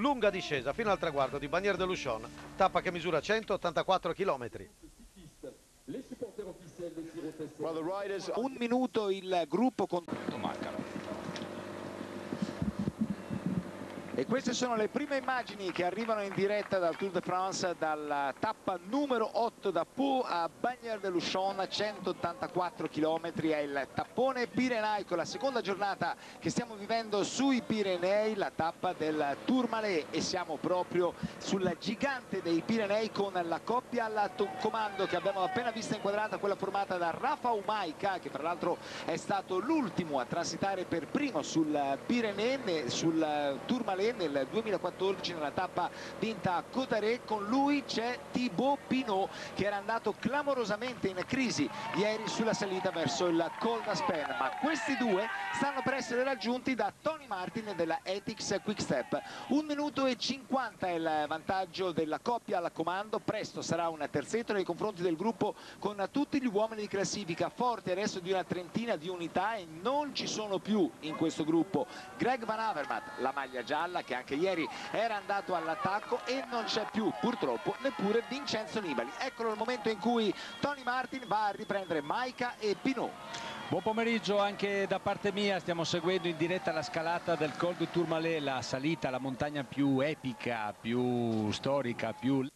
lunga discesa fino al traguardo di Bagnères de Luchon, tappa che misura 184 km. Un minuto il gruppo con... E queste sono le prime immagini che arrivano in diretta dal Tour de France dalla tappa numero 8 da Pau a Bagnères de Luchon, 184 km, è il tappone pirenaico, la seconda giornata che stiamo vivendo sui Pirenei, la tappa del Tourmalet e siamo proprio sul gigante dei Pirenei con la coppia al comando che abbiamo appena vista inquadrata, quella formata da Rafa Umaica che tra l'altro è stato l'ultimo a transitare per primo sul Pirenei, sul Tourmalet nel 2014 nella tappa vinta a Cotaré con lui c'è Thibaut Pinot che era andato clamorosamente in crisi ieri sulla salita verso il Col d'Aspen ma questi due stanno per essere raggiunti da Tony Martin della Ethics Quickstep 1 minuto e 50 è il vantaggio della coppia al comando. Presto sarà un terzetto nei confronti del gruppo con tutti gli uomini di classifica. Forti adesso di una trentina di unità e non ci sono più in questo gruppo. Greg Van Avermaet la maglia gialla Stalla che anche ieri era andato all'attacco e non c'è più purtroppo neppure Vincenzo Nibali. Eccolo il momento in cui Tony Martin va a riprendere Maica e Pinot. Buon pomeriggio anche da parte mia, stiamo seguendo in diretta la scalata del Col du Tourmalet, la salita, la montagna più epica, più storica, più...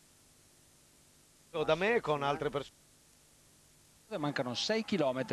Da me con altre persone mancano 6 km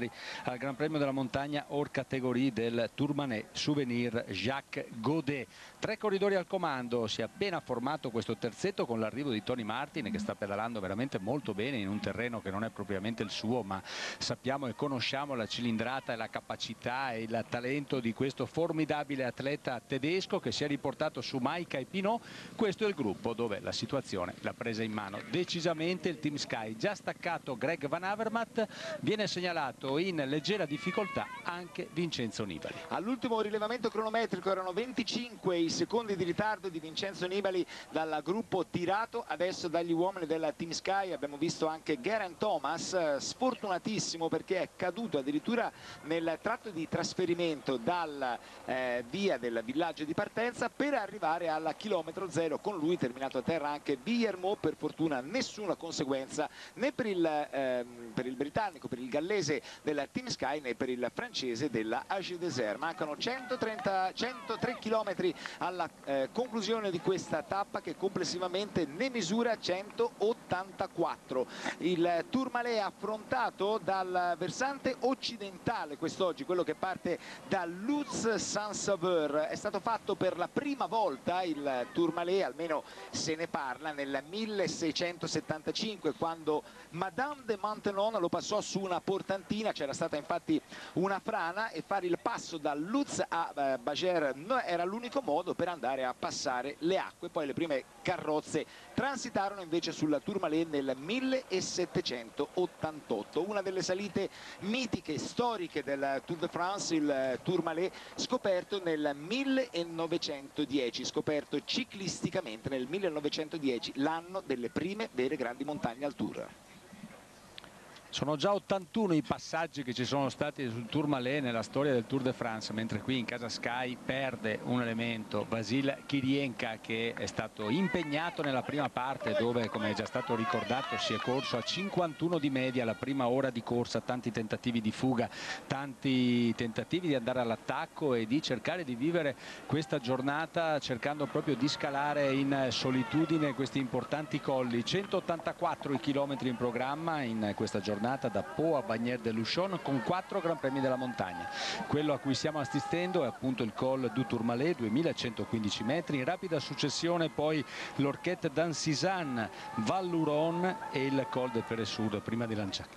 al Gran Premio della Montagna or categorie del Tourmanet Souvenir Jacques Godet. Tre corridori al comando, si è appena formato questo terzetto con l'arrivo di Tony Martin che sta pedalando veramente molto bene in un terreno che non è propriamente il suo ma sappiamo e conosciamo la cilindrata e la capacità e il talento di questo formidabile atleta tedesco che si è riportato su Maika e Pinot. Questo è il gruppo dove la situazione l'ha presa in mano decisamente il Team Sky. Già staccato Greg Van Avermaet viene segnalato in leggera difficoltà anche Vincenzo Nibali. All'ultimo rilevamento cronometrico erano 25 i secondi di ritardo di Vincenzo Nibali dal gruppo tirato, adesso dagli uomini della Team Sky abbiamo visto anche Geraint Thomas, sfortunatissimo perché è caduto addirittura nel tratto di trasferimento dalla eh, via del villaggio di partenza per arrivare al chilometro zero, con lui terminato a terra anche Guillermo, per fortuna nessuna conseguenza né per il, eh, per il britannico, per il gallese della Team Sky né per il francese della Agi Desert. Mancano 130, 103 km alla eh, conclusione di questa tappa che complessivamente ne misura 184. Il Tourmalet affrontato dal versante occidentale quest'oggi, quello che parte da Lutz Saint-Sauveur. È stato fatto per la prima volta il Tourmalet, almeno se ne parla, nel 1675 quando Madame de Maintenon lo passò su una portantina, c'era stata infatti una frana e fare il passo da Lutz a eh, Bager era l'unico modo per andare a passare le acque, poi le prime carrozze transitarono invece sulla Tourmalet nel 1788, una delle salite mitiche, storiche del Tour de France, il Tourmalet scoperto nel 1910, scoperto ciclisticamente nel 1910, l'anno delle prime vere grandi montagne al Tour. Sono già 81 i passaggi che ci sono stati sul Tourmalet nella storia del Tour de France, mentre qui in casa Sky perde un elemento, Vasil Kirienka che è stato impegnato nella prima parte dove, come è già stato ricordato, si è corso a 51 di media la prima ora di corsa, tanti tentativi di fuga, tanti tentativi di andare all'attacco e di cercare di vivere questa giornata cercando proprio di scalare in solitudine questi importanti colli. 184 i chilometri in programma in questa giornata giornata da Po a Bagnères de Luchon con quattro Gran Premi della montagna. Quello a cui stiamo assistendo è appunto il Col du Tourmalet, 2115 metri, in rapida successione poi l'Orchette d'Ancisan, Valluron e il Col de Peresud prima di, lancia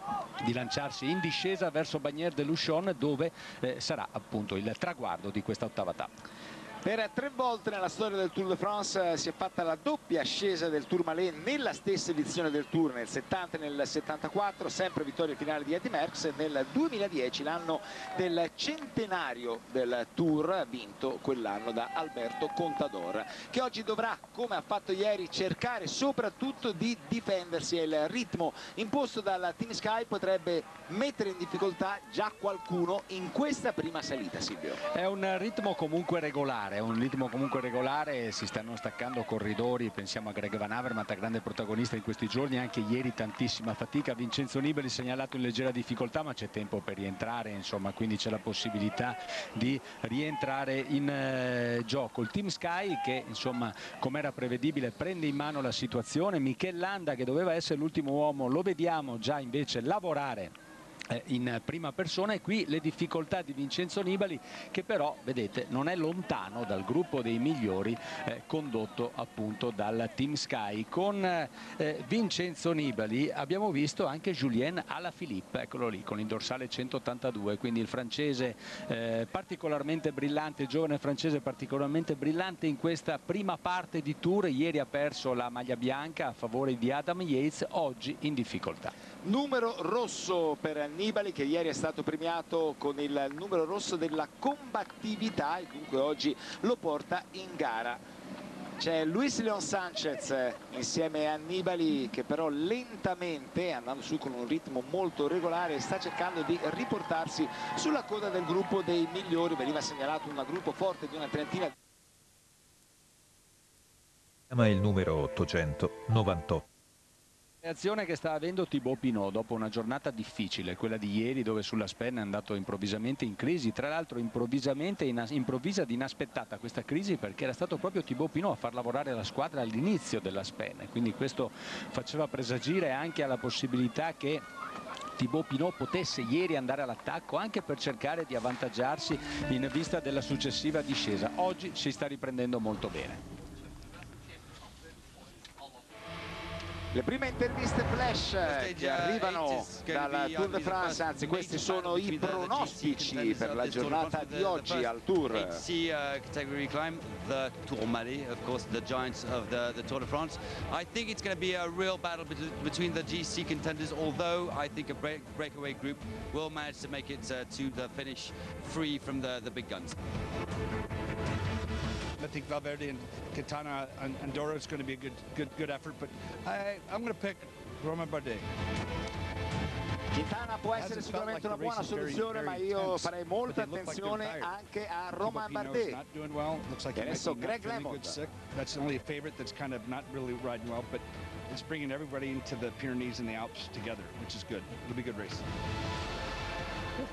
di, lanciarsi in discesa verso Bagnères de Luchon dove eh, sarà appunto il traguardo di questa ottava tappa. Per tre volte nella storia del Tour de France eh, si è fatta la doppia ascesa del Tourmalet nella stessa edizione del Tour, nel 70 e nel 74, sempre vittoria finale di Eddie Merckx, nel 2010, l'anno del centenario del Tour, vinto quell'anno da Alberto Contador, che oggi dovrà, come ha fatto ieri, cercare soprattutto di difendersi e il ritmo imposto dalla Team Sky potrebbe mettere in difficoltà già qualcuno in questa prima salita, Silvio. È un ritmo comunque regolare regolare, è un ritmo comunque regolare, si stanno staccando corridori, pensiamo a Greg Van Avermaet, grande protagonista in questi giorni, anche ieri tantissima fatica, Vincenzo Nibeli segnalato in leggera difficoltà ma c'è tempo per rientrare, insomma quindi c'è la possibilità di rientrare in eh, gioco. Il Team Sky che insomma come era prevedibile prende in mano la situazione, Michel Landa che doveva essere l'ultimo uomo lo vediamo già invece lavorare in prima persona e qui le difficoltà di Vincenzo Nibali che però vedete non è lontano dal gruppo dei migliori eh, condotto appunto dal Team Sky. Con eh, Vincenzo Nibali abbiamo visto anche Julien Alaphilippe eccolo lì con il dorsale 182 quindi il francese eh, particolarmente brillante il giovane francese particolarmente brillante in questa prima parte di tour. Ieri ha perso la maglia bianca a favore di Adam Yates oggi in difficoltà. Numero rosso per Nibali che ieri è stato premiato con il numero rosso della combattività e comunque oggi lo porta in gara. C'è Luis Leon Sanchez insieme a Nibali che però lentamente andando su con un ritmo molto regolare sta cercando di riportarsi sulla coda del gruppo dei migliori. Veniva segnalato un gruppo forte di una trentina ma il numero 898 Reazione che sta avendo Thibaut Pinot dopo una giornata difficile, quella di ieri dove sulla spenna è andato improvvisamente in crisi, tra l'altro improvvisamente improvvisa ed inaspettata questa crisi perché era stato proprio Thibaut Pinot a far lavorare la squadra all'inizio della spenna, quindi questo faceva presagire anche alla possibilità che Thibaut Pinot potesse ieri andare all'attacco anche per cercare di avvantaggiarsi in vista della successiva discesa. Oggi si sta riprendendo molto bene. Le prime interviste flash che arrivano dal Tour de France, anzi questi sono i pronostici per la giornata di oggi al Tour. HC uh, category climb, the Tourmalet, of course the giants of the, the Tour de France. I think it's going to be a real battle between the GC contenders, although I think a break, breakaway group will manage to make it uh, to the finish free from the, the big guns. I think Valverde and Quintana and Andorra is going to be a good, good, good effort. But I, I'm going to pick Romain Bardet. Quintana può essere sicuramente una buona soluzione, ma io farei molta attenzione anche a Romain Bardet. E adesso Greg LeMond. That's the only favorite that's kind of not really riding well, but it's bringing everybody into the Pyrenees and the Alps together, which is good. It'll be a good race.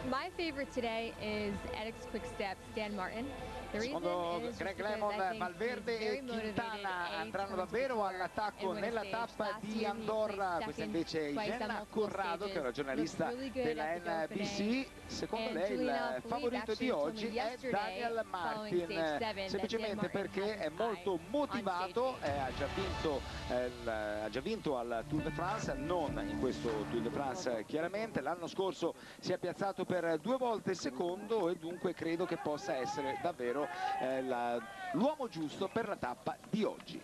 My favorite today is Edix Quick Steps, Dan Martin. Secondo Greg Lemon, Valverde e Quintana andranno davvero all'attacco nella tappa di Andorra. Questa invece è Jenna Corrado, che è una giornalista della NBC. Secondo lei il favorito di oggi è Daniel Martin, semplicemente perché è molto motivato, eh, ha, già vinto, eh, ha già vinto al Tour de France, non in questo Tour de France chiaramente. L'anno scorso si è piazzato per due volte secondo e dunque credo che possa essere davvero eh, l'uomo giusto per la tappa di oggi.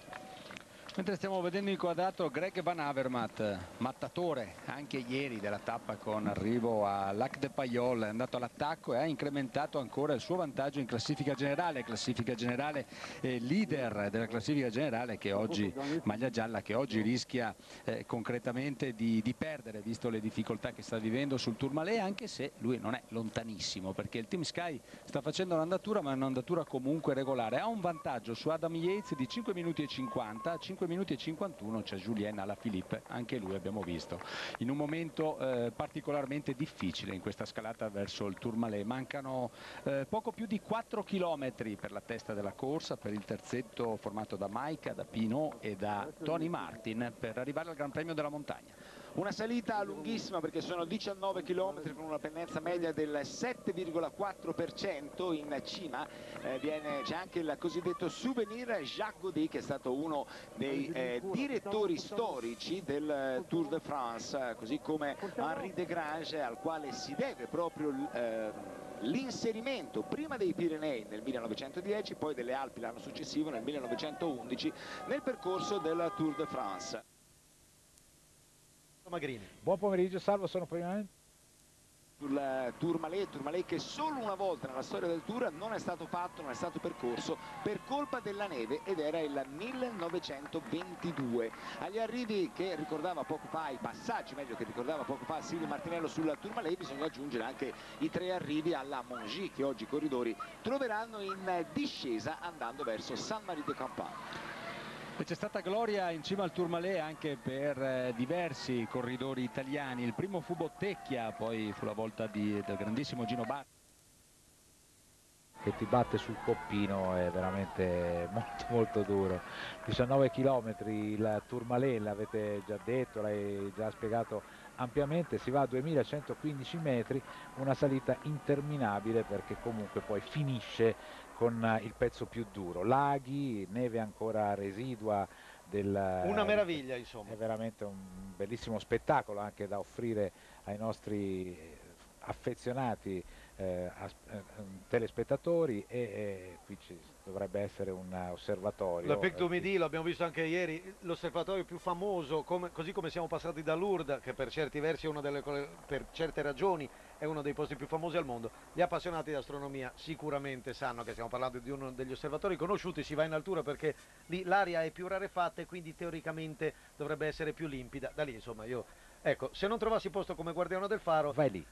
Mentre stiamo vedendo inquadrato Greg Van Avermaet, mattatore anche ieri della tappa con arrivo a Lac de Payol, è andato all'attacco e ha incrementato ancora il suo vantaggio in classifica generale, classifica generale eh, leader della classifica generale che oggi, maglia gialla, che oggi rischia eh, concretamente di, di, perdere visto le difficoltà che sta vivendo sul Tourmalet anche se lui non è lontanissimo perché il Team Sky sta facendo un'andatura ma è un'andatura comunque regolare, ha un vantaggio su Adam Yates di 5 minuti e 50, 5 minuti e 51 c'è Julien Alaphilippe, anche lui abbiamo visto, in un momento eh, particolarmente difficile in questa scalata verso il Tourmalet. Mancano eh, poco più di 4 km per la testa della corsa, per il terzetto formato da Maika, da Pinot e da Tony Martin per arrivare al Gran Premio della Montagna. Una salita lunghissima perché sono 19 km con una pendenza media del 7,4% in cima. Eh, c'è anche il cosiddetto souvenir Jacques Gaudy che è stato uno dei eh, direttori storici del Tour de France, così come Henri de Grange al quale si deve proprio eh, l'inserimento prima dei Pirenei nel 1910, poi delle Alpi l'anno successivo nel 1911 nel percorso del Tour de France. Magrini. Buon pomeriggio, salvo, sono prima. sul Tourmalet, Tourmalet che solo una volta nella storia del Tour non è stato fatto, non è stato percorso per colpa della neve ed era il 1922. Agli arrivi che ricordava poco fa, i passaggi meglio che ricordava poco fa Silvio Martinello sul Tourmalet, bisogna aggiungere anche i tre arrivi alla Mongy che oggi i corridori troveranno in discesa andando verso San Marie de Campagna. E c'è stata gloria in cima al Tourmalet anche per eh, diversi corridori italiani. Il primo fu Bottecchia, poi fu la volta di, del grandissimo Gino Barri che ti batte sul coppino è veramente molto molto duro 19 km il Tourmalet l'avete già detto l'hai già spiegato ampiamente si va a 2115 metri una salita interminabile perché comunque poi finisce con il pezzo più duro. Laghi, neve ancora residua del, una meraviglia insomma. È veramente un bellissimo spettacolo anche da offrire ai nostri affezionati eh, eh, telespettatori e, e, qui ci dovrebbe essere un osservatorio. La Pic du Midi, l'abbiamo visto anche ieri, l'osservatorio più famoso, come, così come siamo passati da Lourdes, che per certi versi delle, per certe ragioni è uno dei posti più famosi al mondo. Gli appassionati di astronomia sicuramente sanno che stiamo parlando di uno degli osservatori conosciuti, si va in altura perché lì l'aria è più rarefatta e quindi teoricamente dovrebbe essere più limpida. Da lì insomma io, ecco, se non trovassi posto come guardiano del faro... Vai lì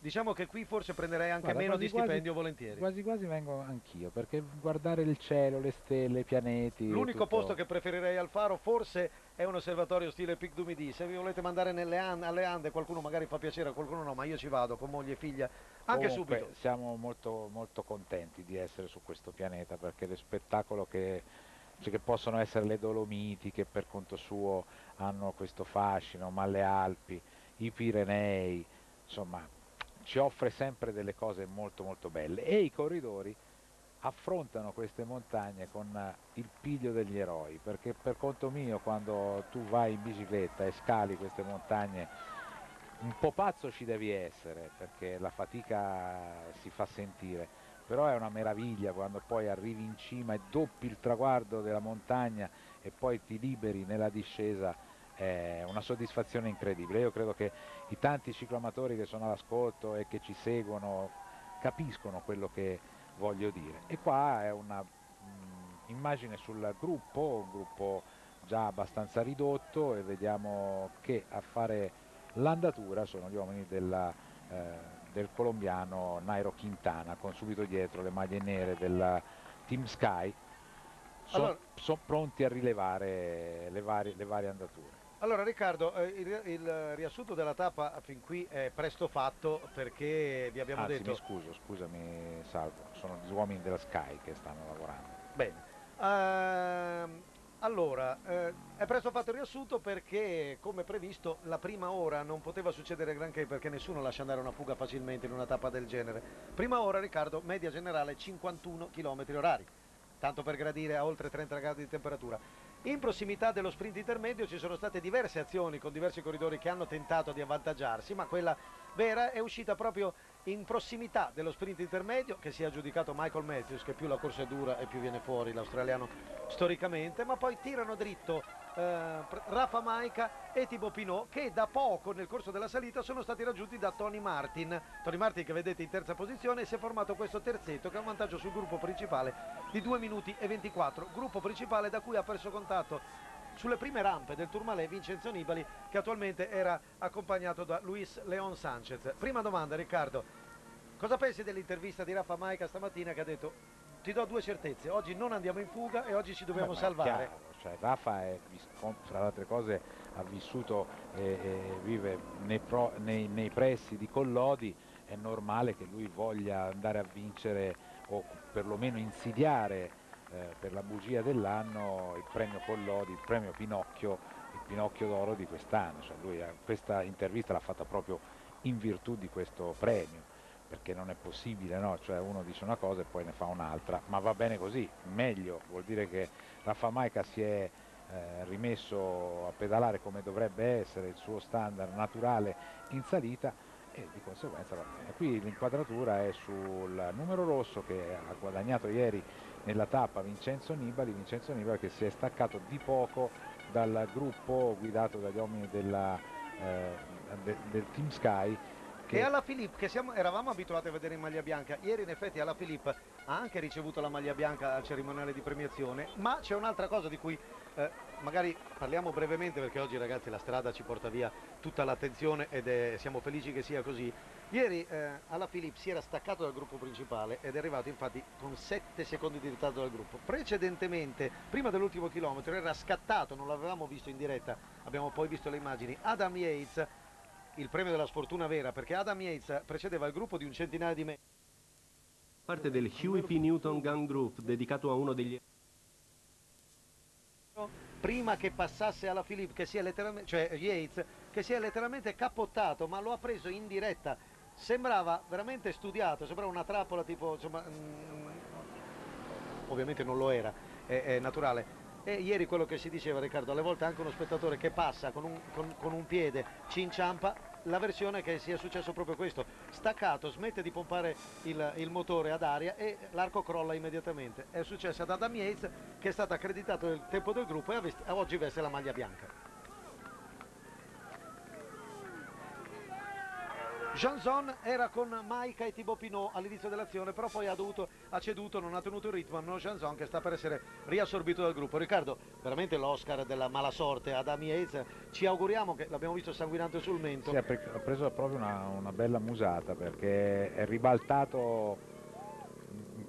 Diciamo che qui forse prenderei anche Guarda, meno di stipendio quasi, volentieri. Quasi quasi vengo anch'io, perché guardare il cielo, le stelle, i pianeti... L'unico posto che preferirei al faro forse è un osservatorio stile Pic du Midi. Se vi volete mandare And alle Ande, qualcuno magari fa piacere, qualcuno no, ma io ci vado con moglie e figlia anche Comunque, subito. Siamo molto, molto contenti di essere su questo pianeta, perché lo spettacolo che, cioè che possono essere le Dolomiti, che per conto suo hanno questo fascino, ma le Alpi, i Pirenei, insomma ci offre sempre delle cose molto molto belle. E i corridori affrontano queste montagne con eh, il piglio degli eroi perché per conto mio quando tu vai in bicicletta e scali queste montagne un po' pazzo ci devi essere perché la fatica si fa sentire. Però è una meraviglia quando poi arrivi in cima e doppi il traguardo della montagna e poi ti liberi nella discesa è una soddisfazione incredibile. Io credo che i tanti cicloamatori che sono all'ascolto e che ci seguono capiscono quello che voglio dire. E qua è una mh, immagine sul gruppo, un gruppo già abbastanza ridotto e vediamo che a fare l'andatura sono gli uomini della, eh, del colombiano Nairo Quintana con subito dietro le maglie nere del Team Sky sono allora, son pronti a rilevare le varie, le varie andature. Allora Riccardo, eh, il, il, riassunto della tappa fin qui è presto fatto perché vi abbiamo Anzi, detto... mi scuso, scusami Salvo, sono gli uomini della Sky che stanno lavorando. Bene. Uh, allora, eh, è presto fatto il riassunto perché, come previsto, la prima ora non poteva succedere granché perché nessuno lascia andare una fuga facilmente in una tappa del genere. Prima ora, Riccardo, media generale 51 km orari, tanto per gradire a oltre 30 gradi di temperatura. In prossimità dello sprint intermedio ci sono state diverse azioni con diversi corridori che hanno tentato di avvantaggiarsi, ma quella vera è uscita proprio in prossimità dello sprint intermedio che si è aggiudicato Michael Matthews, che più la corsa è dura e più viene fuori l'australiano storicamente, ma poi tirano dritto eh, Rafa Maica e Thibaut Pinot che da poco nel corso della salita sono stati raggiunti da Tony Martin. Tony Martin che vedete in terza posizione si è formato questo terzetto che ha un vantaggio sul gruppo principale di 2 minuti e 24, gruppo principale da cui ha perso contatto sulle prime rampe del Tourmalet Vincenzo Nibali che attualmente era accompagnato da Luis Leon Sanchez. Prima domanda Riccardo, cosa pensi dell'intervista di Rafa Maica stamattina che ha detto ti do due certezze, oggi non andiamo in fuga e oggi ci dobbiamo Beh, salvare. Cioè, Rafa è, tra le altre cose ha vissuto e, e vive nei, pro, nei, nei, pressi di Collodi, è normale che lui voglia andare a vincere o perlomeno insidiare eh, per la bugia dell'anno il premio Collodi, il premio Pinocchio, il Pinocchio d'oro di quest'anno. Cioè, lui questa intervista l'ha fatta proprio in virtù di questo premio perché non è possibile, no? cioè uno dice una cosa e poi ne fa un'altra, ma va bene così, meglio, vuol dire che Rafa Maica si è eh, rimesso a pedalare come dovrebbe essere il suo standard naturale in salita e di conseguenza va bene. Qui l'inquadratura è sul numero rosso che ha guadagnato ieri nella tappa Vincenzo Nibali, Vincenzo Nibali che si è staccato di poco dal gruppo guidato dagli uomini della, eh, de, del Team Sky E alla Filippo, che siamo, eravamo abituati a vedere in maglia bianca, ieri in effetti alla Filippo ha anche ricevuto la maglia bianca al cerimoniale di premiazione, ma c'è un'altra cosa di cui eh, magari parliamo brevemente perché oggi ragazzi la strada ci porta via tutta l'attenzione ed è, siamo felici che sia così. Ieri eh, alla Filippo si era staccato dal gruppo principale ed è arrivato infatti con 7 secondi di ritardo dal gruppo. Precedentemente, prima dell'ultimo chilometro, era scattato, non l'avevamo visto in diretta, abbiamo poi visto le immagini, Adam Yates, il premio della sfortuna vera, perché Adam Yates precedeva il gruppo di un centinaio di metri. Parte del Huey P. Newton Gun Group, dedicato a uno degli prima che passasse alla Filippo, che sia letteralmente, cioè Yates, che si è letteralmente capottato, ma lo ha preso in diretta. Sembrava veramente studiato, sembrava una trappola tipo, insomma, mm, ovviamente non lo era, è, è naturale. E ieri quello che si diceva Riccardo, alle volte anche uno spettatore che passa con un, con, con un piede ci inciampa, la versione che sia successo proprio questo, staccato, smette di pompare il, il motore ad aria e l'arco crolla immediatamente. È successo ad Adam Yates che è stato accreditato nel tempo del gruppo e oggi veste la maglia bianca. Janson era con Maika e Thibaut Pinot all'inizio dell'azione, però poi ha, dovuto, ha ceduto, non ha tenuto il ritmo, hanno Janson che sta per essere riassorbito dal gruppo. Riccardo, veramente l'Oscar della mala sorte ad Ami Yates, ci auguriamo che l'abbiamo visto sanguinante sul mento. Sì, ha, pre- ha preso proprio una, una bella musata perché è ribaltato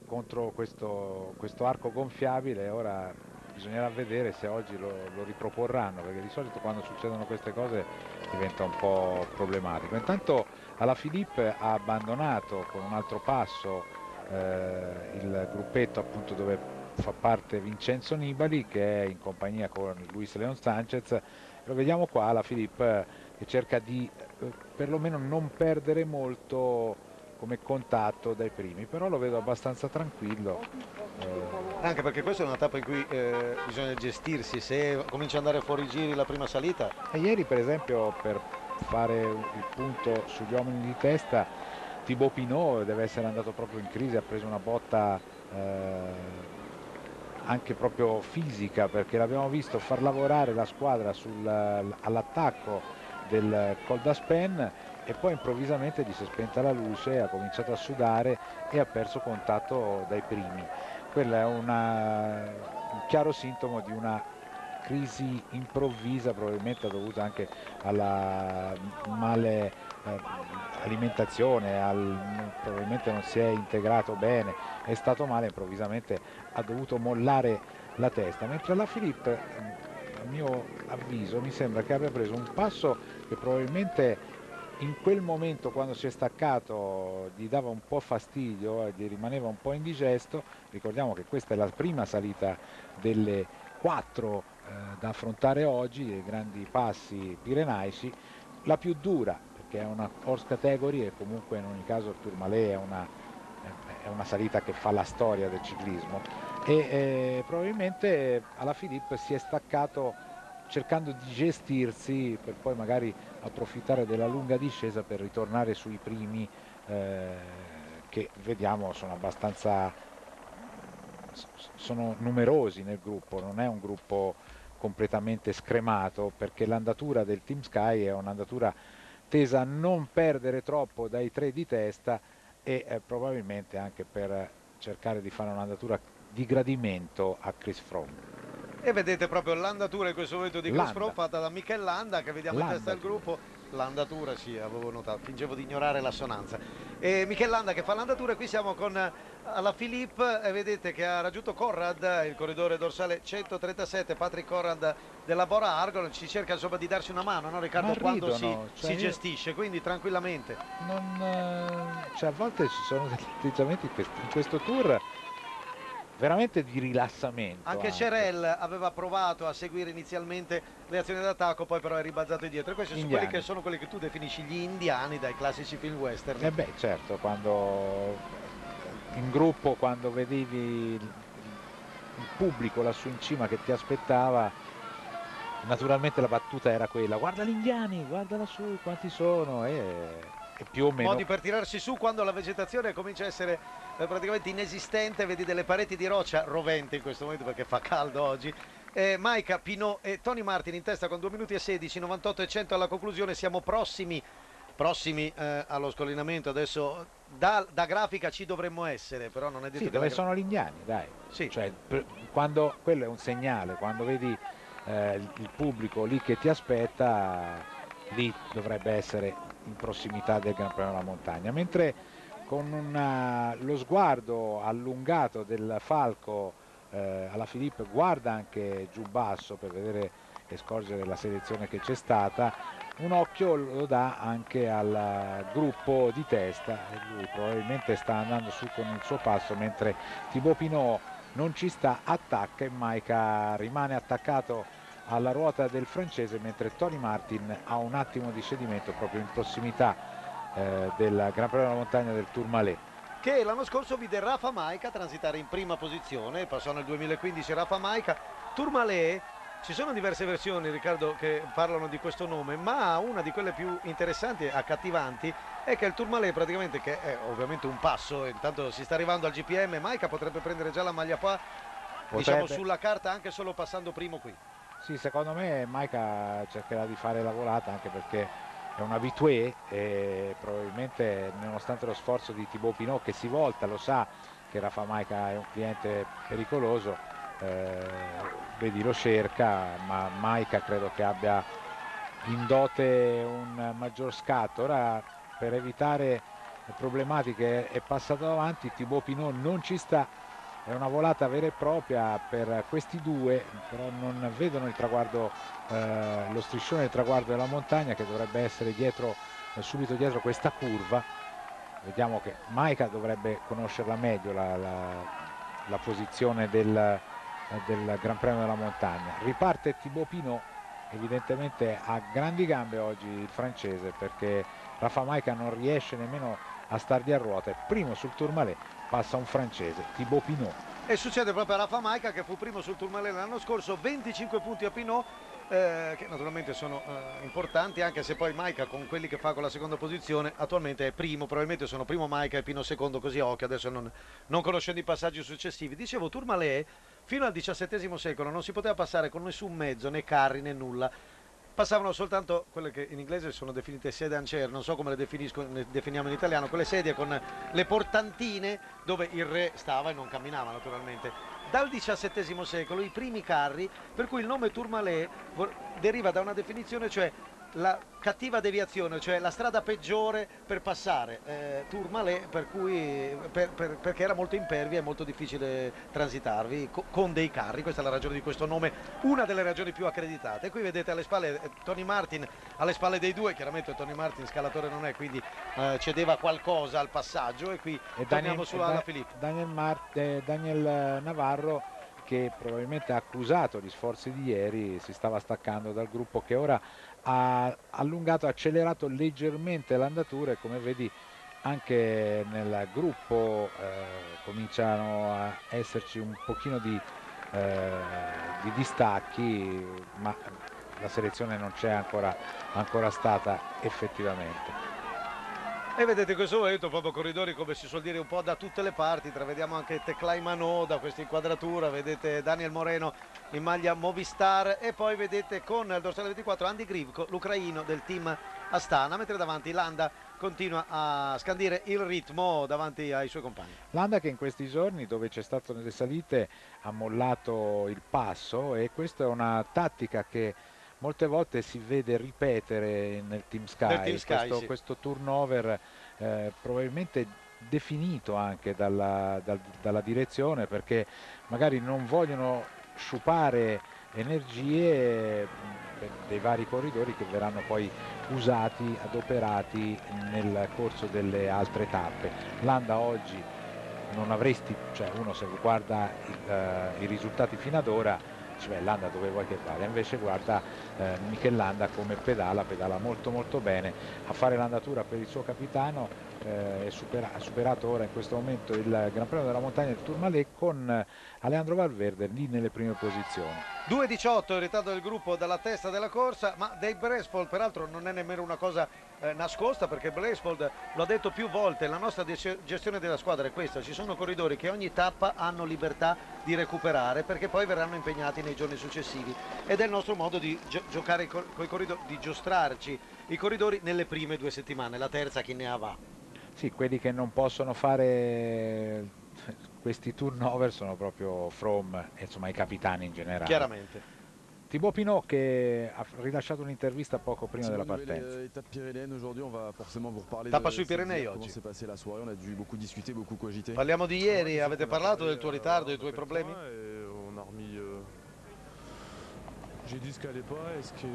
contro questo, questo arco gonfiabile ora bisognerà vedere se oggi lo, lo, riproporranno perché di solito quando succedono queste cose diventa un po' problematico. Intanto alla Filippo ha abbandonato con un altro passo eh, il gruppetto appunto dove fa parte Vincenzo Nibali che è in compagnia con Luis Leon Sanchez. Lo vediamo qua la Filippo eh, che cerca di eh, perlomeno non perdere molto come contatto dai primi, però lo vedo abbastanza tranquillo. Eh. Anche perché questa è una tappa in cui eh, bisogna gestirsi, se comincia ad andare fuori giri la prima salita. E ieri per esempio per fare il punto sugli uomini di testa, Thibaut Pinot deve essere andato proprio in crisi, ha preso una botta eh, anche proprio fisica perché l'abbiamo visto far lavorare la squadra all'attacco del Col d'Aspen e poi improvvisamente gli si è spenta la luce, ha cominciato a sudare e ha perso contatto dai primi. Quello è una, un chiaro sintomo di una crisi improvvisa probabilmente dovuta anche alla male eh, alimentazione, al, probabilmente non si è integrato bene, è stato male, improvvisamente ha dovuto mollare la testa, mentre la Filippo a mio avviso mi sembra che abbia preso un passo che probabilmente in quel momento quando si è staccato gli dava un po' fastidio e gli rimaneva un po' indigesto, ricordiamo che questa è la prima salita delle quattro da affrontare oggi, dei grandi passi pirenaici, la più dura perché è una horse category e comunque in ogni caso il Tourmalet è una, è una salita che fa la storia del ciclismo. E eh, probabilmente alla Filippo si è staccato cercando di gestirsi per poi magari approfittare della lunga discesa per ritornare sui primi eh, che vediamo sono abbastanza sono numerosi nel gruppo, non è un gruppo completamente scremato perché l'andatura del Team Sky è un'andatura tesa a non perdere troppo dai tre di testa e eh, probabilmente anche per cercare di fare un'andatura di gradimento a Chris Froome. E vedete proprio l'andatura in questo momento di Chris Froome fatta da Michel Landa che vediamo Landa. in testa del gruppo. L'andatura sì, avevo notato, fingevo di ignorare l'assonanza. E Michel Landa che fa l'andatura, qui siamo con alla Philippe e vedete che ha raggiunto Corrad, il corridore dorsale 137, Patrick Corrad della Bora Argon, ci cerca insomma di darsi una mano, no Riccardo, ridono, quando si, cioè si gestisce, quindi tranquillamente. Non, eh, cioè, a volte ci sono degli atteggiamenti in questo tour veramente di rilassamento. Anche, anche Cerel aveva provato a seguire inizialmente le azioni d'attacco, poi però è ribalzato indietro. E questi sono quelli che sono quelli che tu definisci gli indiani dai classici film western. Eh beh, certo, quando in gruppo, quando vedevi il pubblico lassù in cima che ti aspettava, naturalmente la battuta era quella, guarda gli indiani, guarda lassù quanti sono e, e più o meno... Modi per tirarsi su quando la vegetazione comincia a essere è praticamente inesistente, vedi delle pareti di roccia rovente in questo momento perché fa caldo oggi. Eh, Maika, Pinot e Tony Martin in testa con 2 minuti e 16, 98 e 100 alla conclusione, siamo prossimi prossimi eh, allo scollinamento. Adesso da, da, grafica ci dovremmo essere, però non è detto sì, dove sono gli indiani, dai. Sì. Cioè, quando, quello è un segnale, quando vedi eh, il pubblico lì che ti aspetta, lì dovrebbe essere in prossimità del Gran Premio della Montagna. Mentre con una, lo sguardo allungato del Falco eh, alla Filippo guarda anche giù basso per vedere e scorgere la selezione che c'è stata. Un occhio lo dà anche al gruppo di testa. Lui probabilmente sta andando su con il suo passo mentre Thibaut Pinot non ci sta, attacca e Maika rimane attaccato alla ruota del francese mentre Tony Martin ha un attimo di cedimento proprio in prossimità eh, del Gran Premio della Montagna del Tourmalet che l'anno scorso vide Rafa Maica transitare in prima posizione, passò nel 2015 Rafa Maica, Tourmalet ci sono diverse versioni, Riccardo, che parlano di questo nome, ma una di quelle più interessanti e accattivanti è che il Tourmalet praticamente, che è ovviamente un passo, intanto si sta arrivando al GPM, Maika potrebbe prendere già la maglia qua, diciamo, potrebbe. diciamo sulla carta anche solo passando primo qui. Sì, secondo me Maika cercherà di fare la volata anche perché è un abitué e probabilmente nonostante lo sforzo di Thibaut Pinot che si volta, lo sa che Rafa Maika è un cliente pericoloso, eh, vedi lo cerca ma Maika credo che abbia in dote un maggior scatto. Ora per evitare problematiche è passato avanti Thibaut Pinot non ci sta è una volata vera e propria per questi due però non vedono il traguardo eh, lo striscione del traguardo della montagna che dovrebbe essere dietro eh, subito dietro questa curva vediamo che Maika dovrebbe conoscerla meglio la, la, la posizione del, del Gran Premio della Montagna. Riparte Thibaut Pinot, evidentemente ha grandi gambe oggi il francese perché Rafa Maica non riesce nemmeno a stargli a ruota. Primo sul Tourmalet passa un francese, Thibaut Pinot. E succede proprio a Rafa Maica che fu primo sul Tourmalet l'anno scorso, 25 punti a Pinot eh, che naturalmente sono eh, importanti anche se poi Maica con quelli che fa con la seconda posizione attualmente è primo, probabilmente sono primo Maica e Pino secondo così a occhio, adesso non, non conoscendo i passaggi successivi. Dicevo Tourmalet fino al XVII secolo non si poteva passare con nessun mezzo, né carri né nulla passavano soltanto quelle che in inglese sono definite sedan chair, non so come le, le, definiamo in italiano, quelle sedie con le portantine dove il re stava e non camminava naturalmente. Dal XVII secolo i primi carri, per cui il nome Tourmalet deriva da una definizione, cioè la cattiva deviazione, cioè la strada peggiore per passare eh, Tourmalet, per cui, per, per, perché era molto impervia e molto difficile transitarvi co con dei carri, questa è la ragione di questo nome, una delle ragioni più accreditate. E qui vedete alle spalle eh, Tony Martin, alle spalle dei due, chiaramente Tony Martin scalatore non è, quindi eh, cedeva qualcosa al passaggio e qui e torniamo Daniel, su Ala Filippo. Daniel, Mart eh, Daniel Navarro che probabilmente ha accusato gli sforzi di ieri, si stava staccando dal gruppo che ora ha allungato, accelerato leggermente l'andatura e come vedi anche nel gruppo eh, cominciano a esserci un pochino di, eh, di distacchi ma la selezione non c'è ancora, ancora stata effettivamente. E vedete questo momento proprio corridori come si suol dire un po' da tutte le parti, travediamo anche Teclai Manò da questa inquadratura, vedete Daniel Moreno in maglia Movistar. E poi vedete con il dorsale 24 Andy Grivko, l'ucraino del team Astana, mentre davanti Landa continua a scandire il ritmo davanti ai suoi compagni. Landa che in questi giorni dove c'è stato nelle salite ha mollato il passo. E questa è una tattica che molte volte si vede ripetere nel Team Sky, team Sky questo, sì. questo, turnover eh, probabilmente definito anche dalla, dal, dalla direzione perché magari non vogliono sciupare energie dei vari corridori che verranno poi usati, adoperati nel corso delle altre tappe. Landa oggi non avresti, cioè uno se guarda il, uh, i risultati fino ad ora beh Landa dove vuoi che vada invece guarda eh, Michel Landa come pedala pedala molto molto bene a fare l'andatura per il suo capitano eh, supera- ha superato ora in questo momento il Gran Premio della Montagna del Tourmalet con eh, Aleandro Valverde lì nelle prime posizioni. 2.18 il ritardo del gruppo dalla testa della corsa, ma Dave Brespold peraltro non è nemmeno una cosa eh, nascosta perché Brespold lo ha detto più volte, la nostra gestione della squadra è questa, ci sono corridori che ogni tappa hanno libertà di recuperare perché poi verranno impegnati nei giorni successivi ed è il nostro modo di gio- giocare con i corridori, di giostrarci i corridori nelle prime due settimane, la terza chi ne ha va. Sì, quelli che non possono fare questi turnover sono proprio From insomma i capitani in generale. Chiaramente. Thibaut Pinot che ha rilasciato un'intervista poco prima della partenza. reparler Tappa sui Pirenei oggi. Parliamo di ieri, avete parlato del tuo ritardo, dei tuoi problemi? Et on a remis. euh, J'ai dit ce qui allait pas et ce, qui,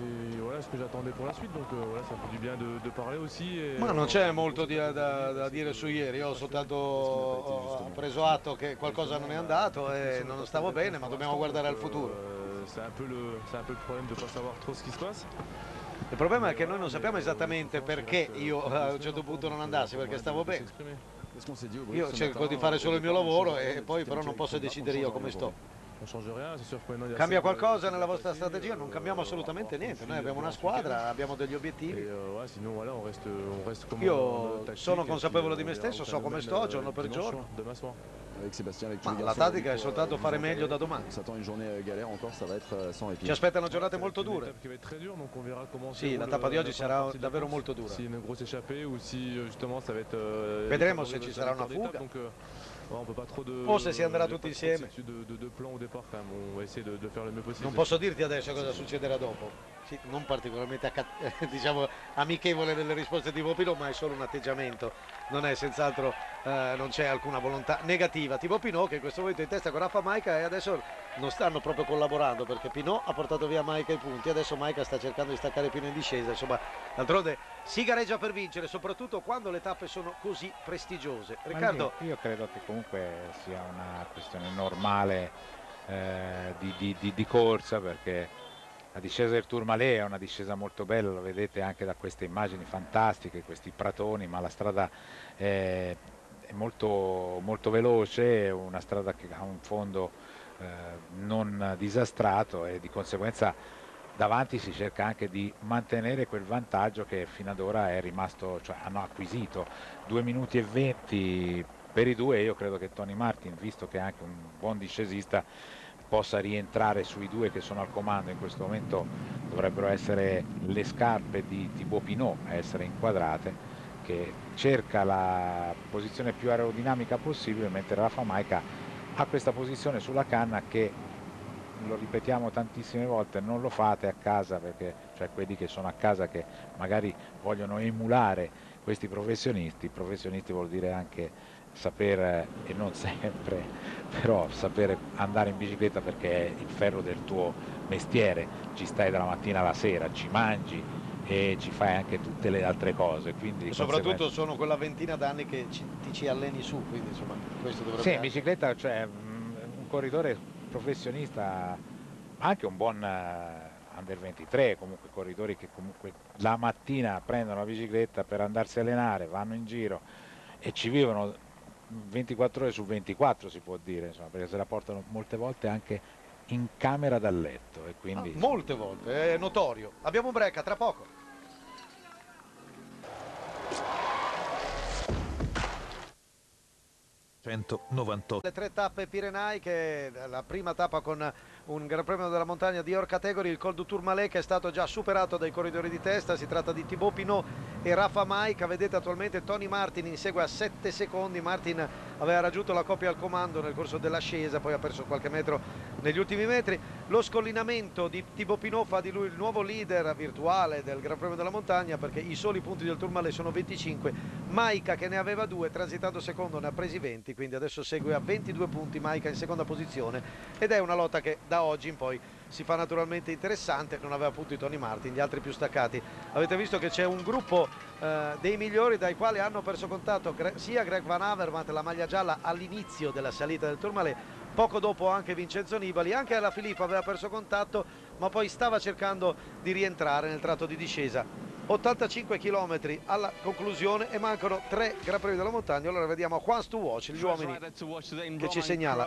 voilà, ce que j'attendais pour la suite. Donc euh, voilà, ça fait du bien de, de parler aussi. Et, Ma non c'è molto di- da, da dire su ieri, io ho soltanto ho preso atto che qualcosa non è andato e non stavo bene, ma dobbiamo guardare al futuro. euh, c'est un, peu le- un peu le problème de ne pas savoir trop ce qui se passe. Il problema è che noi non sappiamo esattamente perché io a un certo punto non andassi, perché stavo bene. Io ce cerco di fare solo il mio lavoro e poi però non posso decidere io come sto. On change rien, c'est sûr que maintenant il y a Cambia euh, qualcosa nella vostra strategia? Non cambiamo assolutamente niente, noi abbiamo una squadra, abbiamo degli Et obiettivi. euh, Io sono consapevole di euh, me stesso, so come sto giorno euh, per giorno. Ma la tattica è soltanto euh, fare meglio da domani. Euh, euh. Ci aspettano giornate molto dure. Sì, la tappa di euh, oggi sarà davvero molto dura. Euh, euh, Vedremo se ci sarà una fuga. Donc, euh, ouais, on peut pas trop de. O se si andrà tutti insieme. Non posso dirti adesso cosa succederà dopo. Sì, non particolarmente diciamo, amichevole nelle risposte di Vopino, ma è solo un atteggiamento. Non è senz'altro, eh, non c'è alcuna volontà negativa. Tipo Pinot che in questo momento è in testa con Rafa Maica e adesso non stanno proprio collaborando perché Pinot ha portato via Maica i punti, adesso Maica sta cercando di staccare Pino in discesa. Insomma, d'altronde si gareggia per vincere, soprattutto quando le tappe sono così prestigiose. Riccardo, Io, io credo che comunque sia una questione normale eh, di, di- di- di corsa perché la discesa del Tourmalet è una discesa molto bella, lo vedete anche da queste immagini fantastiche, questi pratoni, ma la strada è, è molto, molto veloce, è una strada che ha un fondo eh, non disastrato e di conseguenza davanti si cerca anche di mantenere quel vantaggio che fino ad ora è rimasto, cioè hanno acquisito. 2 minuti e 20 per i due io credo che Tony Martin visto che è anche un buon discesista possa rientrare sui due che sono al comando in questo momento. Dovrebbero essere le scarpe di Thibaut Pinot a essere inquadrate che cerca la posizione più aerodinamica possibile mentre Rafa Maica ha questa posizione sulla canna che lo ripetiamo tantissime volte, non lo fate a casa perché cioè quelli che sono a casa che magari vogliono emulare questi professionisti, professionisti vuol dire anche sapere e non sempre, però sapere andare in bicicletta perché è il ferro del tuo mestiere, ci stai dalla mattina alla sera, ci mangi e ci fai anche tutte le altre cose. Quindi di soprattutto conseguenza- sono quella ventina d'anni che ci- ti ci alleni su, quindi insomma questo dovrebbe Sì, in bicicletta cioè, mh, un corridore professionista, anche un buon eh, under 23, comunque corridori che comunque la mattina prendono la bicicletta per andarsi a allenare, vanno in giro e ci vivono 24 ore su 24 si può dire, insomma, perché se la portano molte volte anche in camera da letto e quindi Ah, molte volte, è notorio. Abbiamo un break, a tra poco. Le tre tappe pirenaiche, la prima tappa con un Gran Premio della Montagna di Or Category, il Col du Tourmalet che è stato già superato dai corridori di testa, si tratta di Thibaut Pinot e Rafa Maica, vedete attualmente Tony Martin insegue a 7 secondi, Martin aveva raggiunto la coppia al comando nel corso dell'ascesa, poi ha perso qualche metro negli ultimi metri, lo scollinamento di Thibaut Pinot fa di lui il nuovo leader virtuale del Gran Premio della Montagna perché i soli punti del Tourmalet sono 25, Maica che ne aveva due, transitando secondo ne ha presi 20, quindi adesso segue a 22 punti Maica in seconda posizione. Ed è una lotta che da oggi in poi si fa naturalmente interessante, non aveva punti Tony Martin, gli altri più staccati. Avete visto che c'è un gruppo eh, dei migliori dai quali hanno perso contatto sia Greg Van Avermaet, la maglia gialla all'inizio della salita del Tourmalet, poco dopo anche Vincenzo Nibali, anche alla Filippa aveva perso contatto ma poi stava cercando di rientrare nel tratto di discesa. 85 km alla conclusione e mancano tre Gran Premi della montagna. Allora vediamo Juan to Watch, gli uomini che ci segnala.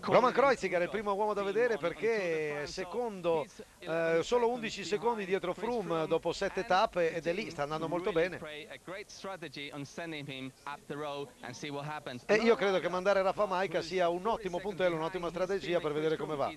Roman Kreuziger è il primo uomo da vedere perché è secondo eh, solo 11 secondi dietro Froome dopo 7 tappe ed è lì, sta andando molto bene. E io credo che mandare Rafa Maica sia un ottimo puntello, un'ottima strategia per vedere come va.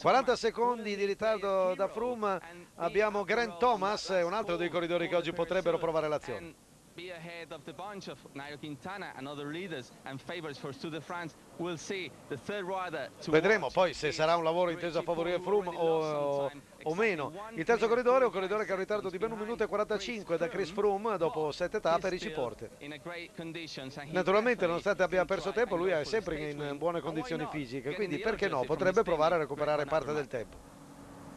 40 secondi di ritardo da Froome, abbiamo Grant Thomas, un altro dei corridori che oggi potrebbero provare l'azione. Be ahead of the bunch of Nairo Quintana and other leaders and favorites for Tour de France. We'll see the third rider Vedremo poi se sarà un lavoro inteso a favorire Froome o, o meno. Il terzo corridore è un corridore che ha un ritardo di ben 1 minuto e 45 da Chris Froome dopo 7 tappe e Ricci Porte. Naturalmente nonostante abbia perso tempo lui è sempre in buone condizioni fisiche, quindi perché no, potrebbe provare a recuperare parte del tempo.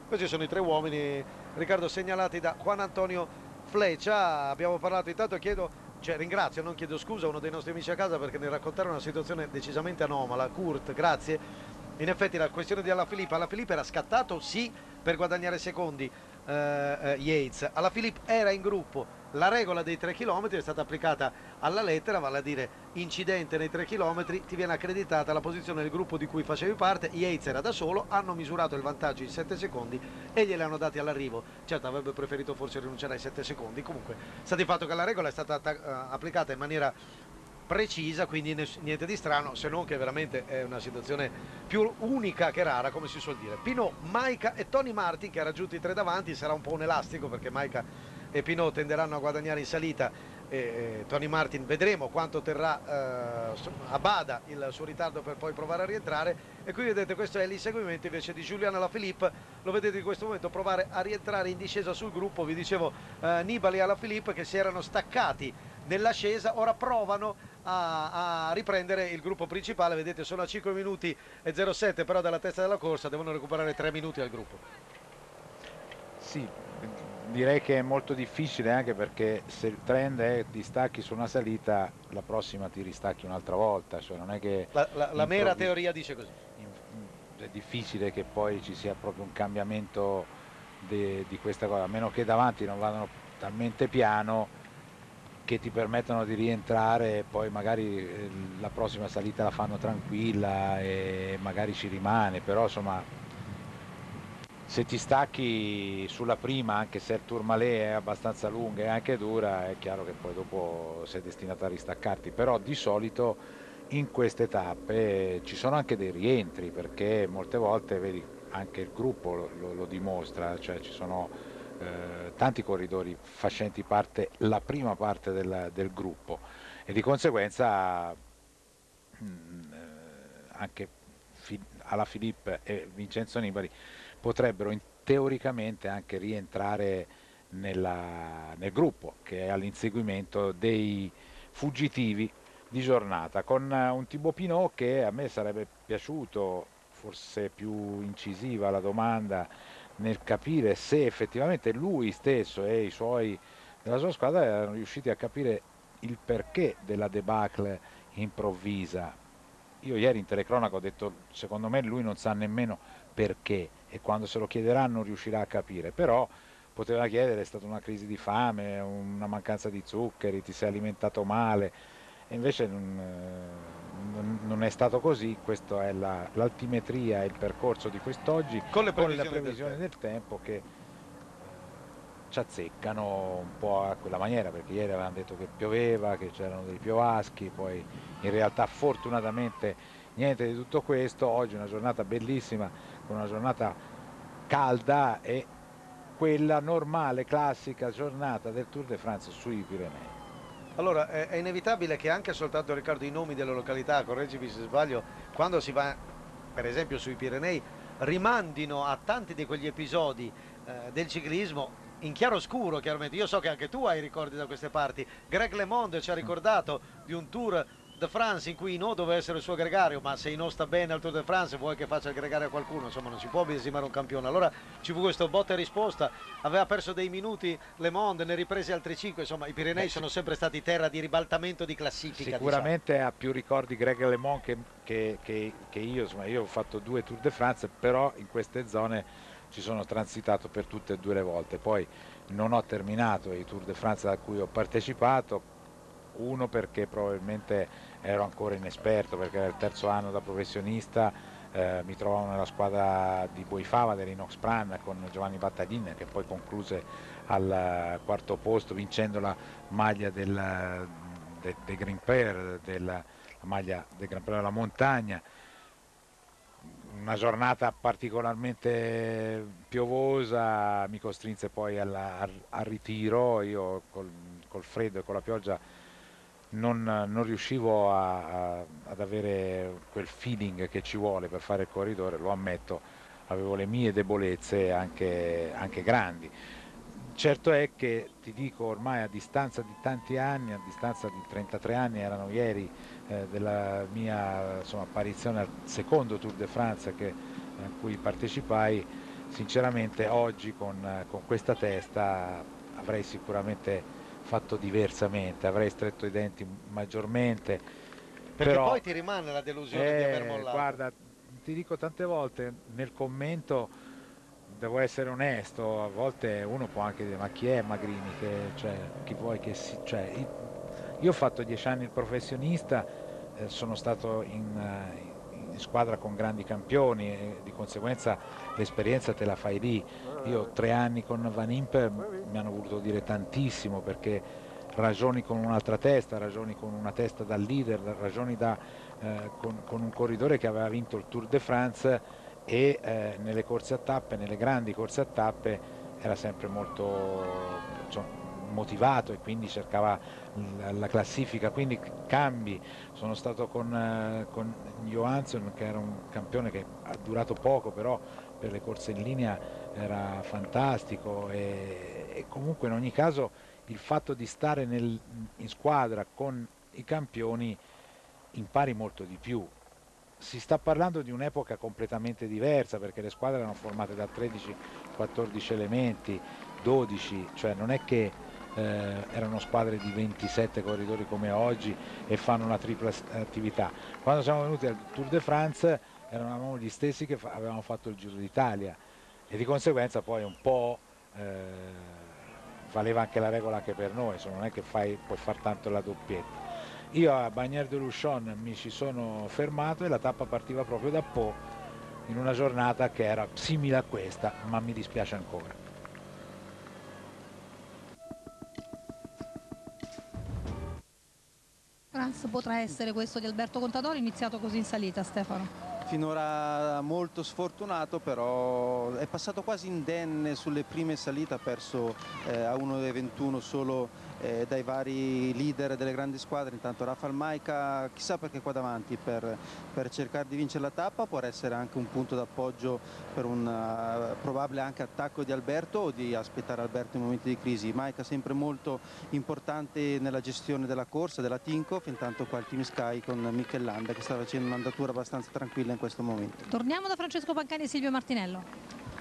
Questi sono i tre uomini, Riccardo, segnalati da Juan Antonio Fleccia. Abbiamo parlato intanto, chiedo, cioè ringrazio, non chiedo scusa a uno dei nostri amici a casa perché nel raccontare una situazione decisamente anomala. Kurt, grazie. In effetti la questione di Alaphilippe, Alaphilippe era scattato sì per guadagnare secondi eh, eh, Yates, Alaphilippe era in gruppo, la regola dei 3 km è stata applicata alla lettera, vale a dire incidente nei 3 km, ti viene accreditata la posizione del gruppo di cui facevi parte, Yates era da solo, hanno misurato il vantaggio in 7 secondi e glieli hanno dati all'arrivo. Certo avrebbe preferito forse rinunciare ai 7 secondi, comunque sta di fatto che la regola è stata eh, applicata in maniera precisa, quindi niente di strano, se non che veramente è una situazione più unica che rara, come si suol dire. Pino, Maika e Tony Martin che ha raggiunto i tre davanti, sarà un po' un elastico perché Maika e Pino tenderanno a guadagnare in salita. E, e Tony Martin vedremo quanto terrà eh, a bada il suo ritardo per poi provare a rientrare. E qui vedete questo è l'inseguimento invece di Giuliano Alaphilippe. Lo vedete in questo momento provare a rientrare in discesa sul gruppo vi dicevo eh, Nibali e Alaphilippe che si erano staccati nell'ascesa ora provano a, a riprendere il gruppo principale. Vedete sono a 5 minuti e 07 però dalla testa della corsa devono recuperare 3 minuti al gruppo. Sì, direi che è molto difficile anche perché se il trend è distacchi su una salita, la prossima ti ristacchi un'altra volta, cioè non è che la, la- la mera teoria dice così. è difficile che poi ci sia proprio un cambiamento de- di questa cosa, a meno che davanti non vadano talmente piano che ti permettono di rientrare e poi magari eh, la prossima salita la fanno tranquilla e magari ci rimane, però insomma se ti stacchi sulla prima, anche se il Tourmalet è abbastanza lunga e anche dura, è chiaro che poi dopo sei destinato a ristaccarti, però di solito in queste tappe ci sono anche dei rientri, perché molte volte, vedi, anche il gruppo lo, lo- lo dimostra, cioè ci sono eh, tanti corridori facenti parte, la prima parte del, del gruppo. E di conseguenza mm, eh, anche alla Filippo e Vincenzo Nibali potrebbero in- teoricamente anche rientrare nella- nel gruppo che è all'inseguimento dei fuggitivi di giornata con eh, un Thibaut Pinot che a me sarebbe piaciuto forse più incisiva la domanda nel capire se effettivamente lui stesso e i suoi della sua squadra erano riusciti a capire il perché della debacle improvvisa. Io ieri in telecronaca ho detto secondo me lui non sa nemmeno perché e quando se lo chiederà non riuscirà a capire, però poteva chiedere è stata una crisi di fame, una mancanza di zuccheri, ti sei alimentato male e invece non, eh, non- è stato così, questa è la- l'altimetria e il percorso di quest'oggi Con le con previsioni le del del tempo che ci azzeccano un po' a quella maniera perché ieri avevano detto che pioveva, che c'erano dei piovaschi, poi in realtà fortunatamente niente di tutto questo, oggi è una giornata bellissima, con una giornata calda e quella normale, classica giornata del Tour de France sui Pirenei. Allora, è, inevitabile che anche soltanto Riccardo i nomi delle località, correggimi se sbaglio, quando si va per esempio sui Pirenei, rimandino a tanti di quegli episodi eh, del ciclismo in chiaroscuro chiaramente. Io so che anche tu hai ricordi da queste parti. Greg LeMond ci ha ricordato di un Tour de France in cui Ino doveva essere il suo gregario, ma se Ino sta bene al Tour de France vuoi che faccia il gregario a qualcuno, insomma non si può biasimare un campione. Allora ci fu questo botta e risposta, aveva perso dei minuti Le Monde, ne riprese altri 5, insomma i Pirenei Beh, sono sempre stati terra di ribaltamento di classifica. diciamo. Sicuramente ha più ricordi Greg LeMond che, che- che- che io, insomma io ho fatto due Tour de France, però in queste zone ci sono transitato per tutte e due le volte. Poi non ho terminato i Tour de France da cui ho partecipato, uno perché probabilmente ero ancora inesperto, perché era il terzo anno da professionista, eh, mi trovavo nella squadra di Boifava dell'Inox Pran con Giovanni Battaglin che poi concluse al quarto posto vincendo la maglia del, de, de Green Pair, della, la maglia del Gran Premio della Montagna. Una giornata particolarmente piovosa mi costrinse poi alla, al, al, ritiro, io col, col, freddo e con la pioggia non, non riuscivo a, a, ad avere quel feeling che ci vuole per fare il corridore, lo ammetto, avevo le mie debolezze anche, anche grandi. Certo è che ti dico ormai a distanza di tanti anni, a distanza di 33 anni, erano ieri eh, della mia insomma, apparizione al secondo Tour de France che, a cui partecipai, sinceramente oggi con, con questa testa avrei sicuramente fatto diversamente, avrei stretto i denti maggiormente. Perché però, poi ti rimane la delusione eh, di aver mollato. Guarda, ti dico tante volte nel commento devo essere onesto, a volte uno può anche dire ma chi è Magrini, che, cioè, chi vuoi che si... Cioè, io ho fatto dieci anni il professionista, eh, sono stato in, in, squadra con grandi campioni e di conseguenza l'esperienza te la fai lì. Io tre anni con Van Imper mi hanno voluto dire tantissimo perché ragioni con un'altra testa, ragioni con una testa da leader, ragioni da, eh, con, con, un corridore che aveva vinto il Tour de France e eh, nelle corse a tappe, nelle grandi corse a tappe era sempre molto insomma, motivato e quindi cercava la classifica, quindi cambi. Sono stato con, eh, con Johansson che era un campione che ha durato poco però per le corse in linea era fantastico e, e comunque in ogni caso il fatto di stare nel, in squadra con i campioni impari molto di più. Si sta parlando di un'epoca completamente diversa perché le squadre erano formate da 13-14 elementi, 12, cioè non è che eh, erano squadre di 27 corridori come oggi e fanno una tripla attività. Quando siamo venuti al Tour de France eravamo gli stessi che avevamo fatto il Giro d'Italia e di conseguenza poi un po' eh, valeva anche la regola anche per noi, insomma, non è che fai, puoi far tanto la doppietta. Io a Bagnères de Luchon mi ci sono fermato e la tappa partiva proprio da Po in una giornata che era simile a questa, ma mi dispiace ancora. France potrà essere questo di Alberto Contador, iniziato così in salita Stefano? Finora molto sfortunato però è passato quasi indenne sulle prime salite, ha perso eh, a 1,21 solo eh, dai vari leader delle grandi squadre, intanto Rafael Maica chissà perché qua davanti per, per cercare di vincere la tappa può essere anche un punto d'appoggio per un uh, probabile anche attacco di Alberto o di aspettare Alberto in momenti di crisi. Maica sempre molto importante nella gestione della corsa, della Tinkoff, intanto qua il Team Sky con Michellanda che sta facendo un'andatura abbastanza tranquilla in questo momento. Torniamo da Francesco Pancani e Silvio Martinello.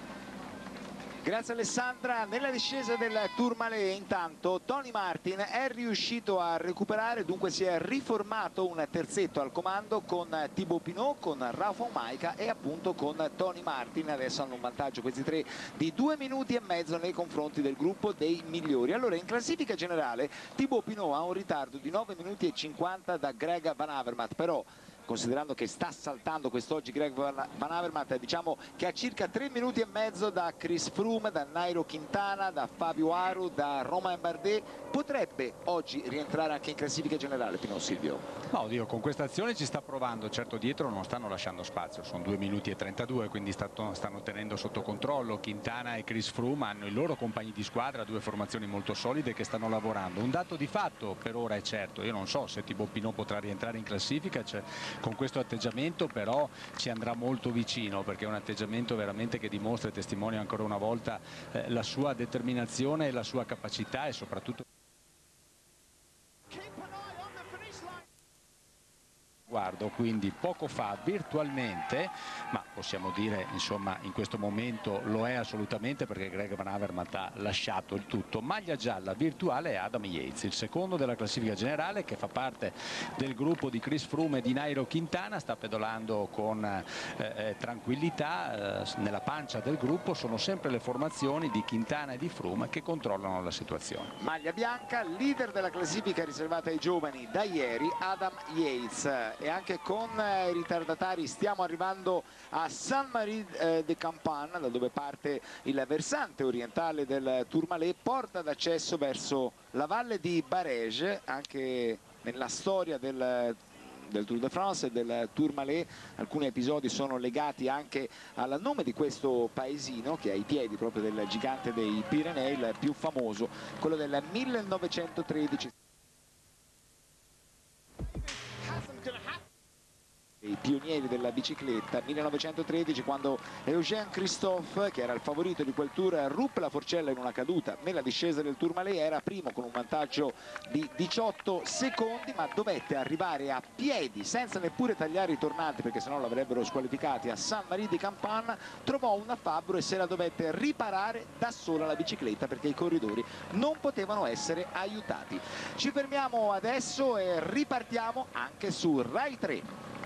Grazie Alessandra, nella discesa del Tourmalet intanto Tony Martin è riuscito a recuperare, dunque si è riformato un terzetto al comando con Thibaut Pinot, con Rafa Maica e appunto con Tony Martin, adesso hanno un vantaggio questi tre di due minuti e mezzo nei confronti del gruppo dei migliori. Allora in classifica generale Thibaut Pinot ha un ritardo di 9 minuti e 50 da Greg Van Avermaet, però considerando che sta saltando quest'oggi Greg Van Avermaet diciamo che ha circa 3 minuti e mezzo da Chris Froome, da Nairo Quintana, da Fabio Aru, da Romain Bardet potrebbe oggi rientrare anche in classifica generale Pino Silvio? No, oddio, con questa azione ci sta provando, certo dietro non stanno lasciando spazio, sono 2 minuti e 32 quindi stato, stanno tenendo sotto controllo, Quintana e Chris Froome hanno i loro compagni di squadra, due formazioni molto solide che stanno lavorando, un dato di fatto per ora è certo, io non so se Thibaut Pinot potrà rientrare in classifica, cioè, con questo atteggiamento però ci andrà molto vicino perché è un atteggiamento veramente che dimostra e testimonia ancora una volta eh, la sua determinazione e la sua capacità e soprattutto Keep an eye. Guardo quindi poco fa virtualmente, ma possiamo dire insomma in questo momento lo è assolutamente perché Greg Van Avermaet ha lasciato il tutto. Maglia gialla virtuale è Adam Yates, il secondo della classifica generale che fa parte del gruppo di Chris Froome e di Nairo Quintana, sta pedalando con eh, eh, tranquillità, eh, nella pancia del gruppo sono sempre le formazioni di Quintana e di Froome che controllano la situazione. Maglia bianca, leader della classifica riservata ai giovani da ieri, Adam Yates e anche con eh, i ritardatari stiamo arrivando a Saint-Marie eh, de Campagne da dove parte il versante orientale del Tourmalet porta d'accesso verso la valle di Barège anche nella storia del del Tour de France e del Tourmalet. Alcuni episodi sono legati anche al nome di questo paesino che è ai piedi proprio del gigante dei Pirenei il più famoso quello del 1913 i pionieri della bicicletta. 1913 quando Eugène Christophe che era il favorito di quel tour ruppe la forcella in una caduta nella discesa del Tourmalet era primo con un vantaggio di 18 secondi ma dovette arrivare a piedi senza neppure tagliare i tornanti perché sennò l'avrebbero squalificati a Saint-Marie di Campagne trovò una fabbro e se la dovette riparare da sola la bicicletta perché i corridori non potevano essere aiutati. Ci fermiamo adesso e ripartiamo anche su Rai 3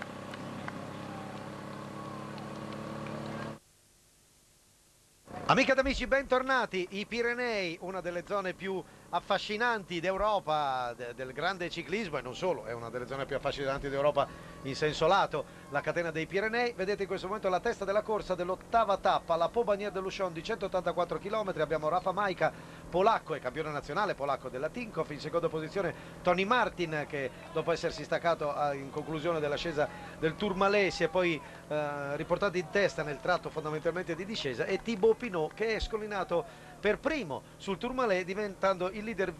Amiche ed amici, bentornati. I Pirenei, una delle zone più affascinanti d'Europa de- del grande ciclismo e non solo, è una delle zone più affascinanti d'Europa in senso lato, la catena dei Pirenei. Vedete in questo momento la testa della corsa dell'ottava tappa, la Pau Bagnier de Luchon di 184 km. Abbiamo Rafa Maica, polacco e campione nazionale polacco della Tinkoff. In seconda posizione Tony Martin che dopo essersi staccato a- in conclusione dell'ascesa del Tourmalet si è poi eh, riportato in testa nel tratto fondamentalmente di discesa e Thibaut Pinot che è scolinato per primo sul Tourmalet diventando il leader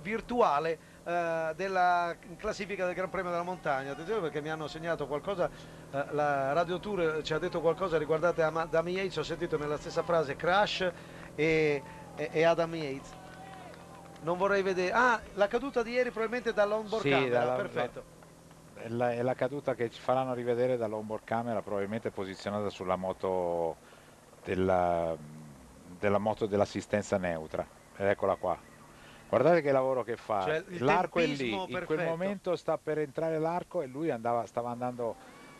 virtuale eh, della classifica del Gran Premio della Montagna. Attenzione perché mi hanno segnato qualcosa, eh, la Radio Tour ci ha detto qualcosa riguardate Adam Yates, ho sentito nella stessa frase Crash e, e- e Adam Yates. Non vorrei vedere... Ah, la caduta di ieri probabilmente dall'onboard Sì, camera, dalla- perfetto. È la, è la caduta che ci faranno rivedere dall'onboard camera, probabilmente posizionata sulla moto della, della moto dell'assistenza neutra. Ed eccola qua. Guardate che lavoro che fa. Cioè, l'arco è lì, tempismo in quel perfetto. momento sta per entrare l'arco e lui andava, stava andando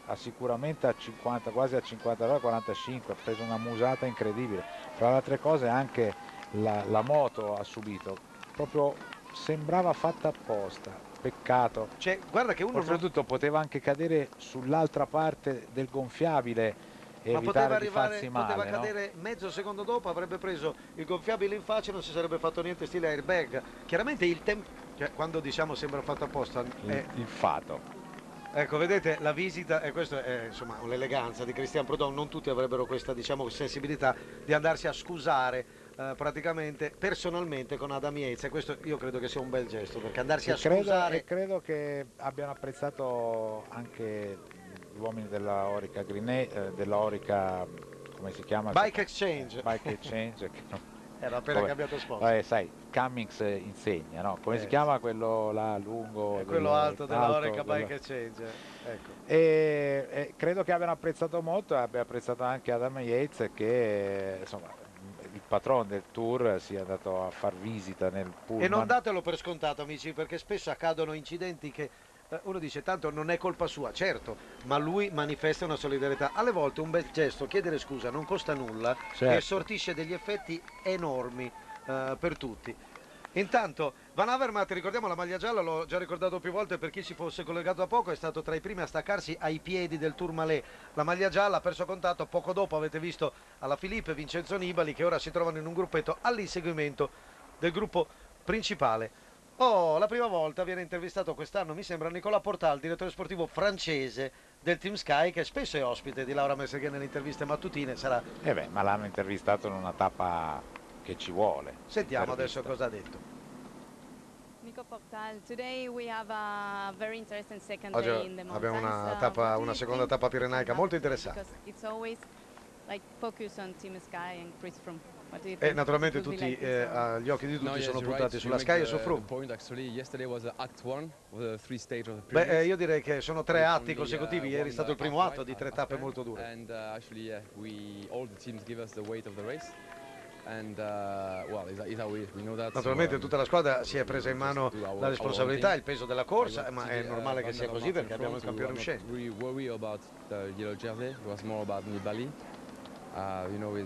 a sicuramente a 50, quasi a 50, 45, ha preso una musata incredibile. Fra le altre cose anche la, la moto ha subito, proprio sembrava fatta apposta. Peccato. Cioè, guarda che uno non- Oltretutto poteva anche cadere sull'altra parte del gonfiabile e Ma poteva evitare di arrivare, poteva male. no? cadere mezzo secondo dopo, avrebbe preso il gonfiabile in faccia e non si sarebbe fatto niente stile airbag. Chiaramente il tempo, cioè, quando diciamo sembra fatto apposta, Il, è- il fato. ecco, vedete la visita, e questa è insomma l'eleganza di Christian Proudhon, non tutti avrebbero questa diciamo sensibilità di andarsi a scusare eh, praticamente personalmente con Adam Yates e questo io credo che sia un bel gesto perché andarsi E a credo, scusare e credo che abbiano apprezzato anche gli uomini della Orica Green eh, della Orica come si chiama? Bike Exchange. Bike Exchange che non- Era appena Vabbè. cambiato sponsor. Vabbè, sai, Cummings eh, insegna, no? Come Eh, si chiama quello là lungo? È quello alto della alto Oreca della- Bike Exchange. Ecco. E, e credo che abbiano apprezzato molto e abbia apprezzato anche Adam Yates che insomma patron del tour sia andato a far visita nel pullman. E non datelo per scontato, amici, perché spesso accadono incidenti che eh, uno dice tanto non è colpa sua, certo, ma lui manifesta una solidarietà. Alle volte un bel gesto, chiedere scusa, non costa nulla Certo. e sortisce degli effetti enormi eh, per tutti. Intanto, Van Avermaet, ricordiamo la maglia gialla, l'ho già ricordato più volte per chi si fosse collegato da poco, è stato tra i primi a staccarsi ai piedi del Tourmalet. La maglia gialla ha perso contatto, poco dopo avete visto alla Filippo e Vincenzo Nibali che ora si trovano in un gruppetto all'inseguimento del gruppo principale. Oh, la prima volta viene intervistato quest'anno, mi sembra, Nicola Portal, direttore sportivo francese del Team Sky, che spesso è ospite di Laura Messeghe nelle interviste mattutine. Sarà... Eh beh, ma l'hanno intervistato in una tappa che ci vuole. Sentiamo adesso cosa ha detto. Nico Portal, today we have a very interesting second Oggi abbiamo una, Uh, tappa- una seconda tappa pirenaica molto interessante. Because it's always like focus on Team Sky and Chris Froome. What do you E naturalmente tutti, eh, agli occhi di tutti sono puntati sulla Sky e su Froome. the point actually yesterday was uh, Act 1 with the three stage of the Beh, eh, io direi che sono tre atti uh, consecutivi, ieri è stato il the primo atto di tre tappe molto dure. Naturalmente tutta la squadra si è presa in mano la responsabilità, il peso della corsa, ma è uh, normale che sia così perché abbiamo il campione I'm uscente. not really worry about the yellow jersey. It was more about Nibali. Uh, you know,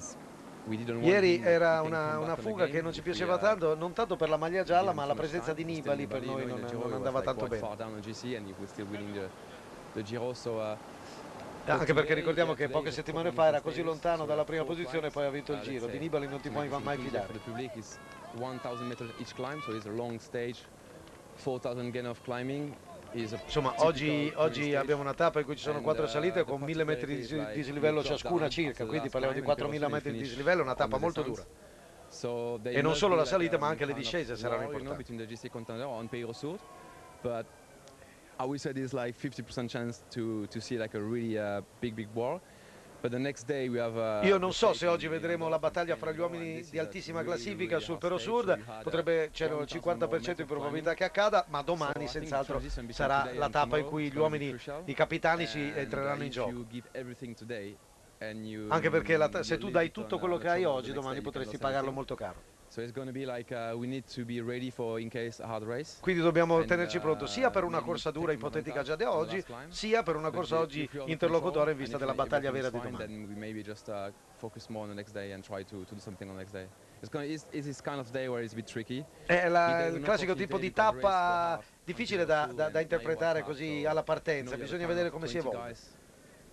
Ieri era una, una fuga che non ci piaceva uh, tanto, non tanto per la maglia gialla, ma la presenza di Nibali per noi non, non andava tanto bene. Anche perché ricordiamo che poche settimane fa era così lontano dalla prima posizione e poi ha vinto il uh, giro. Di Nibali non ti puoi mai fidare. for the public is 1000 meters each climb, so it's a long stage, 4000 gain of climbing. Is a Insomma, oggi, oggi abbiamo una tappa in cui ci sono quattro uh, salite con 1000 metri di, dislivello ciascuna circa, quindi parliamo di climb and 4000 you metri di dislivello, una tappa molto dura. E non solo la salita, a ma anche le discese saranno importanti. I would say there's like 50% chance to to see like a really uh, big big war. But the next day we have. Uh, Io non so se oggi vedremo la battaglia fra gli uomini di altissima classifica sul Pero Sud, potrebbe c'è il 50% di probabilità che accada, ma domani senz'altro sarà la tappa in cui gli uomini, i capitani si entreranno in gioco. Anche perché la se tu dai tutto quello che hai oggi, domani potresti pagarlo molto caro. Uh. Quindi dobbiamo tenerci uh, pronto sia per una corsa dura ipotetica già the oggi, sia per una corsa oggi interlocutore in vista della battaglia vera di domani. È la- il classico tipo di tappa difficile da, da- da interpretare così alla partenza, bisogna vedere come si 20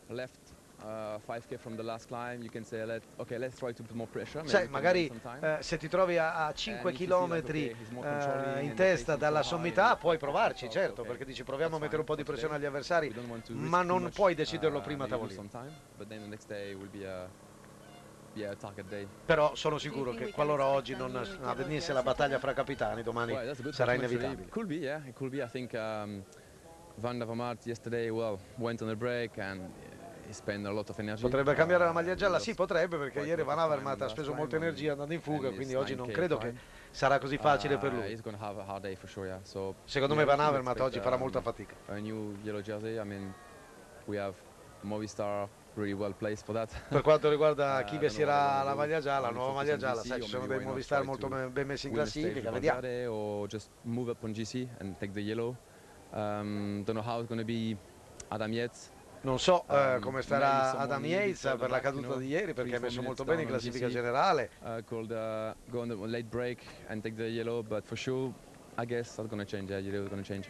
evolve. Uh, 5k from the last climb, you can say, let, okay, let's try to put more pressure. maybe Sai, can magari eh, se ti trovi a, a 5 And if you feel km eh, in testa dalla sommità, puoi provarci, okay, certo, okay, perché dici proviamo a mettere un po' di pressione agli avversari, ma non much, puoi deciderlo uh, prima a tavolino. some time, but then the next day will be a, be a target day. Però sono sicuro che qualora oggi non avvenisse la battaglia fra capitani, domani sarà inevitabile. Could be, yeah, it could be. I think um, Van der Vaart yesterday, well, went on a break and Potrebbe cambiare la maglia gialla? Sì, potrebbe, perché ieri Van Avermaet ha speso molta energia andando in fuga, quindi oggi non 9K credo che sarà così facile per Uh, lui. Secondo me Van Avermaet oggi farà molta fatica. Per quanto riguarda Uh, chi vestirà la maglia gialla, la nuova maglia gialla, sai, ci sono dei Movistar molto to ben messi in classifica, vediamo. Or just move up on GC and take the yellow. Um, don't know how it's going to be Adam Yates. Non so Um, come starà Adam Yates per la caduta di ieri perché ha messo molto bene in classifica generale. Uh, called uh, go on the late break and take the yellow, but for sure, I guess that's going to change. Yeah, yellow is going to change.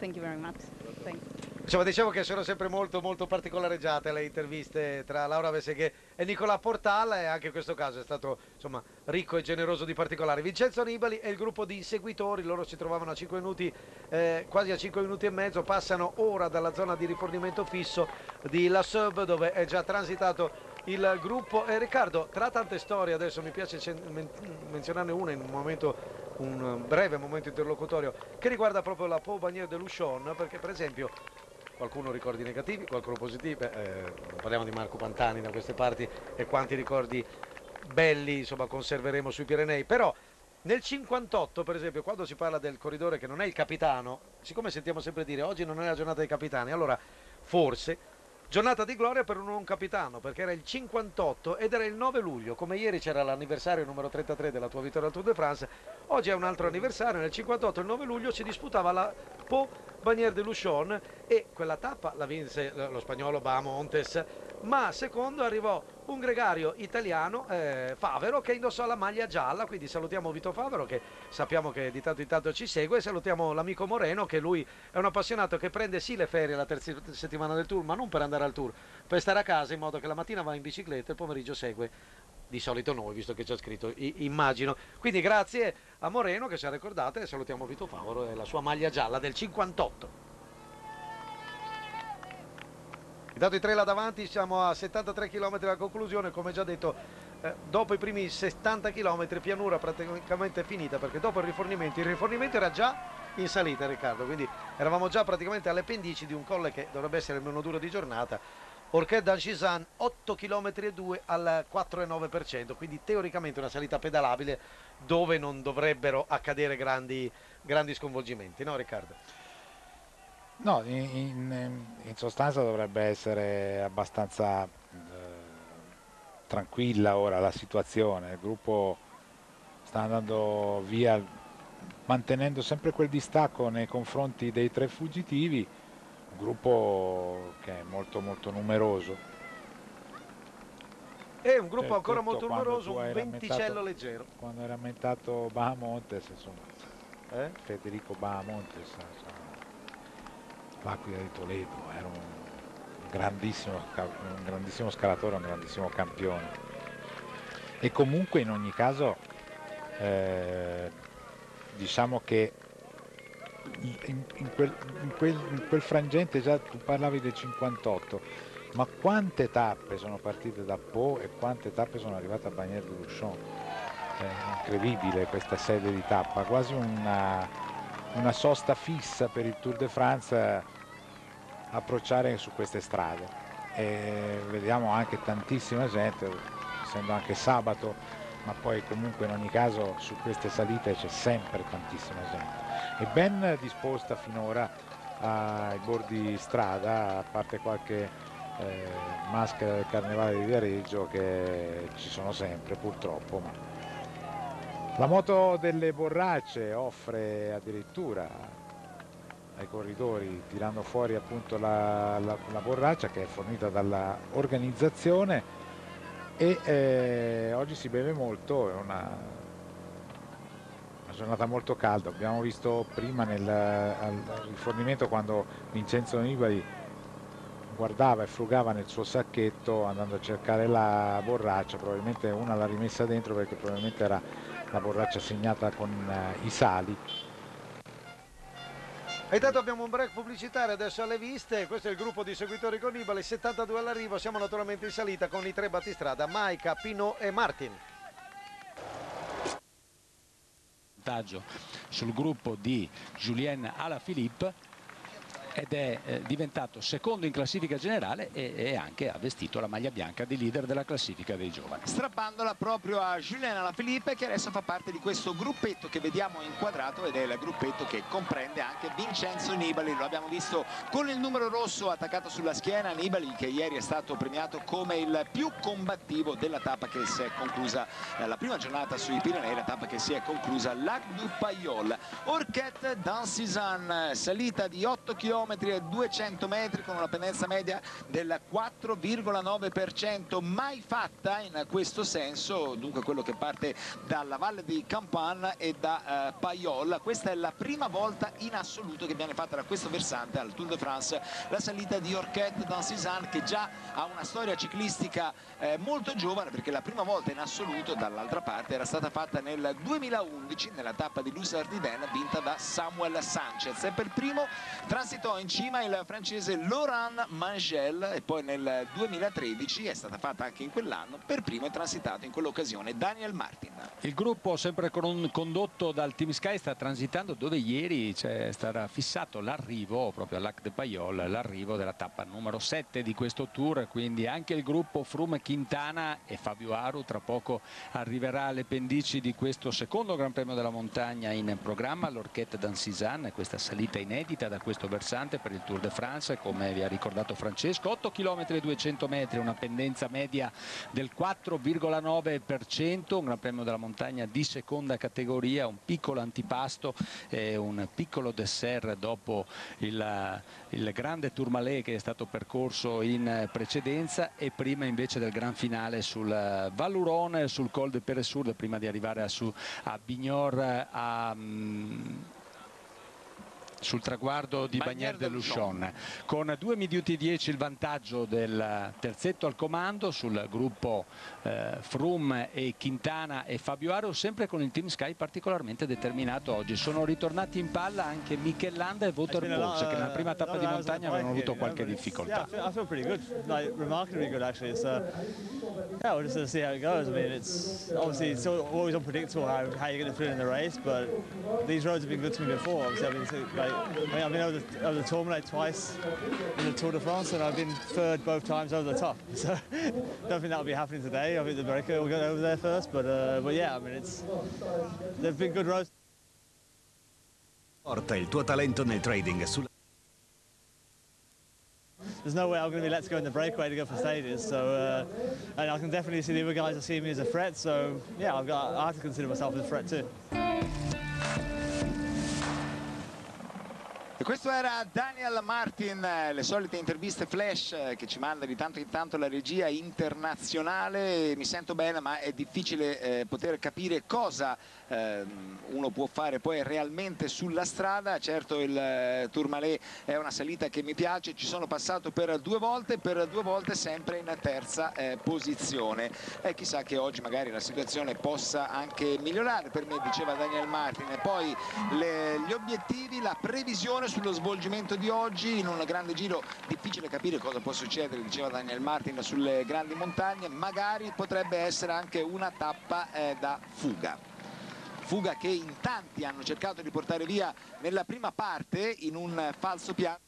Thank you very much. Thanks. Insomma, dicevo che sono sempre molto molto particolareggiate le interviste tra Laura Veseghe e Nicola Portala e anche in questo caso è stato insomma ricco e generoso di particolari. Vincenzo Nibali e il gruppo di seguitori, loro si trovavano a 5 minuti, eh, quasi a 5 minuti e mezzo, passano ora dalla zona di rifornimento fisso di La Sub dove è già transitato il gruppo e Riccardo tra tante storie adesso mi piace men- menzionarne una in un momento un breve momento interlocutorio che riguarda proprio la Pau Bagnier de Luchon perché per esempio qualcuno ricordi negativi, qualcuno positivi, eh, parliamo di Marco Pantani da queste parti e quanti ricordi belli insomma conserveremo sui Pirenei, però nel 58 per esempio quando si parla del corridore che non è il capitano, siccome sentiamo sempre dire oggi non è la giornata dei capitani, allora forse Giornata di gloria per un non capitano, perché era il 58 ed era il 9 luglio, come ieri c'era l'anniversario numero 33 della tua vittoria al Tour de France, oggi è un altro anniversario, nel 58 il 9 luglio si disputava la Pau Bagnier de Luchon e quella tappa la vinse lo spagnolo Bahamontes, ma secondo arrivò un gregario italiano, eh, Favero, che indossò la maglia gialla, quindi salutiamo Vito Favero che sappiamo che di tanto in tanto ci segue salutiamo l'amico Moreno che lui è un appassionato che prende sì le ferie la terza settimana del tour, ma non per andare al tour, per stare a casa in modo che la mattina va in bicicletta e il pomeriggio segue di solito noi, visto che c'è scritto, immagino. Quindi grazie a Moreno che ci ha ricordato e salutiamo Vito Favaro e la sua maglia gialla del 58. Dato i tre là davanti siamo a 73 km dalla conclusione, come già detto, eh, dopo i primi 70 km pianura praticamente finita perché dopo il rifornimento, il rifornimento era già in salita Riccardo, quindi eravamo già praticamente alle pendici di un colle che dovrebbe essere il meno duro di giornata, Orchid d'Algisan 8 km e 2 al 4,9%, quindi teoricamente una salita pedalabile dove non dovrebbero accadere grandi, grandi sconvolgimenti, no Riccardo? No, in, in- in sostanza dovrebbe essere abbastanza eh, tranquilla ora la situazione, il gruppo sta andando via mantenendo sempre quel distacco nei confronti dei tre fuggitivi, un gruppo che è molto molto numeroso. È un gruppo Certo, ancora molto numeroso, un venticello rammentato- leggero. Quando era aumentato Bahamontes, insomma, Eh? Federico Bahamontes, insomma, l'Aquila di Toledo, era un grandissimo, un grandissimo scalatore, un grandissimo campione. E comunque in ogni caso eh, diciamo che in, in quel, in quel- in quel frangente già tu parlavi del 58, ma quante tappe sono partite da Po e quante tappe sono arrivate a Bagnères de Luchon? È incredibile questa sede di tappa, quasi una, una sosta fissa per il Tour de France approcciare su queste strade. E vediamo anche tantissima gente, essendo anche sabato, ma poi comunque in ogni caso su queste salite c'è sempre tantissima gente. E ben disposta finora ai bordi strada, a parte qualche eh, maschera del carnevale di Viareggio che ci sono sempre purtroppo, ma la moto delle borracce offre addirittura ai corridori, tirando fuori appunto la, la- la borraccia che è fornita dall'organizzazione e eh, oggi si beve molto, è una, una giornata molto calda, abbiamo visto prima nel al rifornimento quando Vincenzo Nibali guardava e frugava nel suo sacchetto andando a cercare la borraccia, probabilmente una l'ha rimessa dentro perché probabilmente era la borraccia segnata con eh, i sali. E intanto abbiamo un break pubblicitario adesso alle viste, questo è il gruppo di seguitori con Nibali, 72 all'arrivo, siamo naturalmente in salita con i tre battistrada, Maika, Pino e Martin. vantaggio sul gruppo di Julien Alaphilippe ed è eh, diventato secondo in classifica generale e, e anche ha vestito la maglia bianca di leader della classifica dei giovani. strappandola proprio a Julien Alaphilippe che adesso fa parte di questo gruppetto che vediamo inquadrato ed è il gruppetto che comprende anche Vincenzo Nibali, lo abbiamo visto con il numero rosso attaccato sulla schiena, Nibali che ieri è stato premiato come il più combattivo della tappa che si è conclusa eh, la prima giornata sui Pirenei, la tappa che si è conclusa Lac du Payol. Orchette d'Ancizan, salita di 8 km e 200 metri con una pendenza media del 4,9%, mai fatta in questo senso, dunque quello che parte dalla valle di Campan e da eh, Paiol. Questa è la prima volta in assoluto che viene fatta da questo versante al Tour de France la salita di Orchette d'Ancizan che già ha una storia ciclistica eh, molto giovane perché la prima volta in assoluto dall'altra parte era stata fatta nel 2011 nella tappa di Luz Ardiden vinta da Samuel Sanchez e per primo transitò in cima il francese Laurent Mangel e poi nel 2013 è stata fatta anche in quell'anno per primo è transitato in quell'occasione Daniel Martin. Il gruppo sempre con- condotto dal Team Sky sta transitando dove ieri c'è stato fissato l'arrivo proprio al Lac de Paiol, l'arrivo della tappa numero 7 di questo tour, quindi anche il gruppo Frum Quintana e Fabio Aru tra poco arriverà alle pendici di questo secondo Gran Premio della Montagna in programma, l'Orchette d'Ancizan, questa salita inedita da questo versante per il Tour de France, come vi ha ricordato Francesco, 8 km e 200 metri, una pendenza media del 4,9%, un Gran Premio della Montagna di seconda categoria, un piccolo antipasto e un piccolo dessert dopo il, il grande Tourmalet che è stato percorso in precedenza. E prima invece del gran finale sul Valuron, sul Col de Peresur, prima di arrivare a, su, a Bignor a... sul traguardo di Bagnères de Luchon. Con 2 minuti 10 il vantaggio del terzetto al comando sul gruppo eh, Frum e Quintana e Fabio Aro sempre con il team Sky particolarmente determinato oggi sono ritornati in palla anche Michel Landa e Wouter lot, Bos che nella prima tappa lot di montagna avevano avuto qualche difficoltà Yeah, I feel, pretty good, like remarkably good actually. It's uh, yeah, we'll just uh, see how it goes. I mean, it's obviously it's al- always unpredictable how, how you're to feel in the race, but these roads have been good to me before. Obviously, I've been like, I mean, I've been over the, over the Tourmalet twice in the Tour de France, and I've been third both times over the top. So don't think that'll be happening today. I think the breaker will get over there first, but uh, but yeah, I mean, it's they've been good roads. Porta il tuo talento nel trading sulla There's no way I'm going to be let to go in the breakaway to go for stages. So, uh, and I can definitely see the other guys are seeing me as a threat. So, yeah, I've got I have to consider myself as a threat too. E questo era Daniel Martin, eh, le solite interviste flash eh, che ci manda di tanto in tanto la regia internazionale. Mi sento bene, ma è difficile eh, poter capire cosa ehm, uno può fare poi realmente sulla strada. Certo il eh, Tourmalet è una salita che mi piace, ci sono passato per due volte, per due volte sempre in terza eh, posizione. E chissà che oggi magari la situazione possa anche migliorare per me, diceva Daniel Martin. E poi le- gli obiettivi, la previsione sullo svolgimento di oggi in un grande giro difficile capire cosa può succedere diceva Daniel Martin sulle grandi montagne magari potrebbe essere anche una tappa eh, da fuga fuga che in tanti hanno cercato di portare via nella prima parte in un falso piano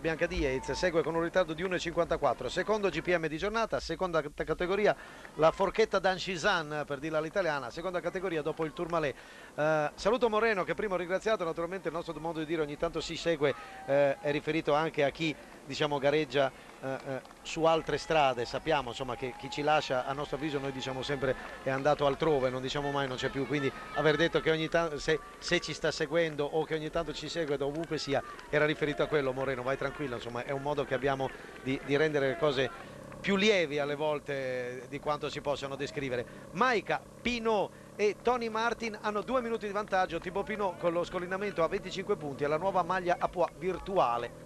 Bianca Diez segue con un ritardo di 1,54. Secondo GPM di giornata, seconda cat- categoria la forchetta d'Ancizan per dirla all'italiana, seconda categoria dopo il Tourmalet. Eh, saluto Moreno che prima ho ringraziato, naturalmente il nostro modo di dire ogni tanto si segue, eh, è riferito anche a chi diciamo gareggia eh, eh, su altre strade, sappiamo insomma che chi ci lascia a nostro avviso noi diciamo sempre è andato altrove, non diciamo mai non c'è più, quindi aver detto che ogni tanto se, se ci sta seguendo o che ogni tanto ci segue dovunque sia era riferito a quello Moreno, vai tranquillo, insomma è un modo che abbiamo di, di rendere le cose più lievi alle volte di quanto si possano descrivere. Maika, Pinot e Tony Martin hanno due minuti di vantaggio, Thibaut Pinot con lo scollinamento a 25 punti e la nuova maglia a pois virtuale.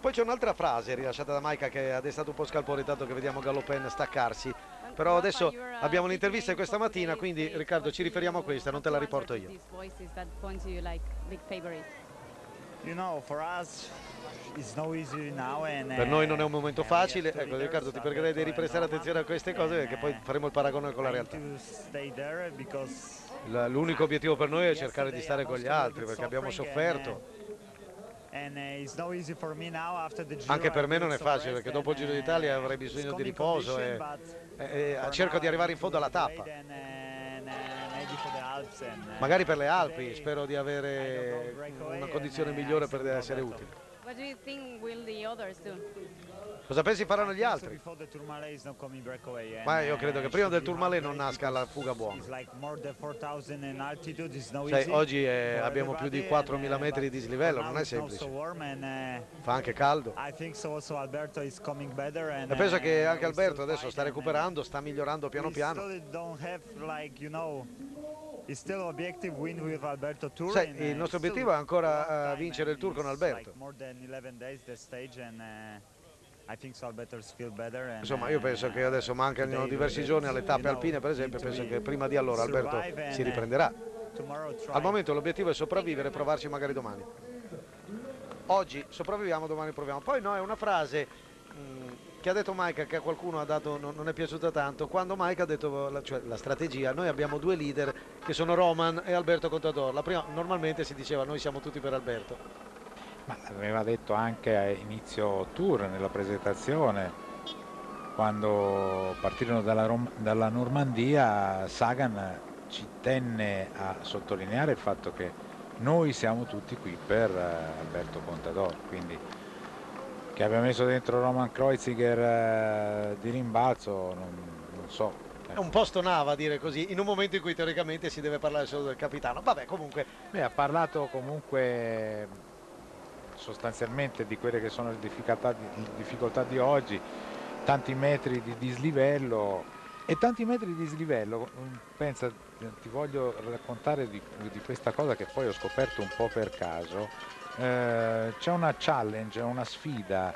Poi c'è un'altra frase rilasciata da Maika che ha destato un po' scalpore tanto che vediamo Gallopen staccarsi. Però adesso abbiamo l'intervista di questa mattina, quindi Riccardo ci riferiamo a questa, non te la riporto io. Per noi non è un momento facile, ecco Riccardo ti pregherei di riprestare attenzione a queste cose perché poi faremo il paragone con la realtà. L'unico obiettivo per noi è cercare di stare con gli altri perché abbiamo sofferto. Anche per me non è facile perché dopo il Giro and, d'Italia uh, avrei bisogno di riposo e, e- e for cerco di arrivare in fondo alla tappa. uh, and, uh, maybe for the Alps and, uh, Magari per le Alpi, spero di avere una condizione migliore per essere utile. What do you think will the others do? Cosa pensi faranno gli altri? and, Ma io credo che prima del Tourmalet non nasca la fuga buona. it's like more than 4000 in altitude is no Sai, easy oggi è- for abbiamo più di everybody 4.000 and, uh, metri di dislivello, non è semplice. Fa anche caldo. E penso che anche Alberto adesso sta and, recuperando, sta migliorando piano piano. Sai, and, il nostro obiettivo è ancora eh, vincere il tour con Alberto. Insomma, io penso che adesso mancano diversi giorni alle tappe alpine, per esempio, penso che prima di allora Alberto si uh, riprenderà. Al momento l'obiettivo è sopravvivere e provarci magari domani. Oggi sopravviviamo, domani proviamo. Poi no, è una frase mh, che ha detto Mike che a qualcuno ha dato, non, non è piaciuta tanto. Quando Mike ha detto la, cioè, la strategia, noi abbiamo due leader che sono Roman e Alberto Contador. La prima, normalmente si diceva noi siamo tutti per Alberto. Ma l'aveva detto anche a inizio tour nella presentazione, quando partirono dalla, Rom- dalla Normandia, Sagan ci tenne a sottolineare il fatto che noi siamo tutti qui per eh, Alberto Contador, quindi che abbia messo dentro Roman Kreuziger eh, di rimbalzo, non, non so. È un po' stonava dire così, in un momento in cui teoricamente si deve parlare solo del capitano. Vabbè, comunque, Beh, ha parlato comunque sostanzialmente di quelle che sono le difficoltà di, le difficoltà di oggi, tanti metri di dislivello e tanti metri di dislivello. Pensa, ti voglio raccontare di, di questa cosa che poi ho scoperto un po' per caso. Eh, c'è una challenge, una sfida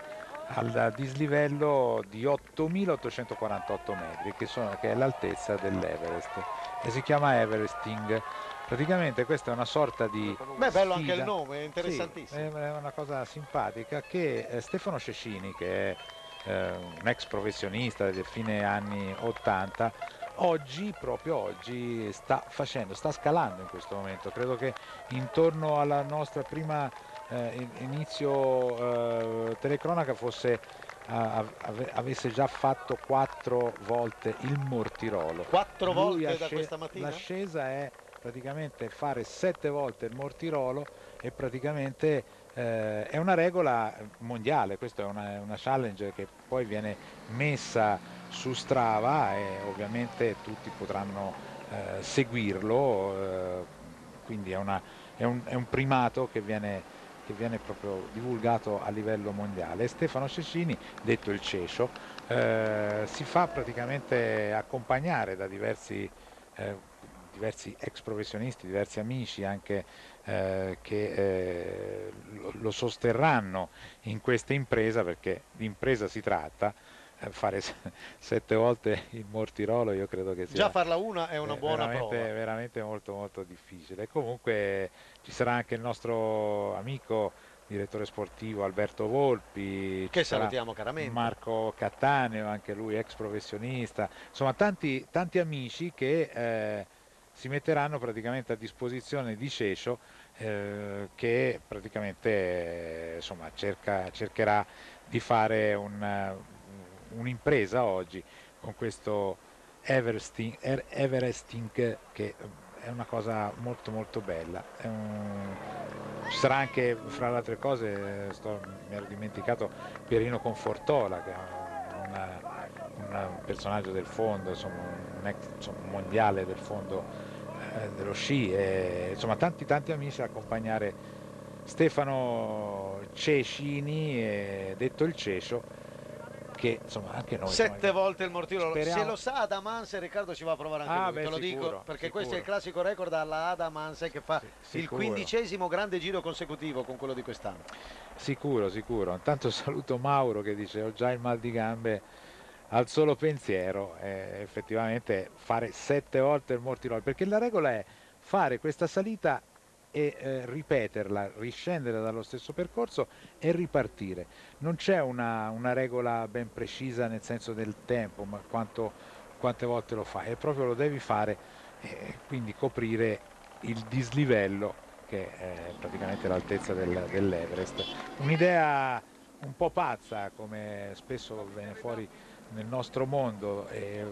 al dislivello di 8.848 metri che, sono- che è l'altezza dell'Everest e si chiama Everesting. Praticamente questa è una sorta di beh, bello anche il nome, è Sì, interessantissimo. è una cosa simpatica che eh, Stefano Cescini, che è eh, un ex professionista del fine anni 80, oggi, proprio oggi, sta facendo, sta scalando in questo momento. Credo che intorno alla nostra prima eh, in- inizio eh, telecronaca fosse, avesse già fatto quattro volte il mortirolo. Quattro Lui volte da questa mattina? L'ascesa è praticamente fare sette volte il mortirolo e praticamente eh, è una regola mondiale, questa è una, una challenge che poi viene messa su Strava e ovviamente tutti potranno eh, seguirlo, eh, quindi è, una- è un, è un primato che viene, che viene proprio divulgato a livello mondiale. Stefano Cecchini, detto il Cescio, eh, si fa praticamente accompagnare da diversi eh, diversi ex professionisti, diversi amici anche eh, che eh, lo, sosterranno in questa impresa perché di impresa si tratta. eh, Fare se- sette volte il mortirolo io credo che sia Già farla una è una eh, buona veramente, prova. veramente molto molto difficile. Comunque ci sarà anche il nostro amico direttore sportivo Alberto Volpi, Che salutiamo caramente. Marco Cattaneo, anche lui ex professionista, insomma tanti, tanti amici che eh, si metteranno praticamente a disposizione di Cescio eh, che praticamente eh, insomma, cerca- cercherà di fare eh, un'impresa oggi con questo Everesting, Er- Everesting che è una cosa molto molto bella. Ci sarà anche, fra le altre cose, sto- mi ero dimenticato Pierino Confortola, che è una- un personaggio del fondo, insomma, un ex insomma, mondiale del fondo dello sci, e, insomma tanti tanti amici a accompagnare Stefano Cecini, eh, detto il Cescio, che insomma anche noi... insomma, Sette volte il mortirolo. speriamo- Se lo sa Adam Hansen, Riccardo ci va a provare anche Ah, lui, beh, te lo sicuro, dico, perché sicuro. questo è il classico record alla Adam Hansen che fa il sicuro. quindicesimo grande giro consecutivo con quello di quest'anno. Sicuro, sicuro. Intanto saluto Mauro che dice ho già il mal di gambe al solo pensiero. Eh, effettivamente fare sette volte il mortirolo, perché la regola è fare questa salita e eh, ripeterla, riscendere dallo stesso percorso e ripartire. Non c'è una, una regola ben precisa nel senso del tempo, ma quanto, quante volte lo fai, è proprio lo devi fare e quindi coprire il dislivello che è praticamente l'altezza del- dell'Everest. Un'idea un po' pazza come spesso viene fuori nel nostro mondo, e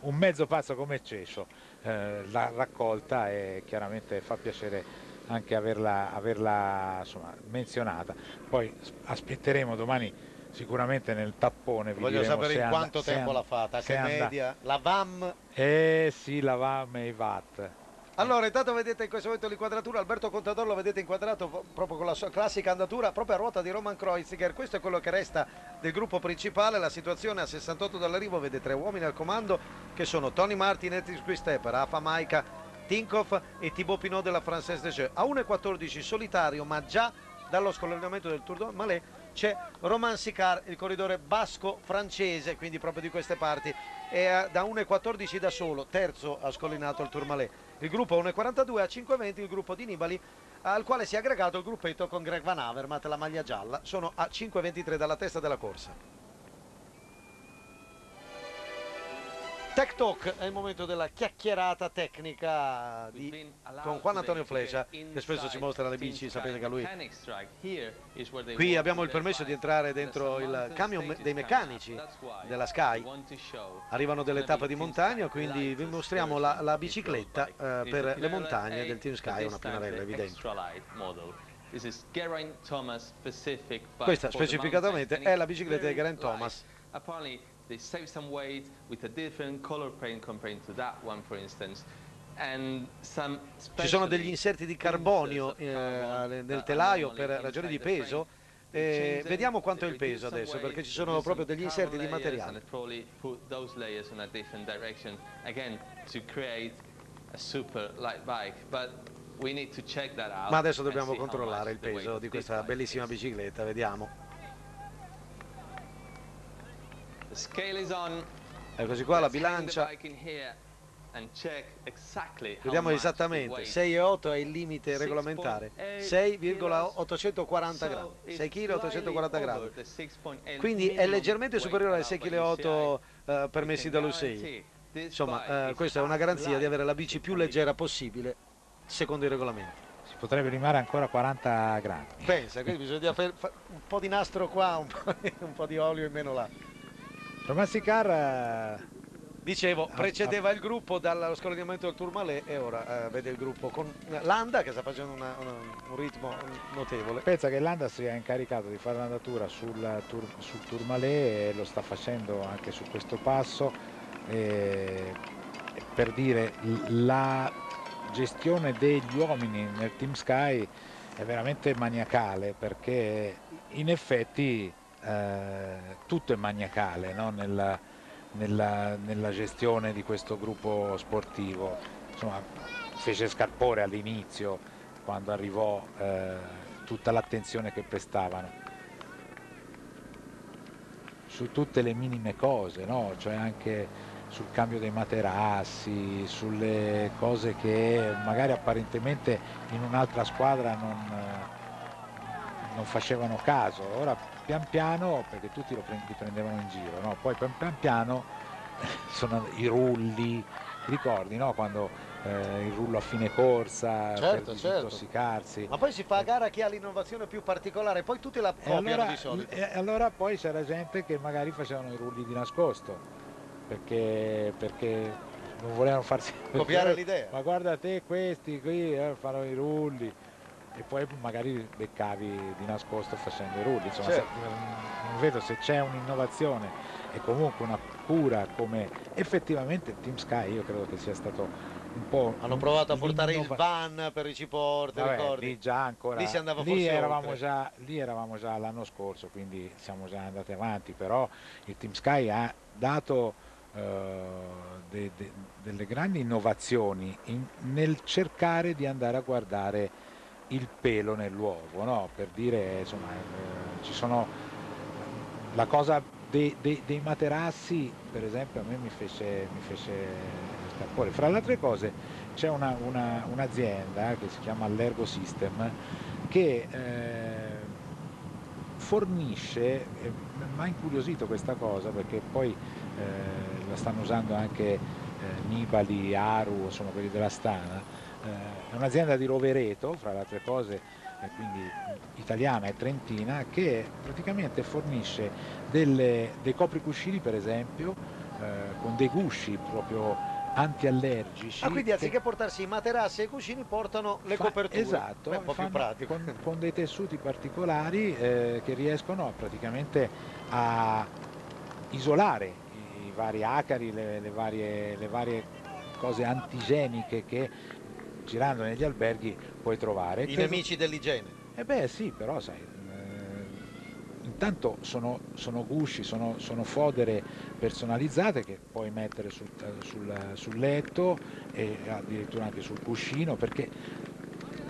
un mezzo pazzo come Cescio eh, l'ha raccolta e chiaramente fa piacere anche averla, averla, insomma, menzionata. Poi aspetteremo domani sicuramente nel tappone. Voglio sapere in quanto tempo l'ha fatta, che media, la VAM. Eh sì, la VAM e i VAT. Allora, intanto vedete in questo momento l'inquadratura, Alberto Contador lo vedete inquadrato proprio con la sua classica andatura, proprio a ruota di Roman Kreuziger. Questo è quello che resta del gruppo principale. La situazione a 68 dall'arrivo vede tre uomini al comando che sono Tony Martin, Etis Quistepper, Afa Maika, Tinkoff e Thibaut Pinot della Française des Jeux. A 1.14 solitario, ma già dallo scollinamento del Tour de Malais c'è Roman Sicard, il corridore basco-francese, quindi proprio di queste parti, e eh, da 1.14 da solo, terzo ha scollinato il Tourmalet. Il gruppo a 1.42 a 5.20 il gruppo di Nibali, al quale si è aggregato il gruppetto con Greg Van Avermaet, la maglia gialla, sono a 5.23 dalla testa della corsa. Tech Talk è il momento della chiacchierata tecnica di, con Juan Antonio Flecha, che spesso ci mostra le bici, sapete che lui Qui abbiamo il permesso di entrare dentro il camion dei meccanici della Sky. Arrivano delle tappe di montagna, quindi vi mostriamo la, la bicicletta eh, per le montagne del Team Sky, una pinarella evidente. Questa specificatamente è la bicicletta di Geraint Thomas. They save some weight with a different color paint compared to that one for instance. Ci sono degli inserti di carbonio eh, nel telaio per ragioni di peso. Eh, vediamo quanto è il peso adesso, perché ci sono proprio degli inserti di materiale. Ma adesso dobbiamo controllare il peso di questa bellissima is. bicicletta, vediamo. The scale is on. Eccoci qua, la bilancia. Vediamo esattamente, weight 6,8 è il limite regolamentare, 6,840 grammi, 6 kg 840 grammi. Quindi è leggermente superiore ai 6,8 kg permessi dall'USAI. insomma, eh, questa è una garanzia di avere la bici più leggera possibile, secondo i regolamenti. Si potrebbe rimare ancora 40 grammi. Pensa, quindi bisogna fare fa- un po' di nastro qua, un po' di, un po' di olio in meno là. Romazzi Car eh, Dicevo, precedeva il gruppo dallo scollinamento del Tourmalet e ora eh, vede il gruppo con Landa che sta facendo una- una- un ritmo notevole. pensa che Landa sia incaricato di fare un'andatura sul, Tour, sul Tourmalet e lo sta facendo anche su questo passo. e- e per dire, la gestione degli uomini nel Team Sky è veramente maniacale perché in effetti eh, tutto è maniacale no? nella, nella- nella gestione di questo gruppo sportivo. Insomma, fece scalpore all'inizio quando arrivò eh, tutta l'attenzione che prestavano su tutte le minime cose, no? cioè anche sul cambio dei materassi, sulle cose che magari apparentemente in un'altra squadra non, non facevano caso. Ora pian piano, perché tutti lo pre- li prendevano in giro, no? poi pian pian piano sono i rulli, ti ricordi no? quando eh, il rullo a fine corsa Certo, per certo. disintossicarsi. Ma poi si fa a gara chi ha l'innovazione più particolare, poi tutti la copiano allora, di solito. e allora poi c'era gente che magari facevano i rulli di nascosto perché, perché non volevano farsi Copiare l'idea. Ma guarda te questi qui eh, fanno i rulli e poi magari beccavi di nascosto facendo i rulli. Insomma, Certo. se- non vedo se c'è un'innovazione e comunque una cura come effettivamente Team Sky io credo che sia stato un po'... Hanno provato a portare il van per i ciporti, Vabbè, ricordi? lì già ancora Lì si andava lì forse eravamo già lì eravamo già l'anno scorso quindi siamo già andati avanti però il Team Sky ha dato eh, de- de- delle grandi innovazioni in- nel cercare di andare a guardare il pelo nell'uovo no? per dire insomma eh, ci sono la cosa dei, dei- dei materassi per esempio a me mi fece, mi fece scalpore fra le altre cose c'è una- una- un'azienda che si chiama Allergo System che eh, fornisce, e mi ha incuriosito questa cosa perché poi eh, la stanno usando anche eh, Nibali, Aru, insomma quelli della Stana, eh, un'azienda di Rovereto, fra le altre cose, eh, quindi italiana e trentina, che praticamente fornisce delle- dei copricuscini per esempio, eh, con dei gusci proprio antiallergici. Ah, quindi anziché portarsi i materassi e i cuscini portano le Fa- coperture. Esatto, Beh, un po' più pratico. Con, con dei tessuti particolari eh, che riescono praticamente a isolare i, i vari acari, le, le varie, le varie cose antigeniche che girando negli alberghi puoi trovare. I Credo- nemici dell'igiene. eh beh sì, però sai, eh, intanto sono, sono gusci, sono, sono fodere personalizzate che puoi mettere sul, eh, sul- sul letto e addirittura anche sul cuscino perché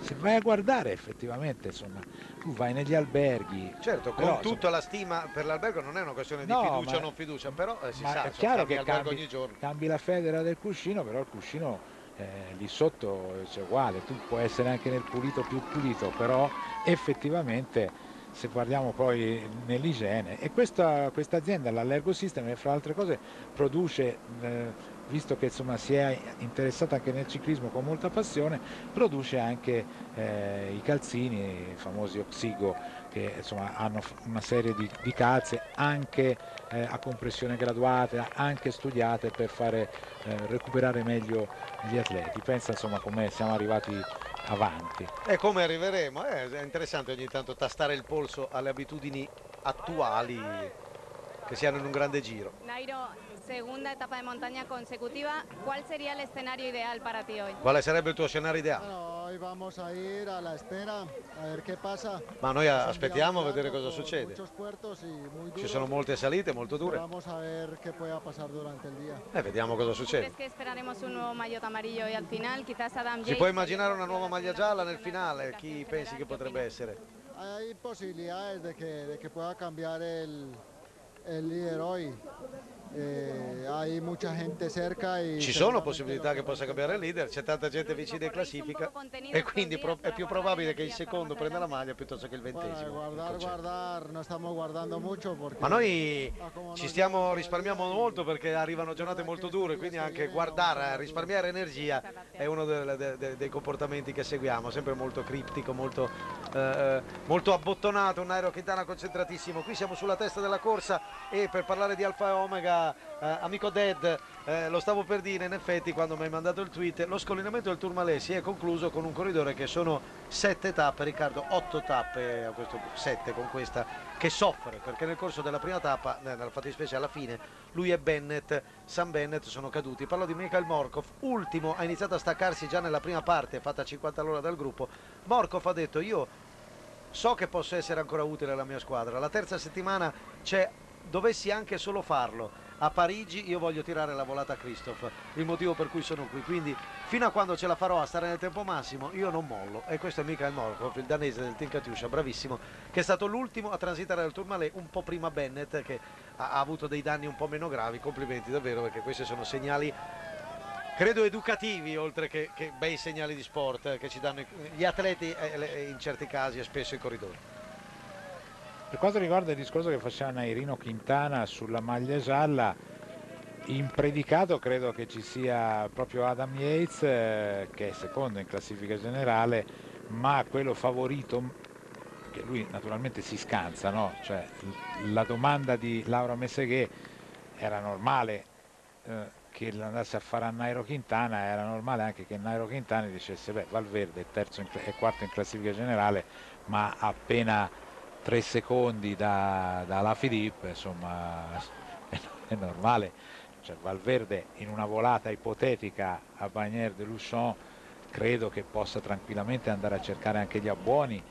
se vai a guardare effettivamente insomma tu vai negli alberghi Certo, con però, tutta la stima per l'albergo non è una questione di No, fiducia o non fiducia, però eh, si sa, è chiaro che cambi, ogni giorno. cambi la federa del cuscino però il cuscino eh, lì sotto c'è uguale tu puoi essere anche nel pulito più pulito però effettivamente se guardiamo poi nell'igiene e questa questa azienda l'Allergo System fra altre cose produce eh, visto che insomma si è interessata anche nel ciclismo con molta passione produce anche eh, i calzini i famosi Oxigo che insomma hanno una serie di, di calze anche eh, a compressione graduata, anche studiate per fare eh, recuperare meglio gli atleti. Pensa insomma come siamo arrivati avanti. E come arriveremo? Eh, è interessante ogni tanto tastare il polso alle abitudini attuali che si hanno in un grande giro. Segunda etapa de montaña consecutiva. ¿Cuál sería el escenario ideal para ti hoy? Quale sarebbe il tuo scenario ideale? Bueno, hoy vamos a ir a la espera a ver qué pasa. Ma noi aspettiamo a vedere cosa succede. Muchos puertos y muy Ci sono molte salite molto dure. Vamos a ver qué pueda pasar durante el día. Eh, vediamo cosa succede. ¿Crees que esperaremos un nuevo maillot amarillo hoy al final? Quizás Adam Si può immaginare una nuova maglia gialla nel finale? Chi pensi che potrebbe essere? Hay posibilidades de que, de que pueda cambiar el, el líder hoy. Eh, hay mucha gente cerca Ci sono possibilità che possa cambiare il leader, c'è tanta gente vicina in classifica e quindi pro- è più probabile che il secondo prenda la maglia piuttosto che il ventesimo. guardar, guardar, no estamos guardando porque Ma noi ci stiamo risparmiamo molto perché arrivano giornate molto dure, quindi anche guardare, risparmiare energia è uno de- de- de- dei comportamenti che seguiamo, sempre molto criptico, molto, eh, molto abbottonato, un Nairo Quintana concentratissimo. Qui siamo sulla testa della corsa e per parlare di Alfa e Omega, eh, amico Dead, eh, lo stavo per dire in effetti quando mi hai mandato il tweet, lo scollinamento del Tourmalet si è concluso con un corridore che sono sette tappe, Riccardo, otto tappe a questo sette con questa, che soffre perché nel corso della prima tappa, eh, nella fattispecie alla fine, lui e Bennett, Sam Bennett sono caduti. Parlo di Mikhail Morkov, ultimo, ha iniziato a staccarsi già nella prima parte, fatta a 50 all'ora dal gruppo. Morkov ha detto io so che posso essere ancora utile alla mia squadra, la terza settimana c'è, dovessi anche solo farlo. A Parigi io voglio tirare la volata a Christoph, il motivo per cui sono qui. Quindi fino a quando ce la farò a stare nel tempo massimo io non mollo. E questo è Mikhail Morkov, il danese del Team Katusha, bravissimo, che è stato l'ultimo a transitare dal Tourmalet, un po' prima Bennett che ha, avuto dei danni un po' meno gravi. Complimenti davvero perché questi sono segnali credo educativi oltre che, che bei segnali di sport eh, che ci danno gli atleti eh, in certi casi e spesso i corridori. Per quanto riguarda il discorso che faceva Nairino Quintana sulla maglia gialla, in predicato credo che ci sia proprio Adam Yates eh, che è secondo in classifica generale, ma quello favorito, che lui naturalmente si scansa, no? Cioè, la domanda di Laura Messeghe era normale eh, che andasse a fare a Nairo Quintana, era normale anche che Nairo Quintana dicesse beh Valverde è terzo è quarto in classifica generale, ma appena tre secondi da, dalla Filippo, insomma è, è normale. Cioè, Valverde in una volata ipotetica a Bagnères de Luchon credo che possa tranquillamente andare a cercare anche gli abbuoni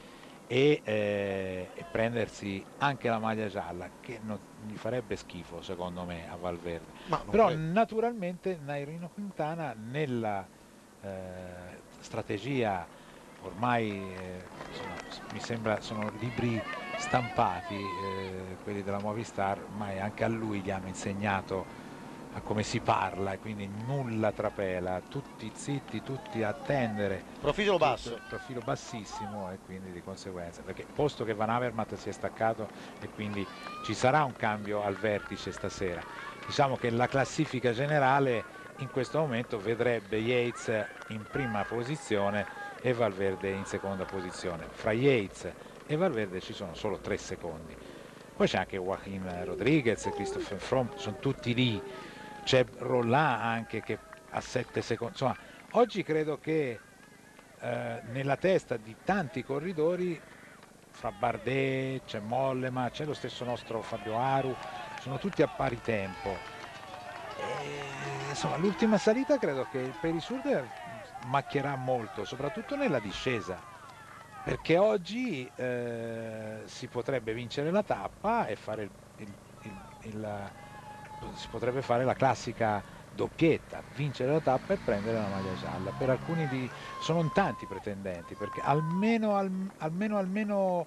e, eh, e prendersi anche la maglia gialla che non gli farebbe schifo secondo me a Valverde però credo. naturalmente Nairino Quintana nella eh, strategia ormai eh, insomma, s- mi sembra sono libri stampati eh, quelli della Movistar ma anche a lui gli hanno insegnato a come si parla e quindi nulla trapela tutti zitti tutti a attendere Profilo Tutto- basso. profilo bassissimo e quindi di conseguenza perché posto che Van Avermaet si è staccato e quindi ci sarà un cambio al vertice stasera diciamo che la classifica generale in questo momento vedrebbe Yates in prima posizione e Valverde in seconda posizione. Fra Yates e Valverde ci sono solo tre secondi. Poi c'è anche Joaquim Rodriguez Christopher Fromm sono tutti lì. C'è Rollin anche che a 7 secondi. Insomma oggi credo che eh, nella testa di tanti corridori fra Bardet, c'è Mollema, c'è lo stesso nostro Fabio Aru, sono tutti a pari tempo. E, insomma, l'ultima salita credo che il Perisurde macchierà molto, soprattutto nella discesa, perché oggi eh, si potrebbe vincere la tappa e fare il, il- il- si potrebbe fare la classica doppietta, vincere la tappa e prendere la maglia gialla. Per alcuni di, sono tanti pretendenti, perché almeno, al- almeno, almeno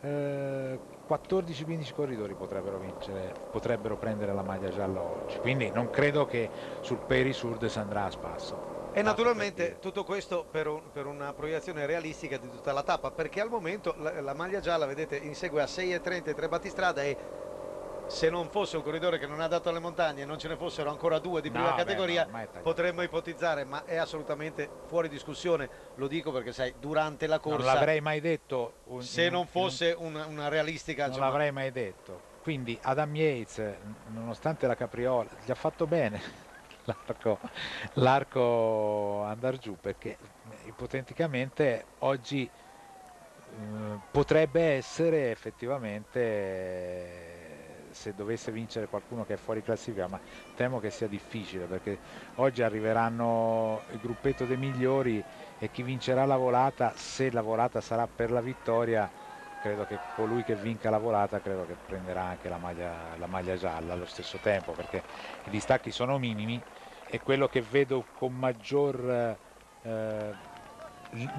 eh, 14-15 corridori potrebbero vincere, potrebbero prendere la maglia gialla oggi. Quindi non credo che sul Perisurde si andrà a spasso. E naturalmente tutto questo per, un- per una proiezione realistica di tutta la tappa, perché al momento la, la maglia gialla, vedete, insegue a 6,30 tre battistrada e se non fosse un corridore che non ha dato alle montagne e non ce ne fossero ancora due di No, prima beh, categoria, no, ormai è tagliato. potremmo ipotizzare, ma è assolutamente fuori discussione. Lo dico perché sai, durante la Non corsa, l'avrei mai detto. un- se in- non in- fosse una, una realistica... non l'avrei mai detto. Quindi Adam Yates, nonostante la capriola, gli ha fatto bene l'arco, l'arco andare giù perché eh, ipoteticamente oggi eh, potrebbe essere effettivamente eh, se dovesse vincere qualcuno che è fuori classifica, ma temo che sia difficile perché oggi arriveranno il gruppetto dei migliori e chi vincerà la volata, se la volata sarà per la vittoria, credo che colui che vinca la volata credo che prenderà anche la maglia, la maglia gialla allo stesso tempo perché i distacchi sono minimi e quello che vedo con maggior eh,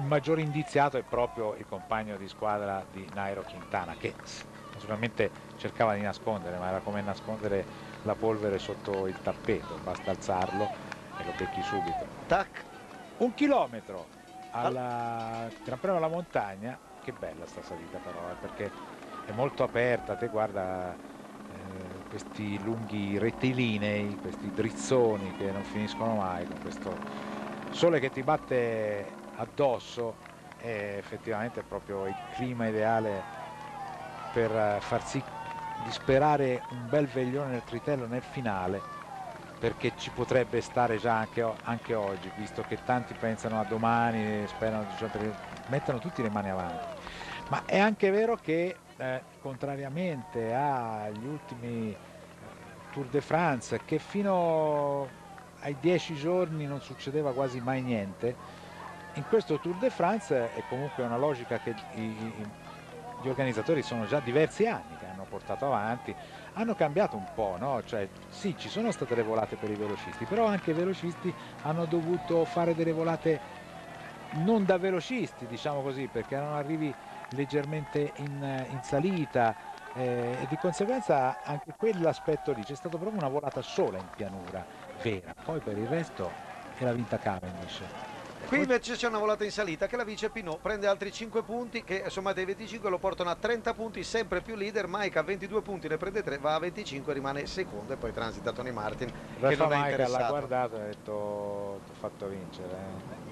maggior indiziato è proprio il compagno di squadra di Nairo Quintana che naturalmente cercava di nascondere ma era come nascondere la polvere sotto il tappeto, basta alzarlo e lo becchi subito. Tac. Un chilometro alla Gran Premio della Montagna, che bella sta salita però, eh, perché è molto aperta, te guarda eh, questi lunghi rettilinei, questi drizzoni che non finiscono mai con questo sole che ti batte addosso. È effettivamente proprio il clima ideale per eh, far sì di un bel veglione nel tritello nel finale perché ci potrebbe stare già anche, anche oggi visto che tanti pensano a domani sperano mettono tutti le mani avanti ma è anche vero che eh, contrariamente agli ultimi eh, Tour de France che fino ai dieci giorni non succedeva quasi mai niente in questo Tour de France è comunque una logica che i, gli organizzatori sono già diversi anni che hanno portato avanti, hanno cambiato un po', no? cioè, sì ci sono state le volate per i velocisti, però anche i velocisti hanno dovuto fare delle volate non da velocisti, diciamo così, perché erano arrivi leggermente in, in salita eh, e di conseguenza anche quell'aspetto lì c'è stata proprio una volata sola in pianura vera, poi per il resto era vinta Cavendish. Qui invece c'è una volata in salita che la vince Pinot, prende altri 5 punti che sommati ai 25 lo portano a 30 punti, sempre più leader, Mike a 22 punti, ne prende 3, va a 25, rimane secondo e poi transita Tony Martin che Rafa non è Maica l'ha interessato. guardato e ha detto ti ho fatto vincere.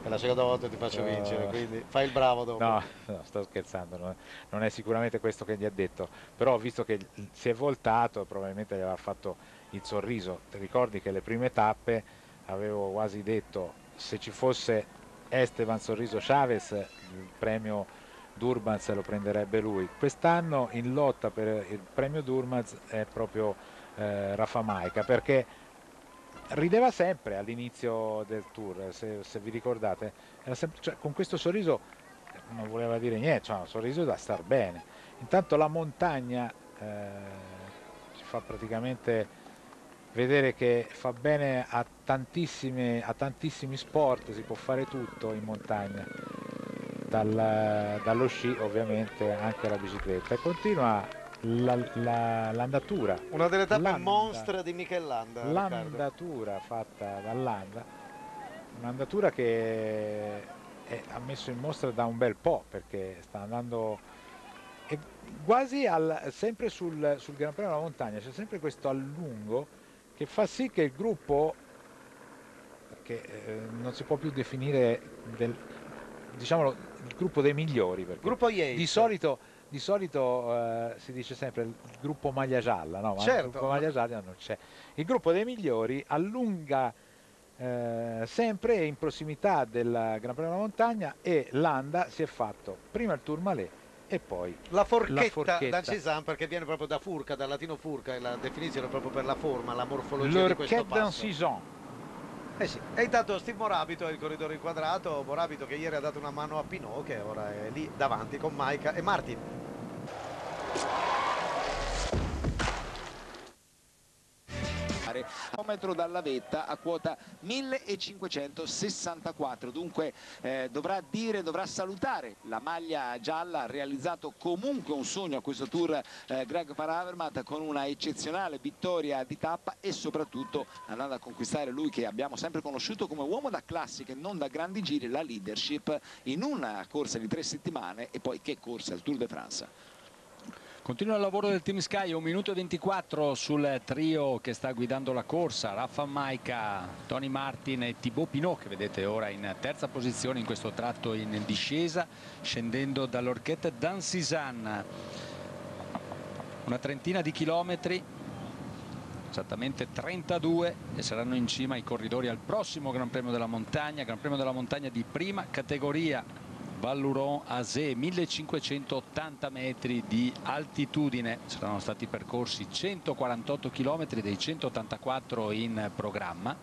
Eh." È la seconda volta che ti faccio Eh, vincere, quindi fai il bravo dopo. No, no, sto scherzando, non è, non è sicuramente questo che gli ha detto, però visto che si è voltato probabilmente gli aveva fatto il sorriso. Ti ricordi che le prime tappe avevo quasi detto se ci fosse Esteban Sorriso Chavez il premio Durbanz lo prenderebbe lui. Quest'anno in lotta per il premio Durbanz è proprio eh, Rafa Maica perché rideva sempre all'inizio del tour, se, se vi ricordate, sempre- cioè, con questo sorriso non voleva dire niente, cioè un sorriso da star bene. Intanto la montagna eh, ci fa praticamente vedere che fa bene a, a tantissimi sport, si può fare tutto in montagna, Dal- dallo sci ovviamente anche alla bicicletta. E continua la- la- l'andatura. Una delle tappe monstre di Michel Landa. Riccardo. L'andatura fatta dall'Anda, un'andatura che è- ha messo in mostra da un bel po' perché sta andando quasi al- sempre sul, sul Gran Premio della Montagna, c'è sempre questo allungo che fa sì che il gruppo, che eh, non si può più definire del, diciamolo, il gruppo dei migliori, perché Gruppo di solito, di solito eh, si dice sempre il gruppo maglia gialla, no? Ma Certo. il gruppo maglia gialla non c'è. Il gruppo dei migliori allunga eh, sempre in prossimità del Gran Premio della Montagna e Landa si è fatto prima il Tourmalet e poi La forchetta, la forchetta. da Cézanne perché viene proprio da furca, dal latino furca, è la definizione proprio per la forma, la morfologia di questo L'Orchette passo. Eh sì. E intanto Steve Morabito è il corridore inquadrato, Morabito che ieri ha dato una mano a Pinot che ora è lì davanti con Maika e Martin. Chilometro dalla vetta a quota 1564 dunque eh, dovrà dire dovrà salutare la maglia gialla ha realizzato comunque un sogno a questo tour eh, Greg Van Avermaet con una eccezionale vittoria di tappa e soprattutto andando a conquistare lui che abbiamo sempre conosciuto come uomo da classiche non da grandi giri la leadership in una corsa di tre settimane e poi che corsa il Tour de France Continua il lavoro del Team Sky, 1 minuto e 24 sul trio che sta guidando la corsa, Raffa Maica, Tony Martin e Thibaut Pinot che vedete ora in terza posizione in questo tratto in discesa, scendendo dall'Orchette d'Ancisan. Una trentina di chilometri, esattamente 32 e saranno in cima i corridori al prossimo Gran Premio della Montagna, Gran Premio della Montagna di prima categoria Valluron Azé 1580 metri di altitudine. Saranno stati percorsi 148 km dei 184 in programma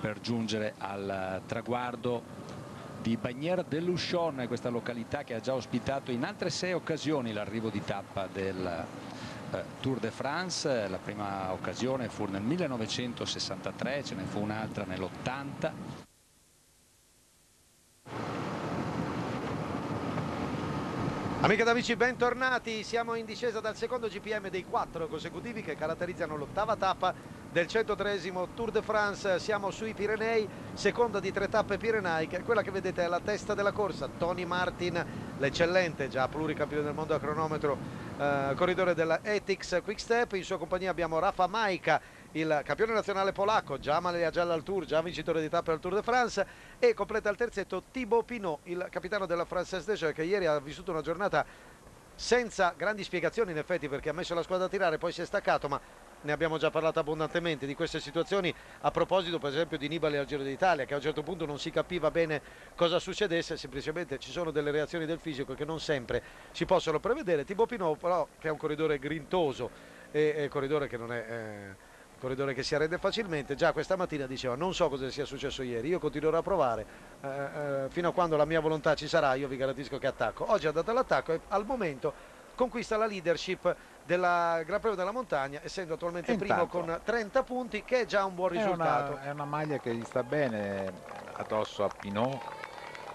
per giungere al traguardo di Bagnères de Luchon questa località che ha già ospitato in altre sei occasioni l'arrivo di tappa del eh, Tour de France. La prima occasione fu nel 1963 ce ne fu un'altra nell'80 Amiche ed amici, bentornati. Siamo in discesa dal secondo GPM dei quattro consecutivi che caratterizzano l'ottava tappa del 103 Tour de France. Siamo sui Pirenei, seconda di tre tappe pirenaiche. Quella che vedete è la testa della corsa. Tony Martin, l'eccellente, già pluricampione del mondo a cronometro, eh, corridore della Ethics Quick Step. In sua compagnia abbiamo Rafa Maica, il campione nazionale polacco, già maglia gialla al Tour, già vincitore di tappe al Tour de France e completa il terzetto Thibaut Pinot, il capitano della Française des Jeux che ieri ha vissuto una giornata senza grandi spiegazioni in effetti perché ha messo la squadra a tirare, poi si è staccato ma ne abbiamo già parlato abbondantemente di queste situazioni. A proposito per esempio di Nibali al Giro d'Italia che a un certo punto non si capiva bene cosa succedesse semplicemente ci sono delle reazioni del fisico che non sempre si possono prevedere. Thibaut Pinot però che è un corridore grintoso e, e corridore che non è eh, corridore che si arrende facilmente, già questa mattina diceva non so cosa sia successo ieri, io continuerò a provare, eh, eh, fino a quando la mia volontà ci sarà io vi garantisco che attacco. Oggi ha dato all'attacco e al momento conquista la leadership della Gran Premio della Montagna, essendo attualmente Intanto, primo con 30 punti, che è già un buon risultato. È una, è una maglia che gli sta bene addosso a Pinot,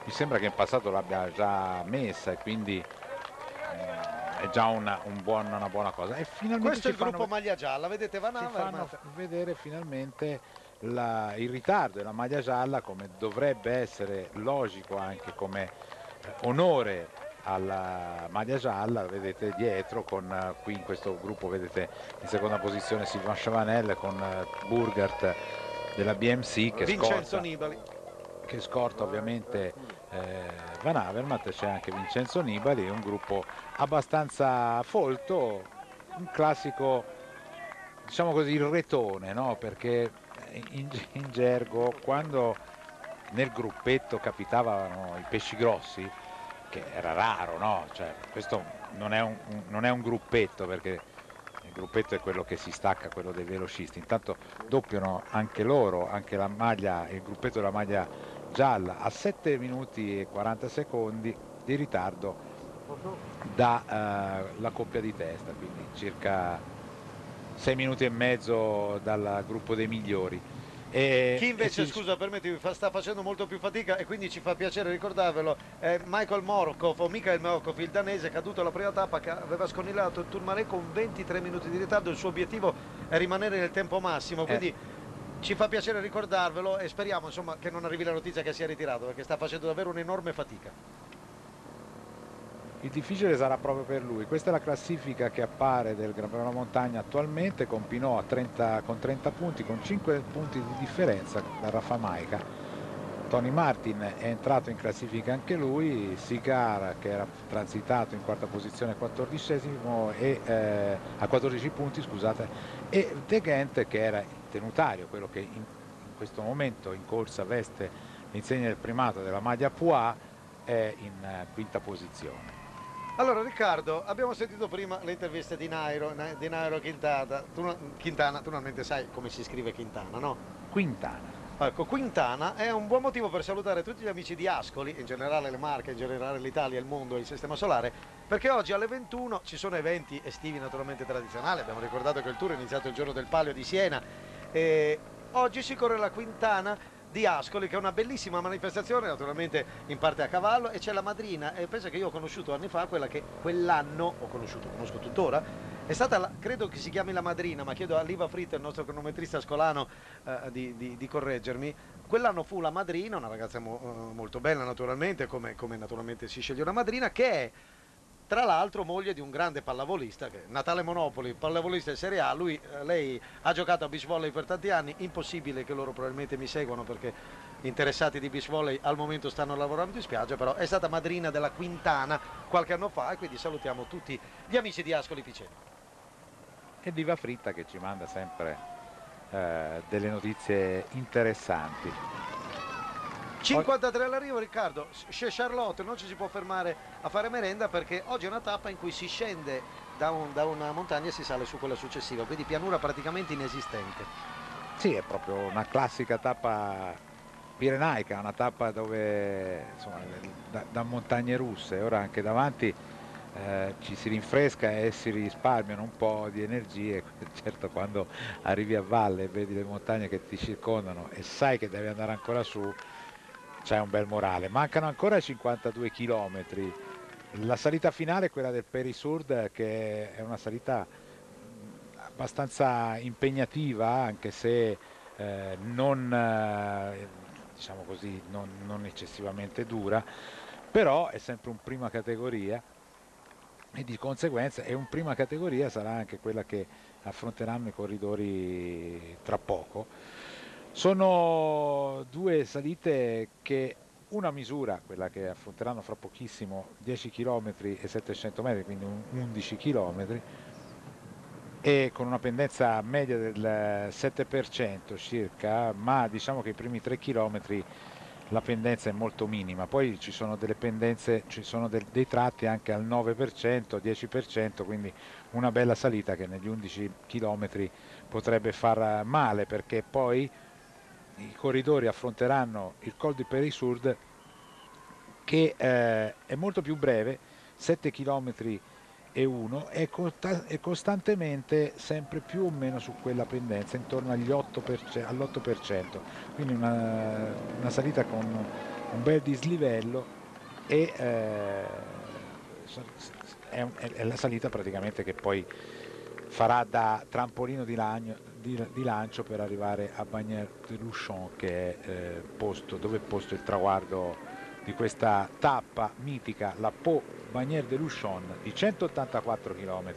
mi sembra che in passato l'abbia già messa e quindi eh, è già una, un buon, una buona cosa. E finalmente Questo è il fanno, gruppo maglia gialla, vedete Van ci fanno Avermaet. vedere finalmente la- il ritardo della maglia gialla come dovrebbe essere logico anche come eh, onore alla maglia gialla, vedete dietro con eh, qui in questo gruppo vedete in seconda posizione Silvan Chavanel con eh, Burgert della BMC che Vincenzo scorta, Nibali. che scorta ovviamente Van Avermaet, c'è anche Vincenzo Nibali, un gruppo abbastanza folto, un classico, diciamo così, il retone, no? perché in, in gergo quando nel gruppetto capitavano i pesci grossi, che era raro, no? Cioè, questo non è un, un- non è un gruppetto perché il gruppetto è quello che si stacca, quello dei velocisti. Intanto doppiano anche loro, anche la maglia, il gruppetto della maglia gialla a 7 minuti e 40 secondi di ritardo dalla coppia di testa, quindi circa 6 minuti e mezzo dal gruppo dei migliori. E, Chi invece, e si- scusa, permettimi, fa- sta facendo molto più fatica e quindi ci fa piacere ricordarvelo, è Michael Morkov o Michael Morkov, il danese caduto alla prima tappa che aveva sconillato il Tourmalet con 23 minuti di ritardo, il suo obiettivo è rimanere nel tempo massimo, quindi ci fa piacere ricordarvelo e speriamo insomma, che non arrivi la notizia che si è ritirato perché sta facendo davvero un'enorme fatica. Il difficile sarà proprio per lui. Questa è la classifica che appare del Gran Premio Montagna attualmente con Pinot a 30, con 30 punti, con 5 punti di differenza da Rafa Maica. Tony Martin è entrato in classifica anche lui, Sigar che era transitato in quarta posizione 14 e, eh, a 14 punti scusate, e De Gent che era tenutario, quello che in, questo momento in corsa veste l'insegna del primato della maglia Pua è in eh, quinta posizione. Allora Riccardo, abbiamo sentito prima le interviste di Nairo, Na- di Nairo Quintana. Tu, Quintana, tu naturalmente sai come si scrive Quintana, no? Quintana. Ecco, Quintana è un buon motivo per salutare tutti gli amici di Ascoli, in generale le Marche, in generale l'Italia, il mondo e il sistema solare, perché oggi alle 21 ci sono eventi estivi naturalmente tradizionali, abbiamo ricordato che il tour è iniziato il giorno del Palio di Siena e oggi si corre la Quintana di Ascoli che è una bellissima manifestazione naturalmente in parte a cavallo e c'è la madrina e pensa che io ho conosciuto anni fa quella che quell'anno ho conosciuto, conosco tuttora è stata, la- credo che si chiami la madrina, ma chiedo a Liva Fritta, il nostro cronometrista scolano, eh, di, di- di correggermi. Quell'anno fu la madrina, una ragazza mo- eh, molto bella naturalmente, come, come naturalmente si sceglie una madrina, che è tra l'altro moglie di un grande pallavolista, Natale Monopoli, pallavolista in Serie A, lui, eh, lei ha giocato a beach volley per tanti anni, impossibile che loro probabilmente mi seguano perché interessati di beach volley al momento stanno lavorando in spiaggia, però è stata madrina della Quintana qualche anno fa e quindi salutiamo tutti gli amici di Ascoli Piceno. e Diva Fritta che ci manda sempre eh, delle notizie interessanti. 53 all'arrivo Riccardo, c'è Charlotte, non ci si può fermare a fare merenda perché oggi è una tappa in cui si scende da, un- da una montagna e si sale su quella successiva, quindi pianura praticamente inesistente. Sì, è proprio una classica tappa pirenaica, una tappa dove insomma, da, da montagne russe, ora anche davanti eh, ci si rinfresca e si risparmiano un po' di energie, certo quando arrivi a valle e vedi le montagne che ti circondano e sai che devi andare ancora su, c'è un bel morale. Mancano ancora 52 km la salita finale è quella del Perisurd che è una salita abbastanza impegnativa anche se eh, non, eh, diciamo così, non, non eccessivamente dura, però è sempre un prima categoria e di conseguenza è un prima categoria sarà anche quella che affronteranno i corridori tra poco. Sono due salite che una misura, quella che affronteranno fra pochissimo 10 km e 700 metri, quindi 11 km, e con una pendenza media del 7% circa, ma diciamo che i primi 3 km la pendenza è molto minima, poi ci sono delle pendenze, ci sono del, dei tratti anche al 9%, 10%, quindi una bella salita che negli 11 km potrebbe far male perché poi i corridori affronteranno il Col di Perisurd che eh, è molto più breve, 7 km e 1 è, costantemente sempre più o meno su quella pendenza, intorno agli 8%, all'8%, quindi una, una, salita con un bel dislivello e eh, è, è, la salita praticamente che poi farà da trampolino di, lagno, di, di lancio per arrivare a Bagnères de Luchon che è eh, posto, dove è posto il traguardo di questa tappa mitica, la Po Bagnères de Luchon di 184 km,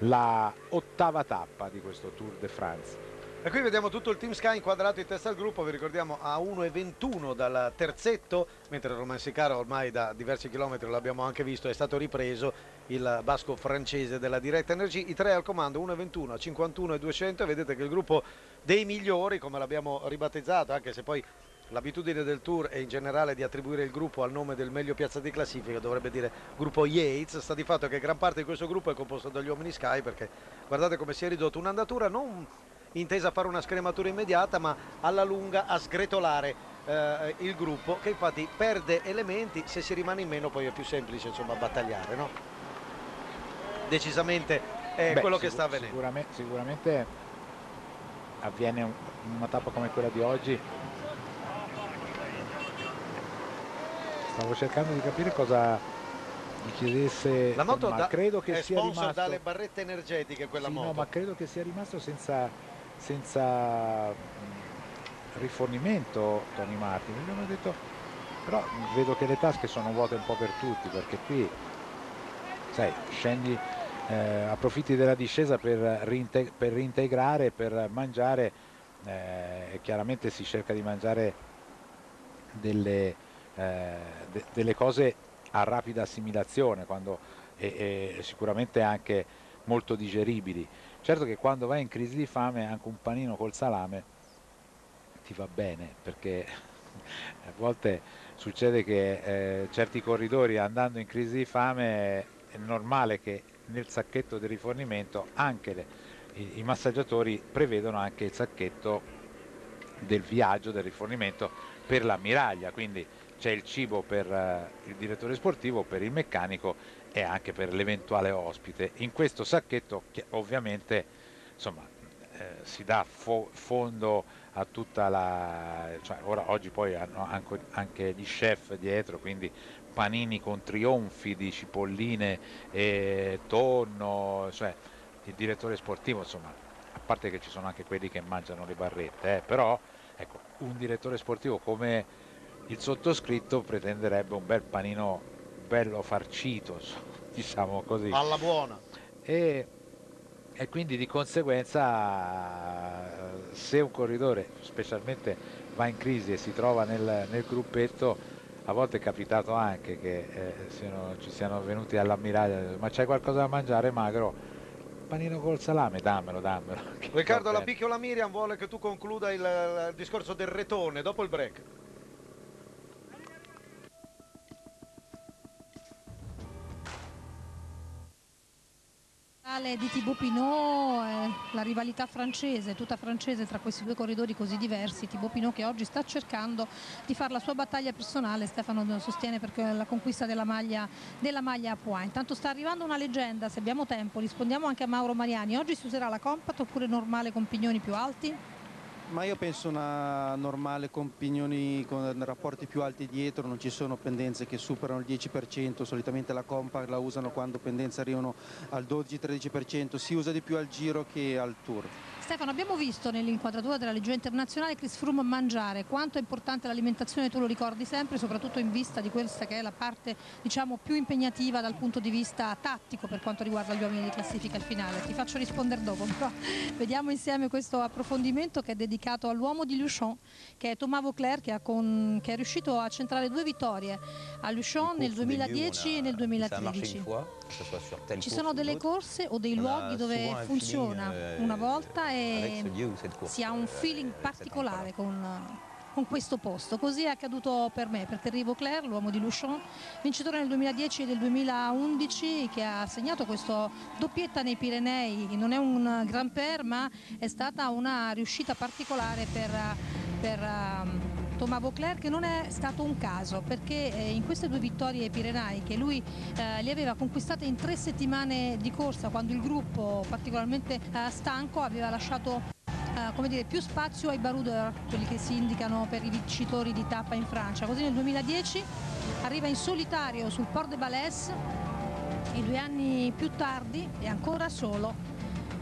la ottava tappa di questo Tour de France. E qui vediamo tutto il Team Sky inquadrato in testa al gruppo, vi ricordiamo a 1,21 dal terzetto, mentre Roman Sicaro ormai da diversi chilometri l'abbiamo anche visto, è stato ripreso il basco francese della Direct Energy, i tre al comando 1,21 a 51 e 200 e vedete che il gruppo dei migliori, come l'abbiamo ribattezzato, anche se poi L'abitudine del tour e in generale di attribuire il gruppo al nome del meglio piazzato di classifica, dovrebbe dire gruppo Yates, sta di fatto che gran parte di questo gruppo è composto dagli uomini Sky perché guardate come si è ridotto un'andatura non intesa a fare una scrematura immediata ma alla lunga a sgretolare eh, il gruppo che infatti perde elementi, se si rimane in meno poi è più semplice insomma battagliare. No? Decisamente è Beh, quello che sta avvenendo. Sicuramente, sicuramente avviene una tappa come quella di oggi Stavo cercando di capire cosa mi chiedesse. La moto da, credo che è sia rimasto... dalle barrette energetiche quella sì, moto. No, ma credo che sia rimasto senza, senza rifornimento Tony Martin. Detto, però vedo che le tasche sono vuote un po' per tutti perché qui sai, scendi, eh, approfitti della discesa per, rinte per reintegrare, per mangiare eh, chiaramente si cerca di mangiare delle, eh, de delle cose a rapida assimilazione quando, e, e sicuramente anche molto digeribili. Certo che quando vai in crisi di fame anche un panino col salame ti va bene perché a volte succede che eh, certi corridori andando in crisi di fame è normale che nel sacchetto del rifornimento anche le, i, i massaggiatori prevedono anche il sacchetto del viaggio del rifornimento per l'ammiraglia quindi c'è il cibo per uh, il direttore sportivo, per il meccanico e anche per l'eventuale ospite. In questo sacchetto ovviamente insomma, eh, si dà fo fondo a tutta la... Cioè, ora, oggi poi hanno anche gli chef dietro, quindi panini con trionfi di cipolline e tonno, cioè il direttore sportivo insomma, a parte che ci sono anche quelli che mangiano le barrette, eh, però ecco, un direttore sportivo come il sottoscritto pretenderebbe un bel panino bello farcito, diciamo così. Alla buona. E, e quindi di conseguenza se un corridore specialmente va in crisi e si trova nel, nel gruppetto a volte è capitato anche che eh, siano, ci siano venuti all'ammiraglia ma c'è qualcosa da mangiare magro? Panino col salame dammelo dammelo. Riccardo la Picchio la Miriam vuole che tu concluda il, il discorso del retone dopo il break di Thibaut Pinot, eh, la rivalità francese, tutta francese tra questi due corridori così diversi, Thibaut Pinot che oggi sta cercando di fare la sua battaglia personale, Stefano sostiene per la conquista della maglia, della maglia a Poix. Intanto sta arrivando una leggenda, se abbiamo tempo rispondiamo anche a Mauro Mariani, oggi si userà la compact oppure normale con pignoni più alti? Ma io penso una normale con pignoni con rapporti più alti dietro, non ci sono pendenze che superano il 10%, solitamente la compact la usano quando pendenze arrivano al 12-13%, si usa di più al giro che al tour. Stefano, abbiamo visto nell'inquadratura della legge internazionale Chris Froome mangiare, quanto è importante l'alimentazione, tu lo ricordi sempre, soprattutto in vista di questa che è la parte diciamo, più impegnativa dal punto di vista tattico per quanto riguarda gli uomini di classifica al finale. Ti faccio rispondere dopo, però vediamo insieme questo approfondimento che è dedicato all'uomo di Luchon, che è Thomas Vauclair, che, con, che, è riuscito a centrare due vittorie a Luchon nel 2010 e nel 2013. Ci sono delle corse o dei luoghi dove funziona una volta e si ha un feeling particolare con, con questo posto. Così è accaduto per me, per Thierry Vauclair, l'uomo di Luchon, vincitore nel 2010 e nel 2011 che ha segnato questo doppietta nei Pirenei. Non è un Grand Père ma è stata una riuscita particolare per, per Thomas Vauclair che non è stato un caso perché eh, in queste due vittorie ai Pirenei che lui eh, le aveva conquistate in tre settimane di corsa quando il gruppo particolarmente eh, stanco aveva lasciato eh, come dire, più spazio ai baroudeur, quelli che si indicano per i vincitori di tappa in Francia. Così nel 2010 arriva in solitario sul Port de Balès e due anni più tardi è ancora solo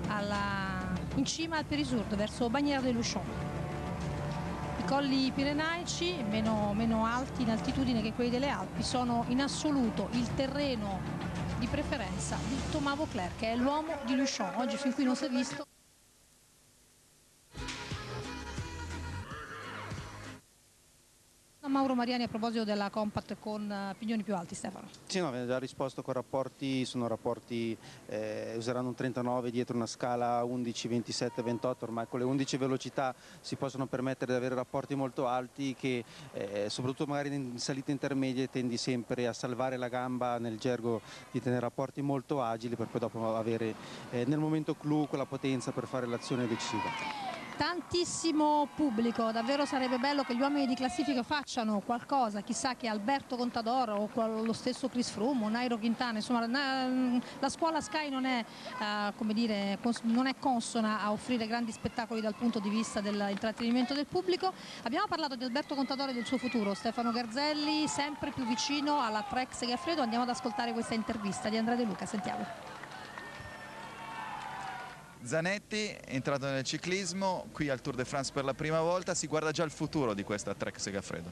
alla, in cima al Perisourde verso Bagnères de Luchon. I colli pirenaici, meno, meno alti in altitudine che quelli delle Alpi, sono in assoluto il terreno di preferenza di Thomas Vauclair, che è l'uomo di Luchon. Oggi fin qui non si è visto. Mauro Mariani a proposito della compact con uh, pignoni più alti, Stefano. Sì, no, abbiamo già risposto con rapporti, sono rapporti, eh, useranno un 39 dietro una scala 11, 27, 28, ormai con le 11 velocità si possono permettere di avere rapporti molto alti che eh, soprattutto magari in salite intermedie tendi sempre a salvare la gamba nel gergo di tenere rapporti molto agili per poi dopo avere eh, nel momento clou quella potenza per fare l'azione decisiva tantissimo pubblico, davvero sarebbe bello che gli uomini di classifica facciano qualcosa, chissà che Alberto Contadoro o lo stesso Chris Froome o Nairo Quintana, insomma la scuola Sky non è, uh, dire, non è, consona a offrire grandi spettacoli dal punto di vista dell'intrattenimento del pubblico. Abbiamo parlato di Alberto Contadoro e del suo futuro, Stefano Garzelli sempre più vicino alla Trek Segafredo, andiamo ad ascoltare questa intervista di Andrea De Luca, sentiamo. Zanetti è entrato nel ciclismo, qui al Tour de France per la prima volta, si guarda già il futuro di questa Trek Segafredo.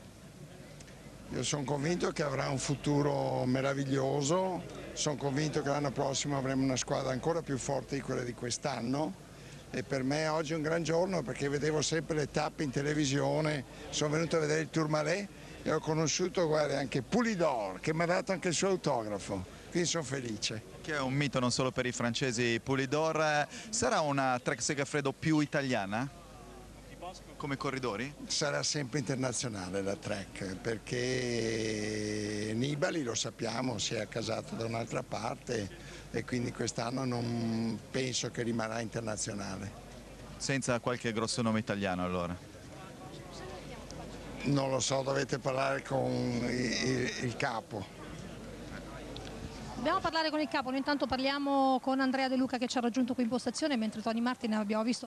Io sono convinto che avrà un futuro meraviglioso, sono convinto che l'anno prossimo avremo una squadra ancora più forte di quella di quest'anno e per me oggi è un gran giorno perché vedevo sempre le tappe in televisione, sono venuto a vedere il Tourmalet e ho conosciuto guarda, anche Pulidor che mi ha dato anche il suo autografo quindi sono felice. Che è un mito non solo per i francesi Pulidor, sarà una Trek Segafredo più italiana? Come corridori? Sarà sempre internazionale la Trek perché Nibali lo sappiamo si è accasato da un'altra parte e quindi quest'anno non penso che rimarrà internazionale. Senza qualche grosso nome italiano allora? Non lo so, dovete parlare con il, il capo. Dobbiamo parlare con il capo, noi intanto parliamo con Andrea De Luca che ci ha raggiunto qui in postazione mentre Tony Martin abbiamo visto.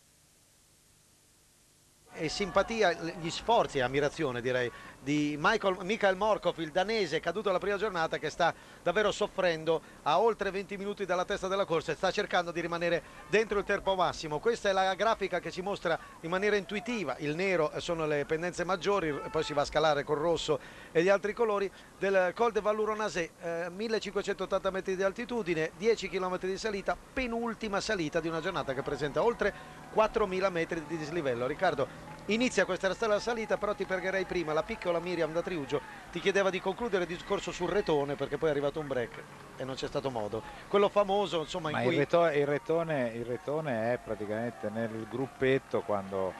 E simpatia, gli sforzi e ammirazione direi di Michael, Michael Morkov, il danese caduto alla prima giornata che sta davvero soffrendo a oltre 20 minuti dalla testa della corsa e sta cercando di rimanere dentro il tempo massimo. Questa è la grafica che ci mostra in maniera intuitiva, il nero sono le pendenze maggiori, poi si va a scalare col rosso e gli altri colori del Col de Valluronasé, eh, 1580 metri di altitudine, 10 km di salita, penultima salita di una giornata che presenta oltre 4000 metri di dislivello. Riccardo, inizia questa stella salita, però ti pregherei prima la piccola Miriam da Triugio ti chiedeva di concludere il discorso sul retone perché poi è arrivato un break e non c'è stato modo. Quello famoso, insomma, in Ma cui... il, retone, il, retone, il retone è praticamente nel gruppetto quando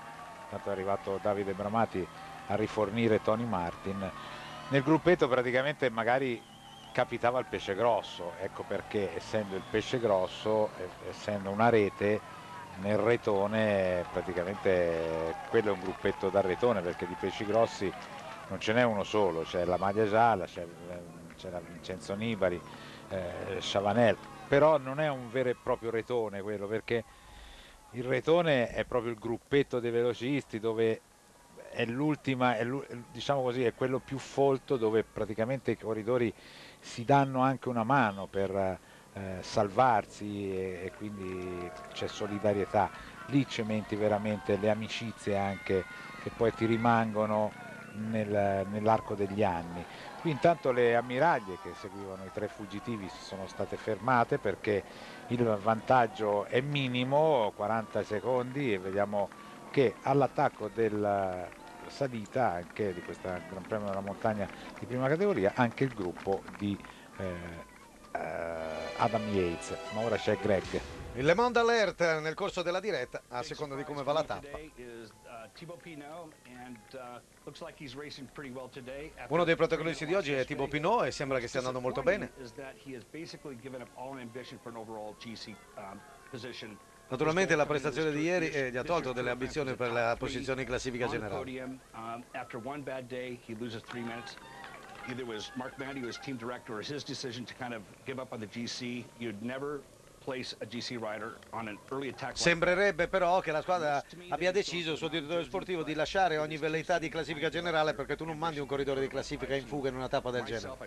è arrivato Davide Bramati a rifornire Tony Martin. Nel gruppetto praticamente magari capitava il pesce grosso, ecco perché essendo il pesce grosso, essendo una rete, nel retone praticamente quello è un gruppetto da retone perché di pesci grossi non ce n'è uno solo, c'è la Maglia Gialla, c'è la Vincenzo Nibali, eh, Chavanel, però non è un vero e proprio retone quello perché il retone è proprio il gruppetto dei velocisti dove è l'ultima, diciamo così, è quello più folto dove praticamente i corridori si danno anche una mano per eh, salvarsi e, e quindi c'è solidarietà. Lì cementi veramente le amicizie anche che poi ti rimangono nel, nell'arco degli anni. Qui intanto le ammiraglie che seguivano i tre fuggitivi sono state fermate perché il vantaggio è minimo, 40 secondi e vediamo che all'attacco del salita anche di questa Gran Premio della Montagna di prima categoria anche il gruppo di eh, eh, Adam Yates, ma ora c'è Greg. Il Le Monde Alert nel corso della diretta, a seconda di come va la tappa. Uno dei protagonisti di oggi è Thibaut Pinot e sembra che stia andando molto bene. Naturalmente la prestazione di ieri eh, gli ha tolto delle ambizioni per la posizione in classifica generale. Either was Mark Mandy, who was team director, or his decision to kind of give up on the GC. You'd never Sembrerebbe però che la squadra abbia deciso, il suo direttore sportivo, di lasciare ogni velleità di classifica generale perché tu non mandi un corridore di classifica in fuga in una tappa del genere.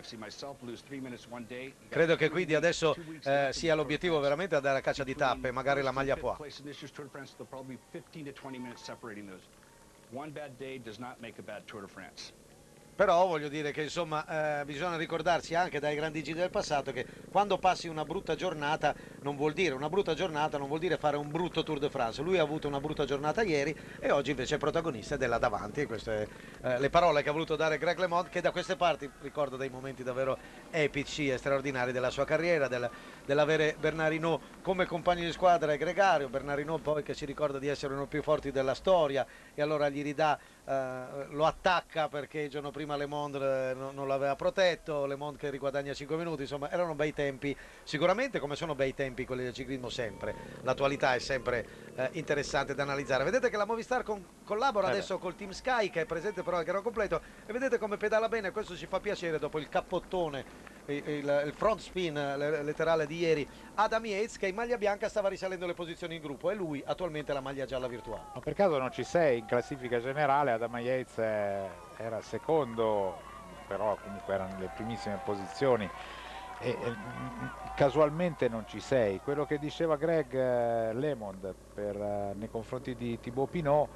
Credo che quindi adesso eh, sia l'obiettivo veramente andare a caccia di tappe, magari la maglia può. One bad day does not make a bad Tour de France. Però voglio dire che insomma eh, bisogna ricordarsi anche dai grandi giri del passato che quando passi una brutta giornata non vuol dire una brutta giornata, non vuol dire fare un brutto Tour de France. Lui ha avuto una brutta giornata ieri e oggi invece è protagonista della davanti. Queste eh, le parole che ha voluto dare Greg LeMond che da queste parti ricorda dei momenti davvero epici e straordinari della sua carriera, del, dell'avere Bernardino come compagno di squadra e gregario. Bernardino poi che si ricorda di essere uno dei più forti della storia e allora gli ridà Uh, lo attacca perché il giorno prima Le Monde eh, non, non l'aveva protetto, Le Monde che riguadagna 5 minuti, insomma erano bei tempi, sicuramente come sono bei tempi quelli del ciclismo sempre, l'attualità è sempre uh, interessante da analizzare. Vedete che la Movistar con, collabora eh adesso col Team Sky che è presente però al gara completo e vedete come pedala bene, questo ci fa piacere dopo il cappottone il, il, front spin letterale di ieri Adam Yates che in maglia bianca stava risalendo le posizioni in gruppo e lui attualmente la maglia gialla virtuale. Ma per caso non ci sei in classifica generale, Adam Yates era secondo, però comunque era nelle primissime posizioni. E, e, casualmente non ci sei. Quello che diceva Greg eh, Lemond per, eh, nei confronti di Thibaut Pinot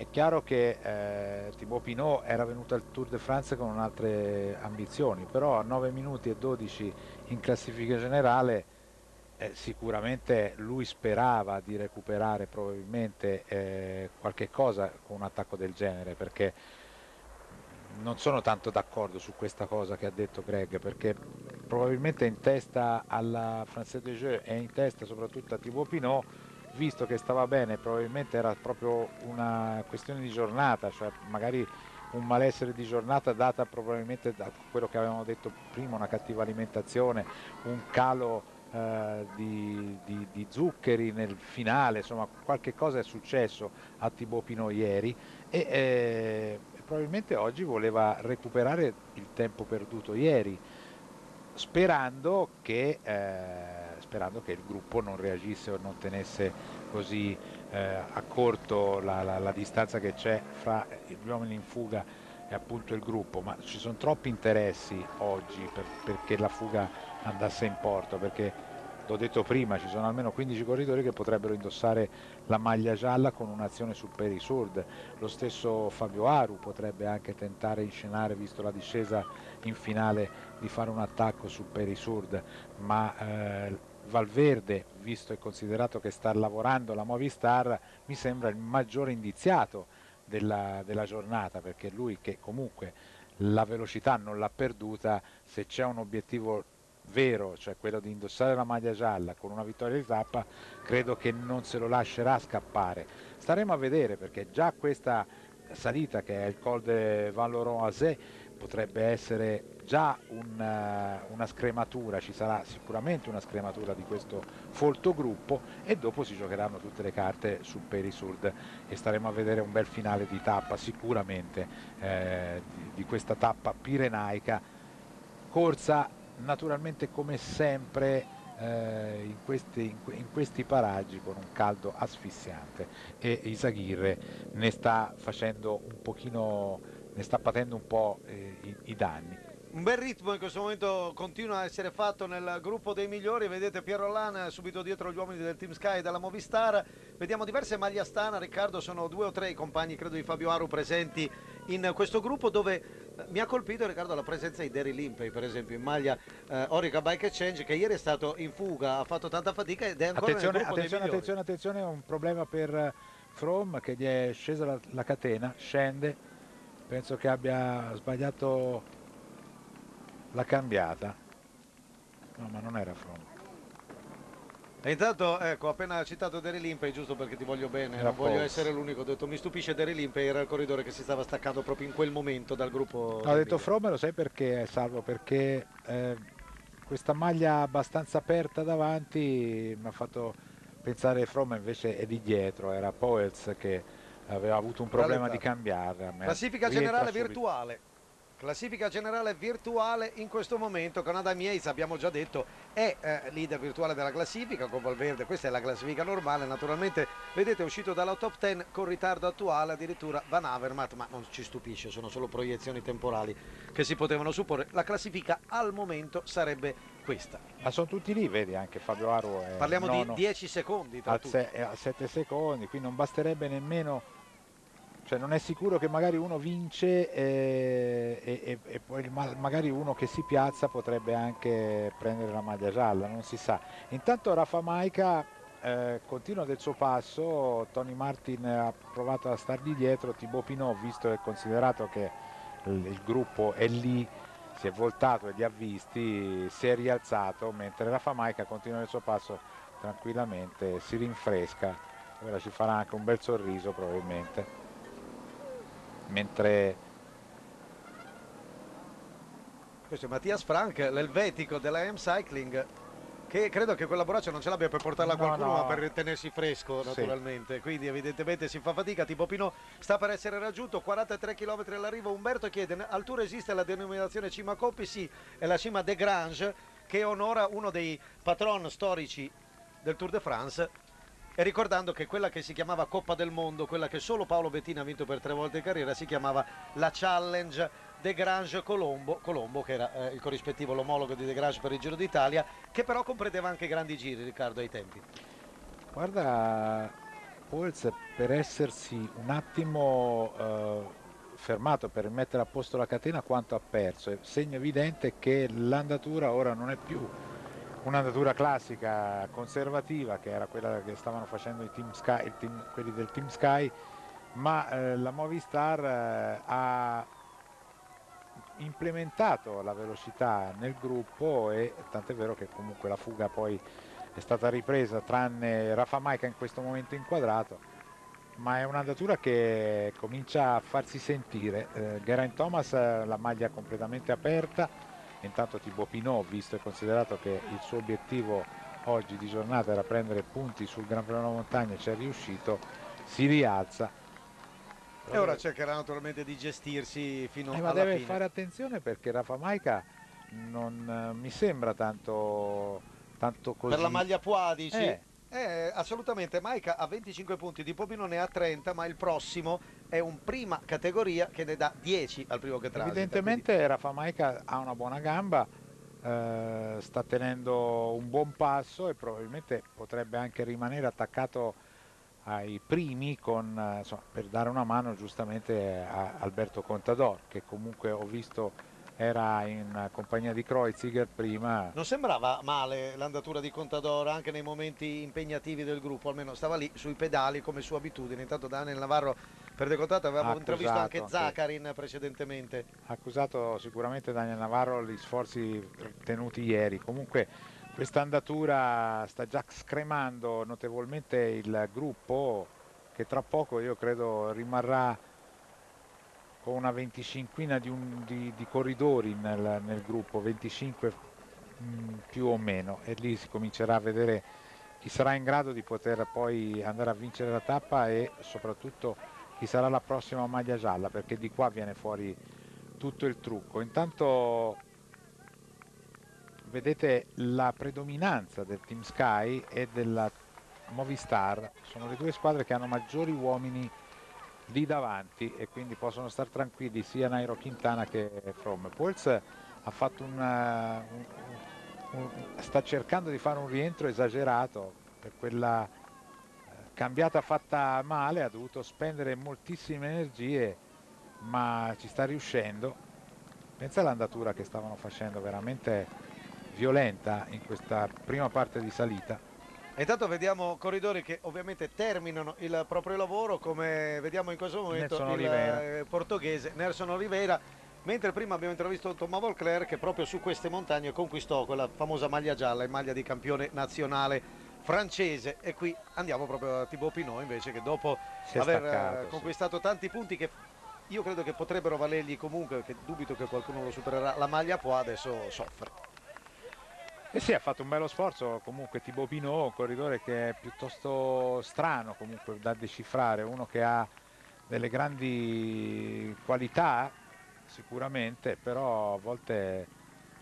è chiaro che eh, Thibaut Pinot era venuto al Tour de France con altre ambizioni, però a 9 minuti e 12 in classifica generale eh, sicuramente lui sperava di recuperare probabilmente eh, qualche cosa con un attacco del genere perché non sono tanto d'accordo su questa cosa che ha detto Greg perché probabilmente in testa alla Française de Jeux e in testa soprattutto a Thibaut Pinot visto che stava bene probabilmente era proprio una questione di giornata cioè magari un malessere di giornata data probabilmente da quello che avevamo detto prima una cattiva alimentazione un calo eh, di, di, di, zuccheri nel finale, insomma qualche cosa è successo a Thibaut Pinot ieri e eh, probabilmente oggi voleva recuperare il tempo perduto ieri sperando che, eh, sperando che il gruppo non reagisse o non tenesse così eh, a corto la, la, la distanza che c'è fra gli uomini in fuga e appunto il gruppo, ma ci sono troppi interessi oggi per, perché la fuga andasse in porto perché l'ho detto prima ci sono almeno 15 corridori che potrebbero indossare la maglia gialla con un'azione sul Perisurde lo stesso Fabio Aru potrebbe anche tentare di scenare visto la discesa in finale di fare un attacco sul Perisurde ma eh, Valverde visto e considerato che sta lavorando la Movistar mi sembra il maggiore indiziato della, della giornata perché lui che comunque la velocità non l'ha perduta se c'è un obiettivo vero, cioè quello di indossare la maglia gialla con una vittoria di tappa, credo che non se lo lascerà scappare. Staremo a vedere perché già questa salita che è il Col de Val-Laurent-Azé potrebbe essere già una, una, scrematura, ci sarà sicuramente una scrematura di questo folto gruppo e dopo si giocheranno tutte le carte su Perisurde e staremo a vedere un bel finale di tappa sicuramente eh, di, di questa tappa pirenaica corsa naturalmente come sempre eh, in, questi, in, que- in questi paraggi con un caldo asfissiante e Isaghirre ne sta facendo un pochino, ne sta patendo un po' eh, i, i danni. Un bel ritmo in questo momento continua a essere fatto nel gruppo dei migliori, vedete Piero Rollan subito dietro gli uomini del Team Sky dalla Movistar, vediamo diverse maglie astana, Riccardo sono due o tre i compagni credo di Fabio Aru presenti in questo gruppo dove eh, mi ha colpito Riccardo la presenza di Derry Limpey per esempio in maglia eh, Orica Bike Exchange che ieri è stato in fuga, ha fatto tanta fatica ed è ancora Attenzione, nel gruppo attenzione, attenzione, attenzione, un problema per eh, From che gli è scesa la, la catena, scende, penso che abbia sbagliato la cambiata. No, ma non era From. E intanto, ecco, appena citato Derry Limpey, giusto perché ti voglio bene, Era non voglio Pauls. essere l'unico, ho detto mi stupisce Derry Limpey, era il corridore che si stava staccando proprio in quel momento dal gruppo. Ho dei detto From, lo sai perché, Salvo? Perché eh, questa maglia abbastanza aperta davanti mi ha fatto pensare From invece è di dietro, era Poels che aveva avuto un problema di cambiarla. Classifica generale subito. virtuale. Classifica generale virtuale in questo momento. Con Adam Yates, abbiamo già detto, è eh, leader virtuale della classifica con Valverde, questa è la classifica normale, naturalmente vedete è uscito dalla top 10 con ritardo attuale. Addirittura Van Avermaet, ma non ci stupisce, sono solo proiezioni temporali che si potevano supporre, la classifica al momento sarebbe questa. Ma sono tutti lì, vedi, anche Fabio Aro è Parliamo di nono. 10 secondi tra a, tutti. se- a 7 secondi, qui non basterebbe nemmeno, cioè non è sicuro che magari uno vince eh, e, e- e poi ma- magari uno che si piazza potrebbe anche prendere la maglia gialla, non si sa. Intanto Rafa Maica eh, continua del suo passo, Tony Martin ha provato a stargli dietro, Thibaut Pinot, visto e considerato che il, il gruppo è lì, si è voltato e li ha visti, si è rialzato, mentre Rafa Maica continua il suo passo tranquillamente, si rinfresca, ora ci farà anche un bel sorriso probabilmente. Mentre Questo è Mattias Frank, l'elvetico della M Cycling, che credo che quella borraccia non ce l'abbia per portarla a No, qualcuno, no. ma per tenersi fresco Sì. naturalmente. Quindi evidentemente si fa fatica. Tipo Pino sta per essere raggiunto, 43 km all'arrivo. Umberto chiede, altura esiste la denominazione cima Coppi? Sì, è la cima de Grange, che onora uno dei patron storici del Tour de France. E ricordando che quella che si chiamava Coppa del Mondo, quella che solo Paolo Bettini ha vinto per tre volte in carriera, si chiamava la Challenge De Grange Colombo, Colombo che era eh, il corrispettivo, l'omologo di De Grange per il Giro d'Italia, che però comprendeva anche grandi giri, Riccardo, ai tempi. guarda Pols per essersi un attimo eh, fermato per mettere a posto la catena quanto ha perso, segno evidente che l'andatura ora non è più un'andatura classica conservativa che era quella che stavano facendo team Sky, team- quelli del Team Sky, ma eh, la Movistar eh, ha implementato la velocità nel gruppo e tant'è vero che comunque la fuga poi è stata ripresa tranne Rafa Maica in questo momento inquadrato ma è un'andatura che comincia a farsi sentire. Eh, Geraint Thomas eh, la maglia completamente aperta intanto Thibaut Pinot visto e considerato che il suo obiettivo oggi di giornata era prendere punti sul Gran Premio Montagna ci è riuscito si rialza E ora cercherà naturalmente di gestirsi fino eh, ma alla deve fine. fare attenzione perché Rafa Maica non eh, mi sembra tanto, tanto così. Per la maglia Pua dici? Eh. Eh, assolutamente, Maica ha 25 punti, Di Popino ne ha 30, ma il prossimo è un prima categoria che ne dà 10 al primo che transita. Evidentemente Rafa Maica ha una buona gamba, eh, sta tenendo un buon passo e probabilmente potrebbe anche rimanere attaccato ai primi con, eh, insomma, per dare una mano giustamente a Alberto Contador che comunque ho visto era in compagnia di Kreuziger prima Non sembrava male l'andatura di Contador anche nei momenti impegnativi del gruppo, almeno stava lì sui pedali come sua abitudine. Intanto Daniel Navarro per decontato avevamo Ha intravisto anche accusato anche- Zaccarin precedentemente. ha accusato sicuramente Daniel Navarro gli sforzi tenuti ieri. Comunque questa andatura sta già scremando notevolmente il gruppo che tra poco io credo rimarrà con una venticinquina di, un- di- di corridori nel, nel gruppo, 25 mh, più o meno e lì si comincerà a vedere chi sarà in grado di poter poi andare a vincere la tappa e soprattutto chi sarà la prossima maglia gialla perché di qua viene fuori tutto il trucco. Intanto vedete la predominanza del Team Sky e della Movistar sono le due squadre che hanno maggiori uomini lì davanti e quindi possono stare tranquilli sia Nairo Quintana che From. Puls ha fatto un, uh, un, un, sta cercando di fare un rientro esagerato per quella uh, cambiata fatta male, ha dovuto spendere moltissime energie ma ci sta riuscendo. Pensa all'andatura che stavano facendo veramente violenta in questa prima parte di salita. E intanto vediamo corridori che ovviamente terminano il proprio lavoro, come vediamo in questo momento Nelson il Oliveira. eh, portoghese Nelson Oliveira, mentre prima abbiamo intervistato Thomas Volclair che proprio su queste montagne conquistò quella famosa maglia gialla, in maglia di campione nazionale francese e qui andiamo proprio a Thibaut Pinot invece che dopo aver eh, staccato, sì. conquistato tanti punti che io credo che potrebbero valergli comunque, che dubito che qualcuno lo supererà, la maglia qua adesso soffre. E sì, ha fatto un bello sforzo comunque Thibaut Pinot, un corridore che è piuttosto strano comunque da decifrare, uno che ha delle grandi qualità sicuramente, però a volte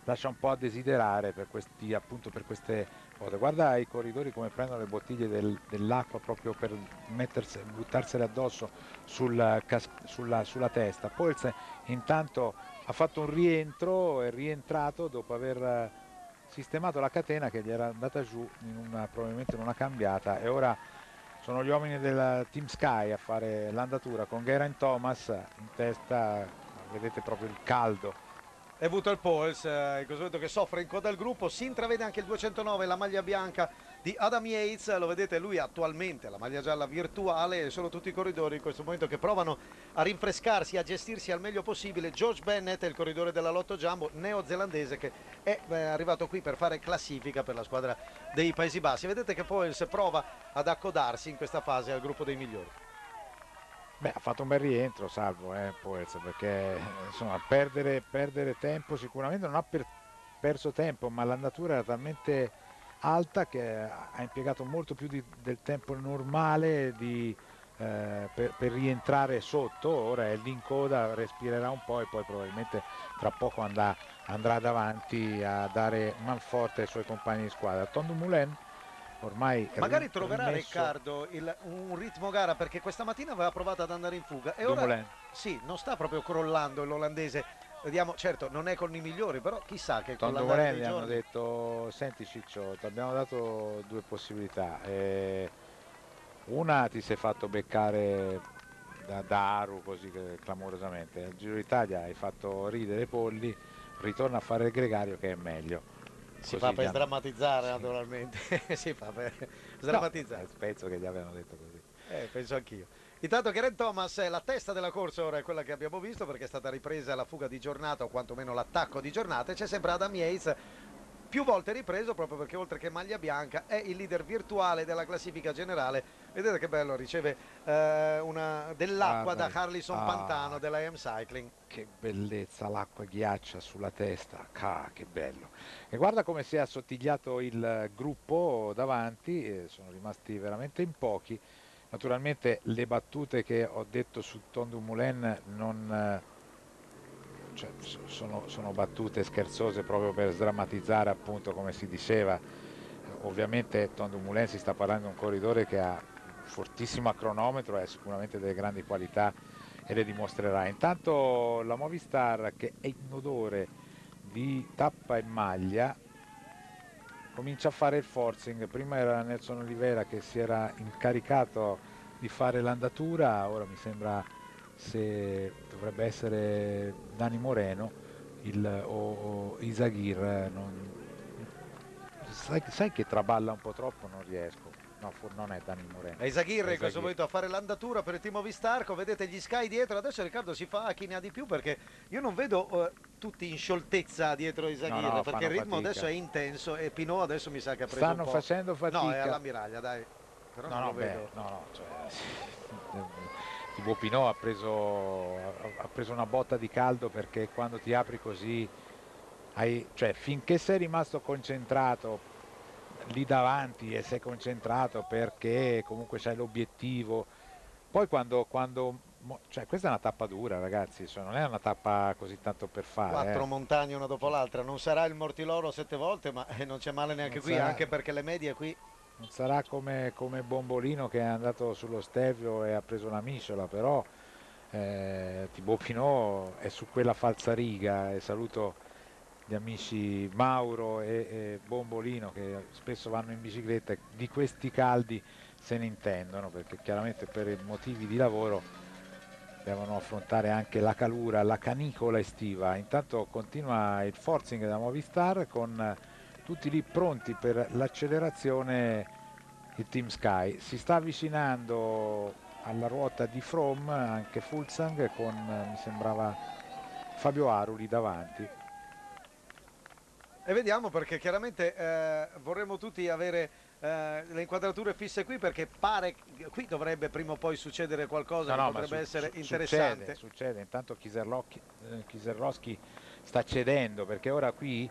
lascia un po' a desiderare per questi, appunto per queste cose. Guarda i corridori come prendono le bottiglie del- dell'acqua proprio per mettersi, buttarsele addosso sul sulla, sulla testa. Pols intanto ha fatto un rientro, è rientrato dopo aver eh, sistemato la catena che gli era andata giù una, probabilmente in una cambiata e ora sono gli uomini del Team Sky a fare l'andatura con Geraint Thomas in testa, vedete proprio il caldo. È avuto il Pols, eh, questo momento che soffre in coda al gruppo, si intravede anche il 209, la maglia bianca di Adam Yates, lo vedete lui attualmente, la maglia gialla virtuale, sono tutti i corridori in questo momento che provano a rinfrescarsi, a gestirsi al meglio possibile. George Bennett il corridore della Lotto Jumbo, neozelandese che è arrivato qui per fare classifica per la squadra dei Paesi Bassi. Vedete che Pols prova ad accodarsi in questa fase al gruppo dei migliori. Beh, ha fatto un bel rientro, salvo eh, Poels, perché insomma, perdere, perdere tempo sicuramente non ha per- perso tempo, ma l'andatura era talmente alta che ha impiegato molto più di- del tempo normale di, eh, per, per rientrare sotto. Ora è lì in coda, respirerà un po' e poi probabilmente tra poco andrà, andrà davanti a dare manforte ai suoi compagni di squadra. Tom Dumoulin ormai Magari ri- troverà rimesso- Riccardo il- un ritmo gara perché questa mattina aveva provato ad andare in fuga e ora Dumoulin. sì, non sta proprio crollando l'olandese. Vediamo, certo, non è con i migliori, però chissà che con Tondo l'andare dei hanno giorni. detto senti Ciccio ti abbiamo dato due possibilità eh, una ti sei fatto beccare da, da Aru così clamorosamente al Giro d'Italia hai fatto ridere i polli ritorna a fare il gregario che è meglio. Si fa per hanno- sdrammatizzare naturalmente, si fa per sdrammatizzare. No, penso che gli avevano detto così. Eh, penso anch'io. Intanto Geraint Thomas è la testa della corsa, ora è quella che abbiamo visto perché è stata ripresa la fuga di giornata o quantomeno l'attacco di giornata e c'è sempre Adam Yates più volte ripreso proprio perché oltre che maglia bianca è il leader virtuale della classifica generale. Vedete che bello, riceve eh, una- dell'acqua da Guarda, Harlison ah. Pantano della M Cycling. che bellezza l'acqua ghiaccia sulla testa Ca, che bello e guarda come si è assottigliato il gruppo davanti eh, sono rimasti veramente in pochi naturalmente le battute che ho detto su Tom Dumoulin non eh, cioè, so- sono, sono battute scherzose proprio per sdrammatizzare appunto come si diceva ovviamente Tom Dumoulin si sta parlando di un corridore che ha un fortissimo cronometro e sicuramente delle grandi qualità e le dimostrerà. Intanto la Movistar che è in odore di tappa e maglia comincia a fare il forcing, prima era Nelson Oliveira che si era incaricato di fare l'andatura, ora mi sembra se dovrebbe essere Dani Moreno il, o, o Isaghir, non- sai, sai che traballa un po' troppo, non riesco, no non è Dani Moreno. È in questo momento a fare l'andatura per il Timo Vistarco, vedete gli Sky dietro, adesso Riccardo si fa a chi ne ha di più perché io non vedo eh, tutti in scioltezza dietro Isaghir No, no, perché il ritmo fatica. adesso è intenso e Pinot adesso mi sa che ha preso Stanno un po'... facendo No, è fatica. all'ammiraglia, dai. Però No, non no, lo beh, vedo. no, no, cioè, Thibaut Pinot ha preso, ha preso una botta di caldo perché quando ti apri così, hai, cioè finché sei rimasto concentrato lì davanti e sei concentrato perché comunque c'hai l'obiettivo, poi quando, quando cioè, questa è una tappa dura ragazzi, cioè, non è una tappa così tanto per fare. Quattro eh. montagne una dopo l'altra, non sarà il Mortiloro sette volte, ma eh, non c'è male neanche Non qui, sarà- anche perché le medie qui Non sarà come, come Bombolino che è andato sullo Stevio e ha preso una miscela, però eh, Thibaut Pinot è su quella falsariga e saluto gli amici Mauro e, e Bombolino che spesso vanno in bicicletta e di questi caldi se ne intendono perché chiaramente per motivi di lavoro devono affrontare anche la calura, la canicola estiva. Intanto continua il forcing da Movistar con tutti lì pronti per l'accelerazione il Team Sky. Si sta avvicinando alla ruota di From anche Fulsang con mi sembrava Fabio Aruli davanti. E vediamo perché chiaramente eh, vorremmo tutti avere eh, le inquadrature fisse qui perché pare che qui dovrebbe prima o poi succedere qualcosa No, che no, potrebbe su- essere su- interessante. Succede, succede. intanto Kiserlocchi- eh, Kiserlowski sta cedendo perché ora qui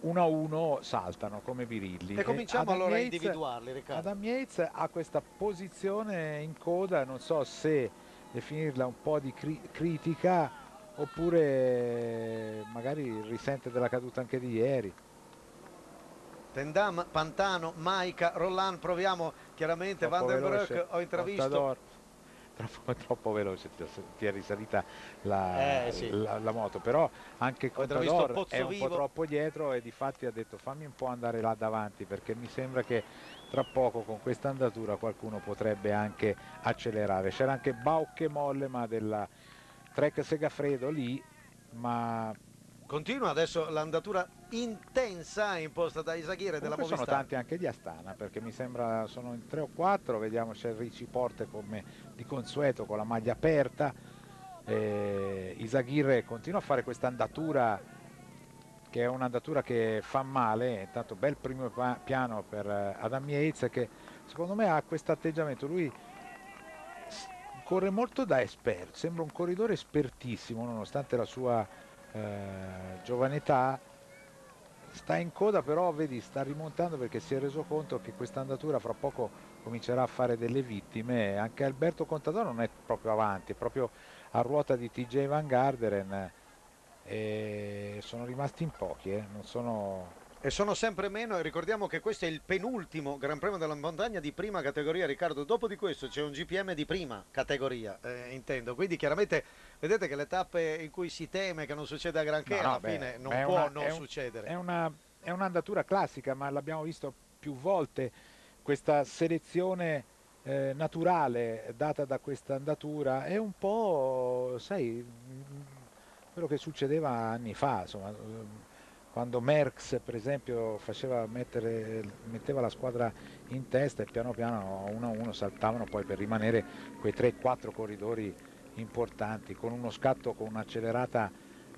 uno a uno saltano come birilli. E cominciamo Adam allora a Yates- individuarli, Riccardo. Adam Yates ha questa posizione in coda, non so se definirla un po' di cri- critica oppure magari risente della caduta anche di ieri. Tendam, Pantano, Maica, Rollan, proviamo chiaramente Troppo Vandenbroek, veloce, ho intravisto. Troppo, troppo veloce, ti, è risalita la, Eh, sì. la- la moto, però anche Contador è un Pozzovivo. po' troppo dietro e di fatti ha detto fammi un po' andare là davanti perché mi sembra che tra poco con questa andatura qualcuno potrebbe anche accelerare. C'era anche Bauche Mollema della Trek Segafredo lì, ma Continua adesso l'andatura intensa imposta da Isaghire della Comunque sono Movistar. tanti anche di Astana perché mi sembra sono in 3 o 4 vediamo c'è Ricci Porte come di consueto con la maglia aperta eh, Isaghirre continua a fare questa andatura che è un'andatura che fa male intanto bel primo piano per eh, Adam Yates che secondo me ha questo atteggiamento lui corre molto da esperto sembra un corridore espertissimo nonostante la sua eh, giovane età. Sta in coda però vedi sta rimontando perché si è reso conto che questa andatura fra poco comincerà a fare delle vittime. Anche Alberto Contador non è proprio avanti è proprio a ruota di TJ Van Garderen e sono rimasti in pochi eh, non sono E sono sempre meno e ricordiamo che questo è il penultimo Gran Premio della Montagna di prima categoria Riccardo, dopo di questo c'è un GPM di prima categoria eh, intendo, quindi chiaramente vedete che le tappe in cui si teme che non succeda granché No, alla beh, fine non può una- non è un- succedere. È, una, è un'andatura classica, ma l'abbiamo visto più volte, questa selezione eh, naturale data da questa andatura. È un po', sai, quello che succedeva anni fa, insomma, quando Merckx per esempio mettere, metteva la squadra in testa e piano piano a uno a uno saltavano poi per rimanere quei 3-4 corridori importanti con uno scatto con un'accelerata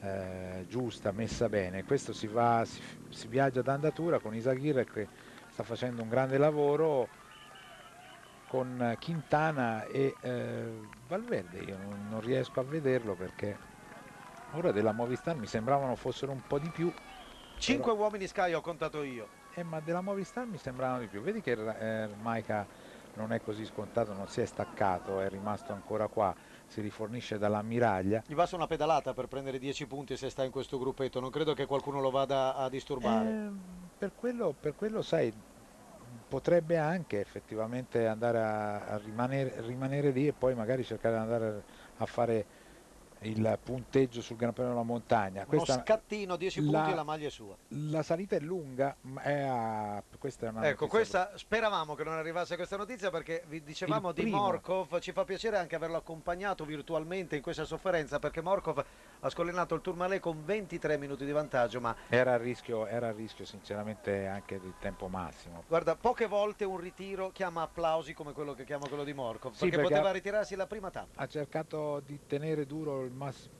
eh, giusta, messa bene. Questo si, va, si, si viaggia d'andatura con Isaghir che sta facendo un grande lavoro con Quintana e eh, Valverde. Io non, non riesco a vederlo perché ora della Movistar mi sembravano fossero un po' di più. Cinque uomini Sky ho contato io. Eh, ma della Movistar mi sembravano di più. Vedi che eh, Maika non è così scontato, non si è staccato, è rimasto ancora qua, si rifornisce dall'ammiraglia. Gli basta una pedalata per prendere 10 punti se sta in questo gruppetto, non credo che qualcuno lo vada a disturbare. Eh, per, quello, per quello, sai, potrebbe anche effettivamente andare a, a rimanere, rimanere lì e poi magari cercare di andare a fare il punteggio sul Gran Premio della Montagna. Uno scattino, 10 punti la- e la maglia è sua. La salita è lunga, ma è a, questa è una Ecco, questa speravamo che non arrivasse questa notizia perché vi dicevamo Il di primo. Morkov, ci fa piacere anche averlo accompagnato virtualmente in questa sofferenza perché Morkov ha scollinato il Tourmalet con 23 minuti di vantaggio, ma Era a rischio, era a rischio sinceramente anche del tempo massimo. guarda, poche volte un ritiro chiama applausi come quello che chiama quello di Morkov, Sì, perché, perché poteva ritirarsi la prima tappa. Ha cercato di tenere duro il massimo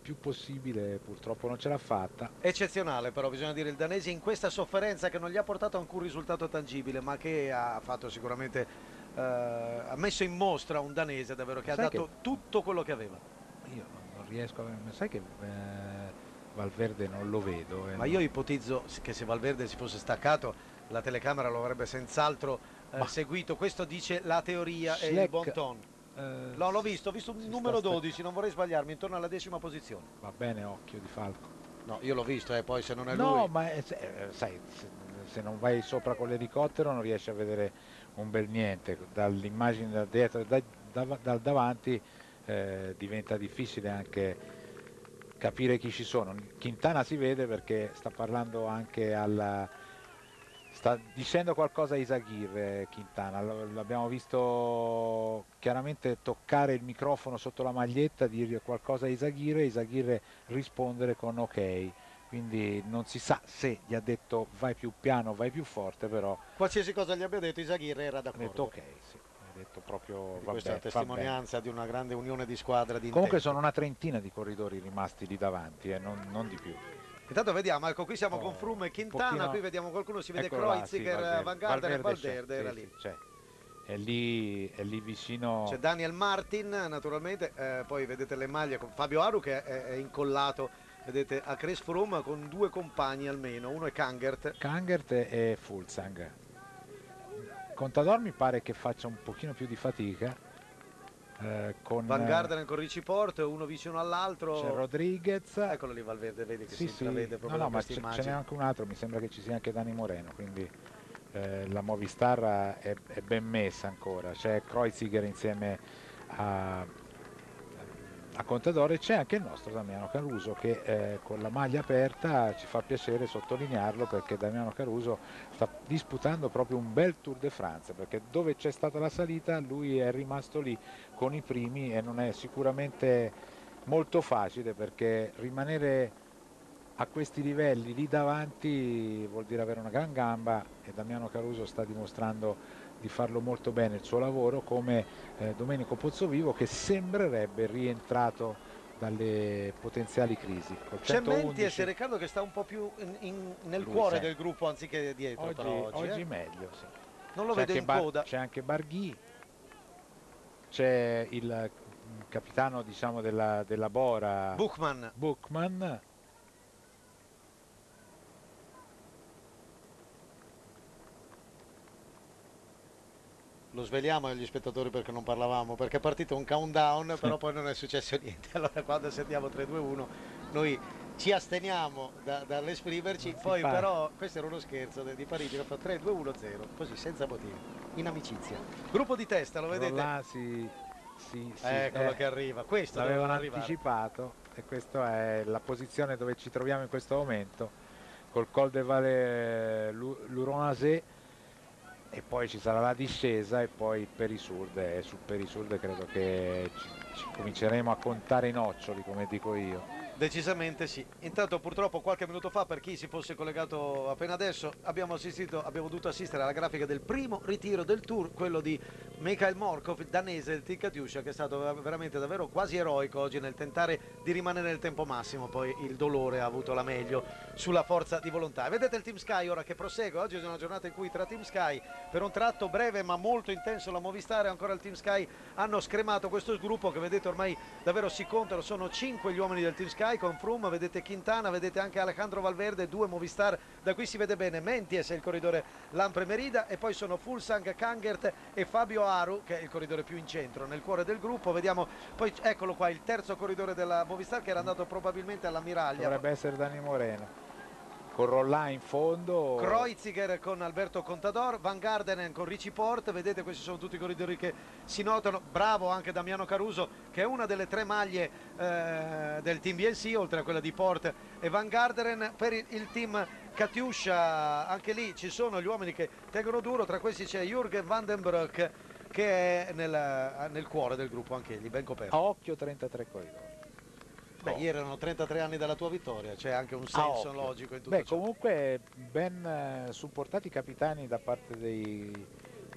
più possibile, purtroppo non ce l'ha fatta. Eccezionale però bisogna dire il danese in questa sofferenza che non gli ha portato alcun risultato tangibile ma che ha fatto sicuramente eh, ha messo in mostra un danese davvero che ha Sai dato che- tutto quello che aveva. Io non riesco a... ma Sai che eh, Valverde non lo vedo. eh, Ma io ipotizzo che se Valverde si fosse staccato la telecamera lo avrebbe senz'altro eh, Ma- seguito, questo dice la teoria e il Schleck- buon ton. Eh, No, l'ho visto, ho visto un si numero sta- 12, non vorrei sbagliarmi, intorno alla decima posizione. Va bene, occhio di Falco. No, io l'ho visto, e poi se non è No, lui... ma è- se- eh, sai, se, se non vai sopra con l'elicottero non riesci a vedere un bel niente. Dall'immagine da dietro e da- da- dal davanti eh, diventa difficile anche capire chi ci sono. Quintana si vede perché sta parlando anche alla... Sta dicendo qualcosa a Isaghir Quintana, l'abbiamo visto chiaramente toccare il microfono sotto la maglietta, dire qualcosa a Isaghir e Isaghir rispondere con ok, quindi non si sa se gli ha detto vai più piano, vai più forte, però Qualsiasi cosa gli abbia detto, Isaghir era ha detto d'accordo. ok, sì, ha detto proprio vabbè, Questa è va bene. testimonianza di una grande unione di squadra di Comunque intenti. sono una trentina di corridori rimasti lì davanti, eh, non, non di più. Intanto vediamo, ecco qui siamo Oh, con Froome e Quintana, pochino- qui vediamo qualcuno, si vede Eccolo là, sì, Kreuziger, Van Gardner e Valverde, era lì. c'è. È lì, è lì vicino. C'è Daniel Martin naturalmente, eh, poi vedete le maglie con Fabio Aru che è, è incollato, vedete a Chris Froome con due compagni almeno, uno è Kangert. Kangert e Fulsang. Contador mi pare che faccia un pochino più di fatica. Eh, con, Van eh, Gardner con Ricci Port, uno vicino all'altro. c'è Rodriguez. Eccolo lì Valverde, vedi che Sì, si sì. intravede No, proprio no, da ma ce n'è anche un altro, mi sembra che ci sia anche Dani Moreno, quindi eh, la Movistar è, è ben messa ancora. C'è Kreuziger insieme a, a Contador e c'è anche il nostro Damiano Caruso che eh, con la maglia aperta ci fa piacere sottolinearlo perché Damiano Caruso sta disputando proprio un bel Tour de France perché dove c'è stata la salita lui è rimasto lì con i primi e non è sicuramente molto facile perché rimanere a questi livelli lì davanti vuol dire avere una gran gamba e Damiano Caruso sta dimostrando di farlo molto bene il suo lavoro come eh, Domenico Pozzovivo che sembrerebbe rientrato dalle potenziali crisi. C'è 111 Menties e Riccardo che sta un po' più in- in- nel Lui cuore sempre. del gruppo anziché dietro oggi, però oggi, oggi eh. meglio. sì. Non lo vedo in coda. C'è anche Barghi, c'è il mm, capitano diciamo, della, della Bora Buchmann. Buchmann. Lo sveliamo agli spettatori perché non parlavamo, perché è partito un countdown, però poi non è successo niente. Allora quando sentiamo 3-2-1 noi ci asteniamo da- dall'esprimerci, poi fa. però questo era uno scherzo di Parigi che fa 3-2-1-0, così senza motivo, in amicizia. Gruppo di testa, lo vedete? Là si, si, si- Eccolo eh, che arriva, questo l'avevano anticipato e questa è la posizione dove ci troviamo in questo momento col Col de Valle Luronase e poi ci sarà la discesa e poi Perisurde. E su Perisurde credo che ci, ci cominceremo a contare i noccioli come dico io Decisamente sì. Intanto purtroppo qualche minuto fa, per chi si fosse collegato appena adesso, abbiamo, assistito, abbiamo dovuto assistere alla grafica del primo ritiro del tour, quello di Mikhail Morkov, danese del Katyusha, che è stato ver- veramente davvero quasi eroico oggi nel tentare di rimanere nel tempo massimo, poi il dolore ha avuto la meglio sulla forza di volontà. Vedete il Team Sky ora che prosegue, oggi è una giornata in cui tra Team Sky per un tratto breve ma molto intenso la Movistar e ancora il Team Sky hanno scremato questo gruppo che vedete ormai davvero si contano, sono 5 gli uomini del Team Sky con Froome, vedete Quintana, vedete anche Alejandro Valverde, due Movistar, da qui si vede bene Menties è il corridore Lampre Merida e poi sono Fulsang, Kangert e Fabio Aru che è il corridore più in centro nel cuore del gruppo, vediamo poi eccolo qua il terzo corridore della Movistar che era andato probabilmente all'ammiraglia. dovrebbe essere Dani Moreno con Rollà in fondo. Kreuziger con Alberto Contador, Van Gardenen con Ricci Port, vedete questi sono tutti i corridori che si notano, bravo anche Damiano Caruso che è una delle tre maglie eh, del team BNC oltre a quella di Port e Van Garderen per il, team Katyusha, anche lì ci sono gli uomini che tengono duro, tra questi c'è Jürgen Vandenbroek che è nel, nel cuore del gruppo anche egli, ben coperto. a occhio 33 corridori Beh, ieri erano 33 anni dalla tua vittoria, c'è anche un A senso logico in tutto Beh, ciò. comunque ben eh, supportati i capitani da parte dei,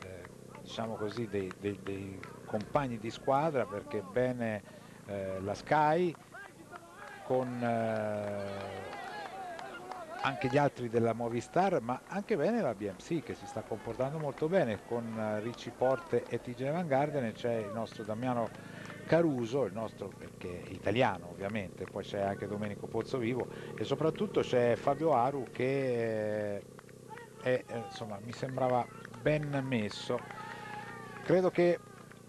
eh, diciamo così, dei, dei- dei compagni di squadra perché bene eh, la Sky con eh, anche gli altri della Movistar ma anche bene la BMC che si sta comportando molto bene. Con eh, Ricci Porte e TJ Van Gardenen c'è il nostro Damiano Caruso, il nostro perché è italiano ovviamente, poi c'è anche Domenico Pozzovivo e soprattutto c'è Fabio Aru che eh, è, eh, insomma, mi sembrava ben messo. Credo che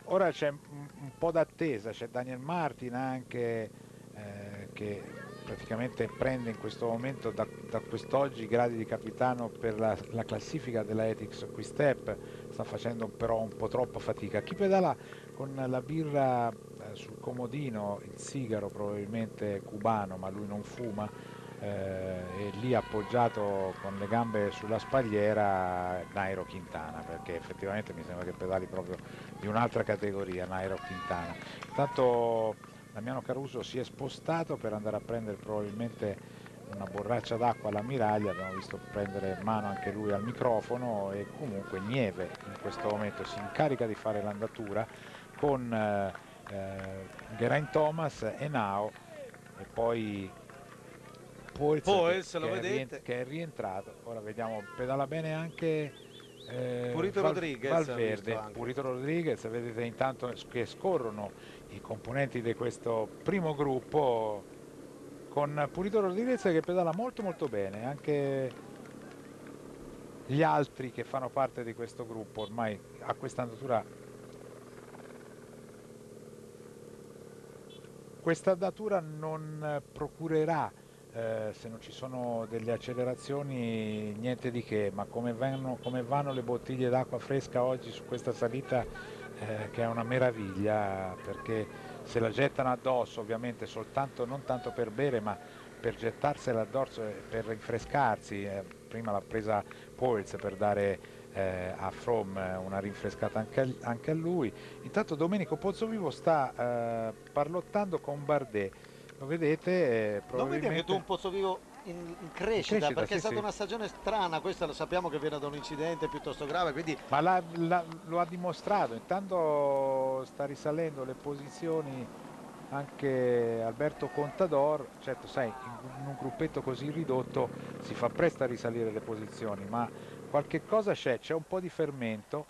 ora c'è un, po' d'attesa, c'è Daniel Martin anche eh, che praticamente prende in questo momento da, da quest'oggi i gradi di capitano per la, la classifica della Ethics Quick Step, sta facendo però un po' troppa fatica. Chi pedala con la birra sul comodino, il sigaro probabilmente cubano, ma lui non fuma, eh, e lì appoggiato con le gambe sulla spagliera Nairo Quintana perché effettivamente mi sembra che pedali proprio di un'altra categoria Nairo Quintana. Intanto Damiano Caruso si è spostato per andare a prendere probabilmente una borraccia d'acqua all'ammiraglia abbiamo visto prendere mano anche lui al microfono e comunque Nieve in questo momento si incarica di fare l'andatura con eh, eh, Geraint Thomas e Nao e poi Poels, Poels, che, lo che è vedete? rien- che è rientrato ora vediamo pedala bene anche eh, Purito Val- Rodriguez, Valverde. Purito Rodriguez vedete intanto che scorrono i componenti di questo primo gruppo con Purito Rodriguez che pedala molto molto bene anche gli altri che fanno parte di questo gruppo ormai a questa andatura questa datura non procurerà eh, se non ci sono delle accelerazioni niente di che ma come vanno, come vanno le bottiglie d'acqua fresca oggi su questa salita eh, che è una meraviglia perché se la gettano addosso ovviamente soltanto non tanto per bere ma per gettarsela addosso per rinfrescarsi eh, prima l'ha presa Poels per dare eh, a From eh, una rinfrescata anche a, anche a lui. Intanto Domenico Pozzovivo sta eh, parlottando con Bardet. Lo vedete? Eh, probabilmente un pozzo vivo in, in crescita, In crescita, perché sì, è stata sì. una stagione strana, questa lo sappiamo che viene da un incidente piuttosto grave, quindi Ma l'ha- l'ha- lo ha dimostrato, intanto sta risalendo le posizioni anche Alberto Contador, certo sai, in un gruppetto così ridotto si fa presto a risalire le posizioni, ma qualche cosa c'è, c'è un po' di fermento,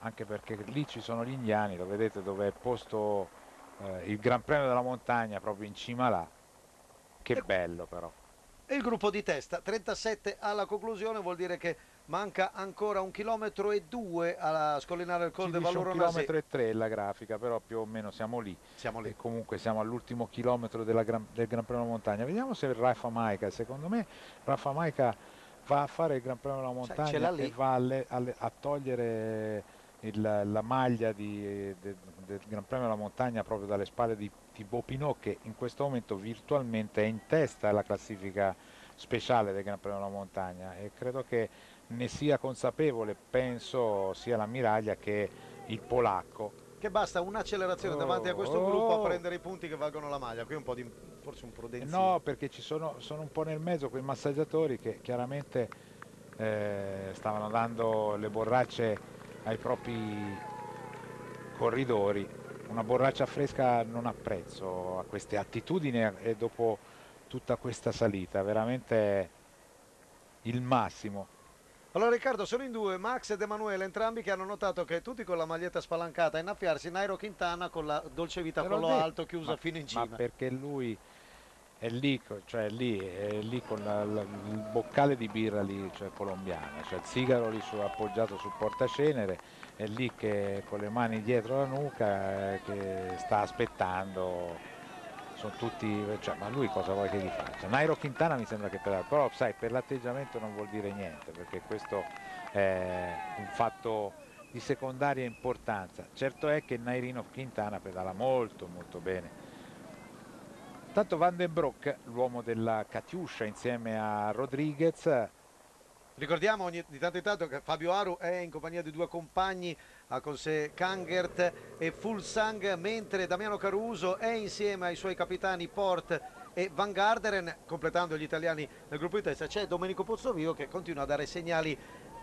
anche perché lì ci sono gli indiani, lo vedete dove è posto eh, il Gran Premio della Montagna, proprio in cima là, che bello però. E il gruppo di testa, 37 alla conclusione, vuol dire che manca ancora un chilometro e due a scollinare il Col de dice un chilometro e tre la grafica, però più o meno siamo lì. Siamo lì. E comunque siamo all'ultimo chilometro della Gran- del Gran Premio della Montagna. Vediamo se Rafa Maica, secondo me Rafa Maica va a fare il Gran Premio della Montagna e va alle- alle- a togliere il- la maglia di- de- del Gran Premio della Montagna proprio dalle spalle di Thibaut Pinot che in questo momento virtualmente è in testa alla classifica speciale del Gran Premio della Montagna e credo che ne sia consapevole, penso sia l'ammiraglia che il polacco. Che basta un'accelerazione Oh, davanti a questo oh. gruppo a prendere i punti che valgono la maglia. Qui un po' di forse un prudenzio. No, perché ci sono, sono un po' nel mezzo quei massaggiatori che chiaramente eh, stavano dando le borracce ai propri corridori. Una borraccia fresca non ha prezzo a queste attitudini e dopo tutta questa salita, veramente il massimo. Allora Riccardo, sono in due, Max ed Emanuele, entrambi che hanno notato che tutti con la maglietta spalancata a innaffiarsi, Nairo Quintana con la dolce vita l'ho collo alto chiusa ma- fino in Ma cima. perché lui è lì, cioè lì, è lì con la- la- il boccale di birra lì, cioè colombiana, cioè il sigaro lì su- appoggiato sul portacenere, è lì che con le mani dietro la nuca eh, che sta aspettando. Sono tutti, cioè, ma lui cosa vuoi che gli faccia? Nairo Quintana mi sembra che per, però sai, per l'atteggiamento non vuol dire niente, perché questo è un fatto di secondaria importanza. Certo è che Nairino Quintana pedala molto molto bene. Tanto Van den Broek, l'uomo della Catiuscia insieme a Rodriguez, Ricordiamo ogni, di tanto in tanto che Fabio Aru è in compagnia di due compagni, ha con sé Kangert e Fulsang, mentre Damiano Caruso è insieme ai suoi capitani Port e Van Garderen, completando gli italiani nel gruppo di testa. C'è Domenico Pozzovivo che continua a dare segnali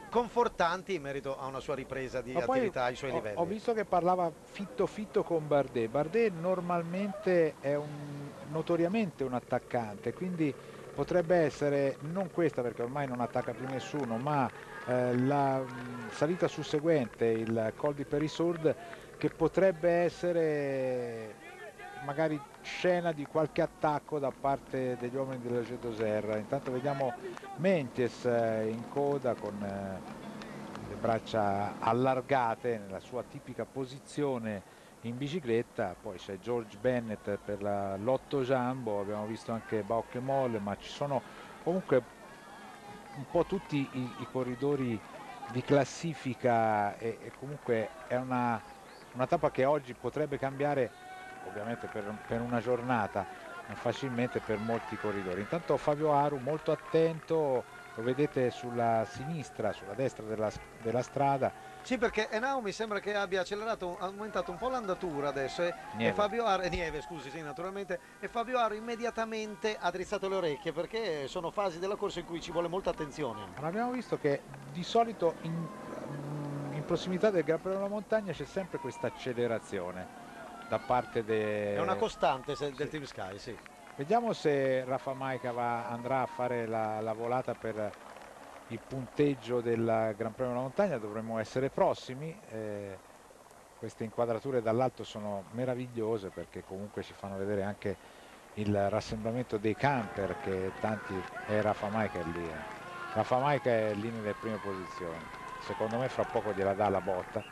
confortanti in merito a una sua ripresa di Ma attività ai suoi ho, livelli. ho visto che parlava fitto fitto con Bardet. Bardet normalmente è un, notoriamente un attaccante, quindi potrebbe essere non questa perché ormai non attacca più nessuno, ma eh, la mh, salita susseguente, il Col di Perisurde, che potrebbe essere magari scena di qualche attacco da parte degli uomini della Gedoser. Intanto vediamo Mentes eh, in coda con eh, le braccia allargate nella sua tipica posizione in bicicletta, poi c'è George Bennett per Lotto Jumbo, abbiamo visto anche Bauke Molle, ma ci sono comunque un po' tutti i, i corridori di classifica e, e comunque è una, una, tappa che oggi potrebbe cambiare ovviamente per, per una giornata, facilmente per molti corridori. Intanto Fabio Aru molto attento, lo vedete sulla sinistra, sulla destra della, della strada, sì, perché Enao mi sembra che abbia accelerato, aumentato un po' l'andatura adesso e, Nieve. e Fabio Aro, eh, Nieve, scusi, sì, naturalmente, e Fabio Aro immediatamente ha drizzato le orecchie perché sono fasi della corsa in cui ci vuole molta attenzione. Ma abbiamo visto che di solito in, mm, in prossimità del Gran Premio della Montagna c'è sempre questa accelerazione da parte de... È una costante se- del Team Sky, sì. Vediamo se Rafa Maica va- andrà a fare la, la volata per il punteggio del Gran Premio della Montagna, dovremmo essere prossimi. eh, queste inquadrature dall'alto sono meravigliose perché comunque ci fanno vedere anche il rassemblamento dei camper che tanti è Rafa Maica è lì. eh. Rafa Maica è lì nelle prime posizioni. Secondo me fra poco gliela dà la botta.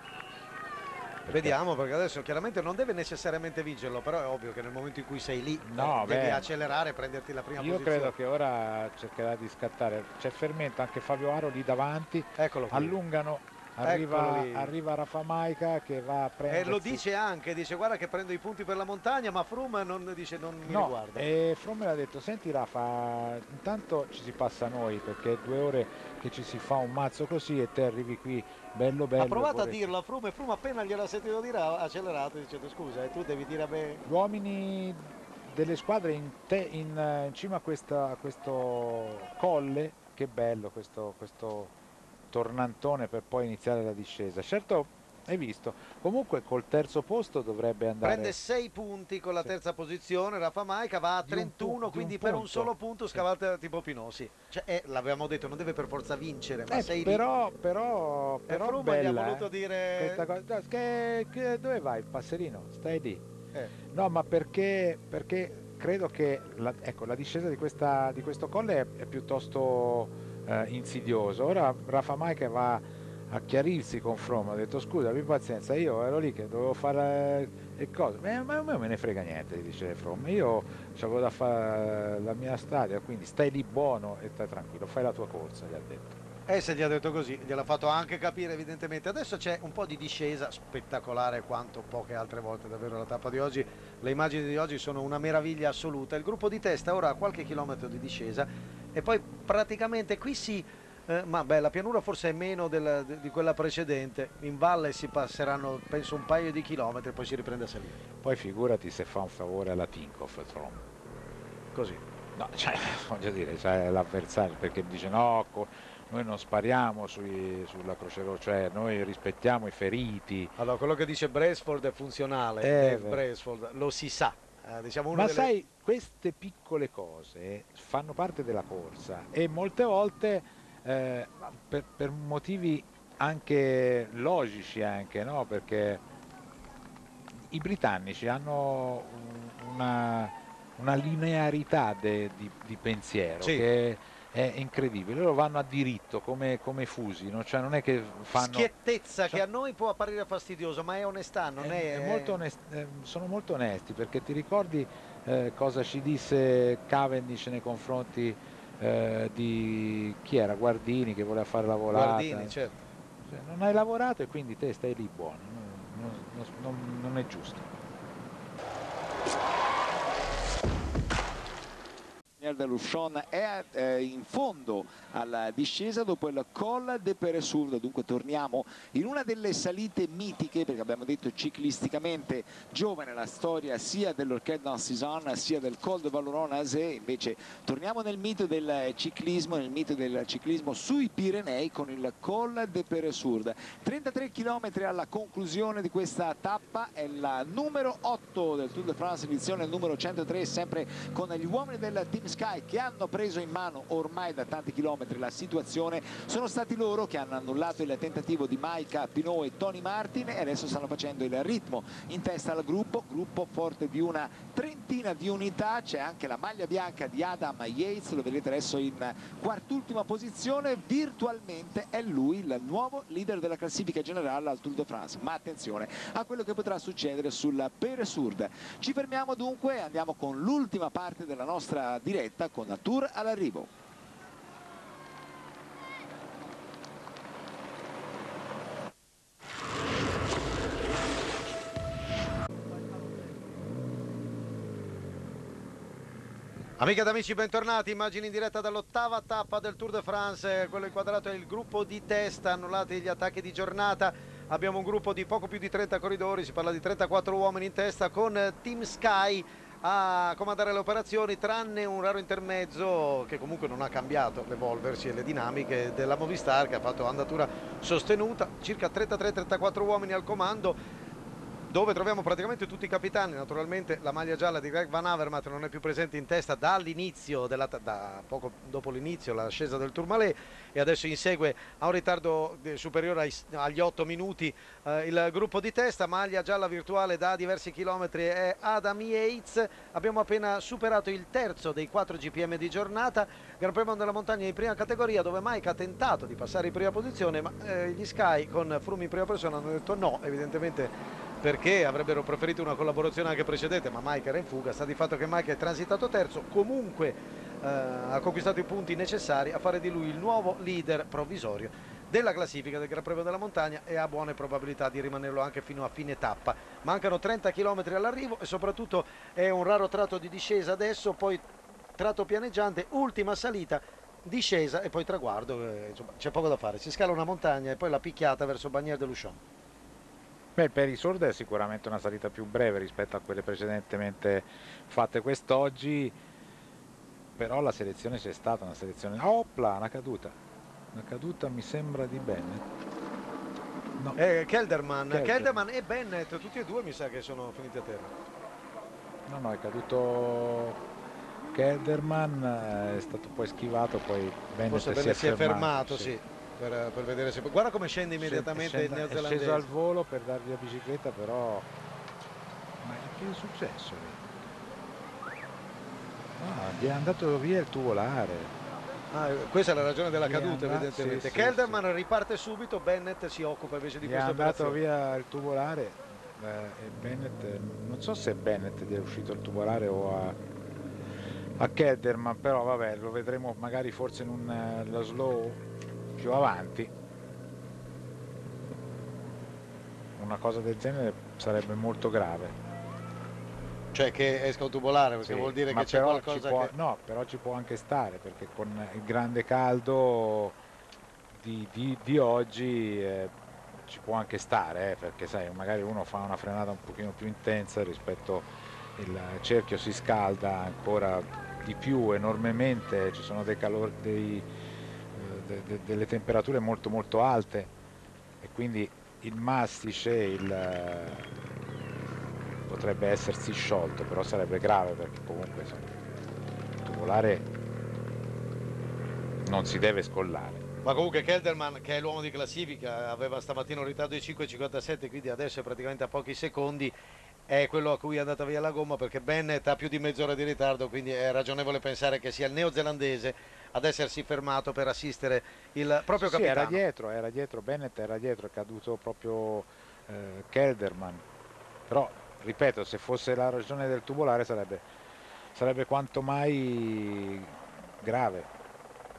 Vediamo perché adesso chiaramente non deve necessariamente vincerlo, però è ovvio che nel momento in cui sei lì No, eh, devi beh. accelerare e prenderti la prima Io posizione. credo che ora cercherà di scattare. C'è fermento anche Fabio Aro lì davanti. Eccolo qui. Allungano. Arriva, arriva Rafa Maica che va a prendere. E lo dice anche, dice guarda che prendo i punti per la montagna, ma Froome non dice non mi No, riguarda. e Froome ha detto, senti Rafa, intanto ci si passa noi perché è due ore che ci si fa un mazzo così e te arrivi qui bello bello. ha provato a vorrei- dirlo a Froome, Froome appena gliel'ha sentito dire ha accelerato dicendo scusa, e tu devi dire a me... Gli uomini delle squadre in, te- in, eh, in cima a, questa- a questo colle, che bello questo, questo tornantone per poi iniziare la discesa. Certo, hai visto, comunque col terzo posto dovrebbe andare... Prende 6 punti con la terza posizione, Rafa Maica va a Di un 31, pu- di quindi un per un punto. solo punto scavalca tipo Pinossi. Cioè, eh, l'avevamo detto, non deve per forza vincere, ma Eh, sei lì. però, però, però Froome gli ha bella, voluto eh, dire- cosa. No, che- che- dove vai, passerino? Stai lì. Eh. No, ma perché, perché credo che la, ecco, la discesa di, questa, di questo colle è, è piuttosto eh, insidioso. Ora Rafa Maica va a chiarirsi con Froome, ha detto scusa, abbi pazienza, io ero lì che dovevo fare le cose, ma a me me ne frega niente, gli dice Froome, io avevo da fare la mia strada, quindi stai lì buono e stai tranquillo, fai la tua corsa, gli ha detto. E se gli ha detto così, gliel'ha fatto anche capire evidentemente. Adesso c'è un po' di discesa spettacolare quanto poche altre volte, davvero la tappa di oggi. Le immagini di oggi sono una meraviglia assoluta. Il gruppo di testa ora ha qualche chilometro di discesa e poi praticamente qui si... eh, ma beh, la pianura forse è meno del- di quella precedente. In valle si passeranno penso un paio di chilometri e poi si riprende a salire. Poi figurati se fa un favore alla Tinkoff Froome. Così. No, cioè, voglio dire, c'è l'avversario perché dice no, noi non spariamo sui- sulla Croce Rossa, cioè noi rispettiamo i feriti. Allora, quello che dice Bresford è funzionale. Eh, beh. Bresford, lo si sa. Eh, diciamo Ma delle- sai, queste piccole cose fanno parte della corsa e molte volte eh, per, per motivi anche logici anche, no? Perché i britannici hanno un- una, una linearità de- di, di pensiero Sì. che è incredibile. Loro vanno a diritto come, come fusi, no? cioè non è che fanno... schiettezza che a noi può apparire fastidioso, ma è onestà, non è, È molto onest- eh, sono molto onesti perché ti ricordi eh, cosa ci disse Cavendish nei confronti eh, di chi era? Guardini che voleva fare la volata. Guardini, certo. Cioè, non hai lavorato e quindi te stai lì buono, non- non- non è giusto. Daniel de Luchon è eh, in fondo alla discesa dopo il Col de Peresurde, dunque torniamo in una delle salite mitiche perché abbiamo detto ciclisticamente giovane la storia sia dell'Orchestre d'Ancison sia del Col de Valoron Azé, invece torniamo nel mito del ciclismo, nel mito del ciclismo sui Pirenei con il Col de Peresurde. 33 km alla conclusione di questa tappa, è la numero 8 del Tour de France, edizione numero 103, sempre con gli uomini del Team Sky che hanno preso in mano ormai da tanti chilometri la situazione. Sono stati loro che hanno annullato il tentativo di Maika, Pinot e Tony Martin e adesso stanno facendo il ritmo in testa al gruppo, gruppo forte di una trentina di unità, c'è anche la maglia bianca di Adam Yates, lo vedete adesso in quart'ultima posizione, virtualmente è lui il nuovo leader della classifica generale al Tour de France, ma attenzione a quello che potrà succedere sul Peresurde. Ci fermiamo dunque andiamo con l'ultima parte della nostra diretta con Tour all'arrivo. Amiche ed amici, bentornati. Immagini in diretta dall'ottava tappa del Tour de France. Quello inquadrato è il gruppo di testa, annullati gli attacchi di giornata. Abbiamo un gruppo di poco più di 30 corridori, si parla di 34 uomini in testa con Team Sky a comandare le operazioni, tranne un raro intermezzo che comunque non ha cambiato l'evolversi e le dinamiche della Movistar che ha fatto andatura sostenuta, circa 33-34 uomini al comando dove troviamo praticamente tutti i capitani, naturalmente la maglia gialla di Greg Van Avermaet non è più presente in testa dall'inizio, da poco dopo l'inizio, l'ascesa del Tourmalet e adesso insegue a un ritardo eh, superiore ai, agli 8 minuti eh, il gruppo di testa, maglia gialla virtuale da diversi chilometri è Adam Yates, abbiamo appena superato il terzo dei 4 GPM di giornata, Gran Premio della Montagna in prima categoria dove Mike ha tentato di passare in prima posizione ma eh, gli Sky con Frumi in prima persona hanno detto no, evidentemente perché avrebbero preferito una collaborazione anche precedente, ma Mike era in fuga, sta di fatto che Mike è transitato terzo, comunque eh, ha conquistato i punti necessari a fare di lui il nuovo leader provvisorio della classifica del Gran Premio della Montagna e ha buone probabilità di rimanerlo anche fino a fine tappa. Mancano 30 km all'arrivo e soprattutto è un raro tratto di discesa adesso, poi tratto pianeggiante, ultima salita discesa e poi traguardo, eh, c'è poco da fare, si scala una montagna e poi la picchiata verso Bagnères de Luchon. Beh, per i Sorda è sicuramente una salita più breve rispetto a quelle precedentemente fatte quest'oggi, però la selezione c'è stata, una selezione... Opla, una caduta, una caduta mi sembra di Bennett. No. Eh, Kelderman. Kelderman. Kelderman e Bennett, tutti e due mi sa che sono finiti a terra. No, no, è caduto Kelderman, è stato poi schivato, poi Bennett, Forse si, Bennett è si è fermato, fermato sì. Sì per, per, vedere se... Guarda come scende immediatamente scende, il neozelandese. È sceso al volo per dargli la bicicletta, però... Ma che è successo? Ah, gli è andato via il tubolare. Ah, questa è la ragione della caduta evidentemente. Sì, Kelderman sì. riparte subito, Bennett si occupa invece di gli questa è andato via il tubolare eh, e Bennett, non so se Bennett gli è uscito il tubolare o a, a Kelderman, però vabbè, lo vedremo magari forse in un uh, slow più avanti una cosa del genere sarebbe molto grave cioè che esca un tubolare perché sì, vuol dire che c'è qualcosa può, che... no però ci può anche stare perché con il grande caldo di, di, di oggi eh, ci può anche stare eh, perché sai magari uno fa una frenata un pochino più intensa rispetto il cerchio si scalda ancora di più enormemente ci sono dei calori dei de, de, delle temperature molto molto alte e quindi il mastice il, potrebbe essersi sciolto però sarebbe grave perché comunque insomma, il tubolare non si deve scollare ma comunque Kelderman che è l'uomo di classifica aveva stamattina un ritardo di 5,57 quindi adesso è praticamente a pochi secondi è quello a cui è andata via la gomma perché Bennett ha più di mezz'ora di ritardo quindi è ragionevole pensare che sia il neozelandese ad essersi fermato per assistere il proprio sì, capitano. Sì, era dietro, era dietro, Bennett era dietro, è caduto proprio eh, Kelderman. Però, ripeto, se fosse la ragione del tubolare sarebbe, sarebbe quanto mai grave.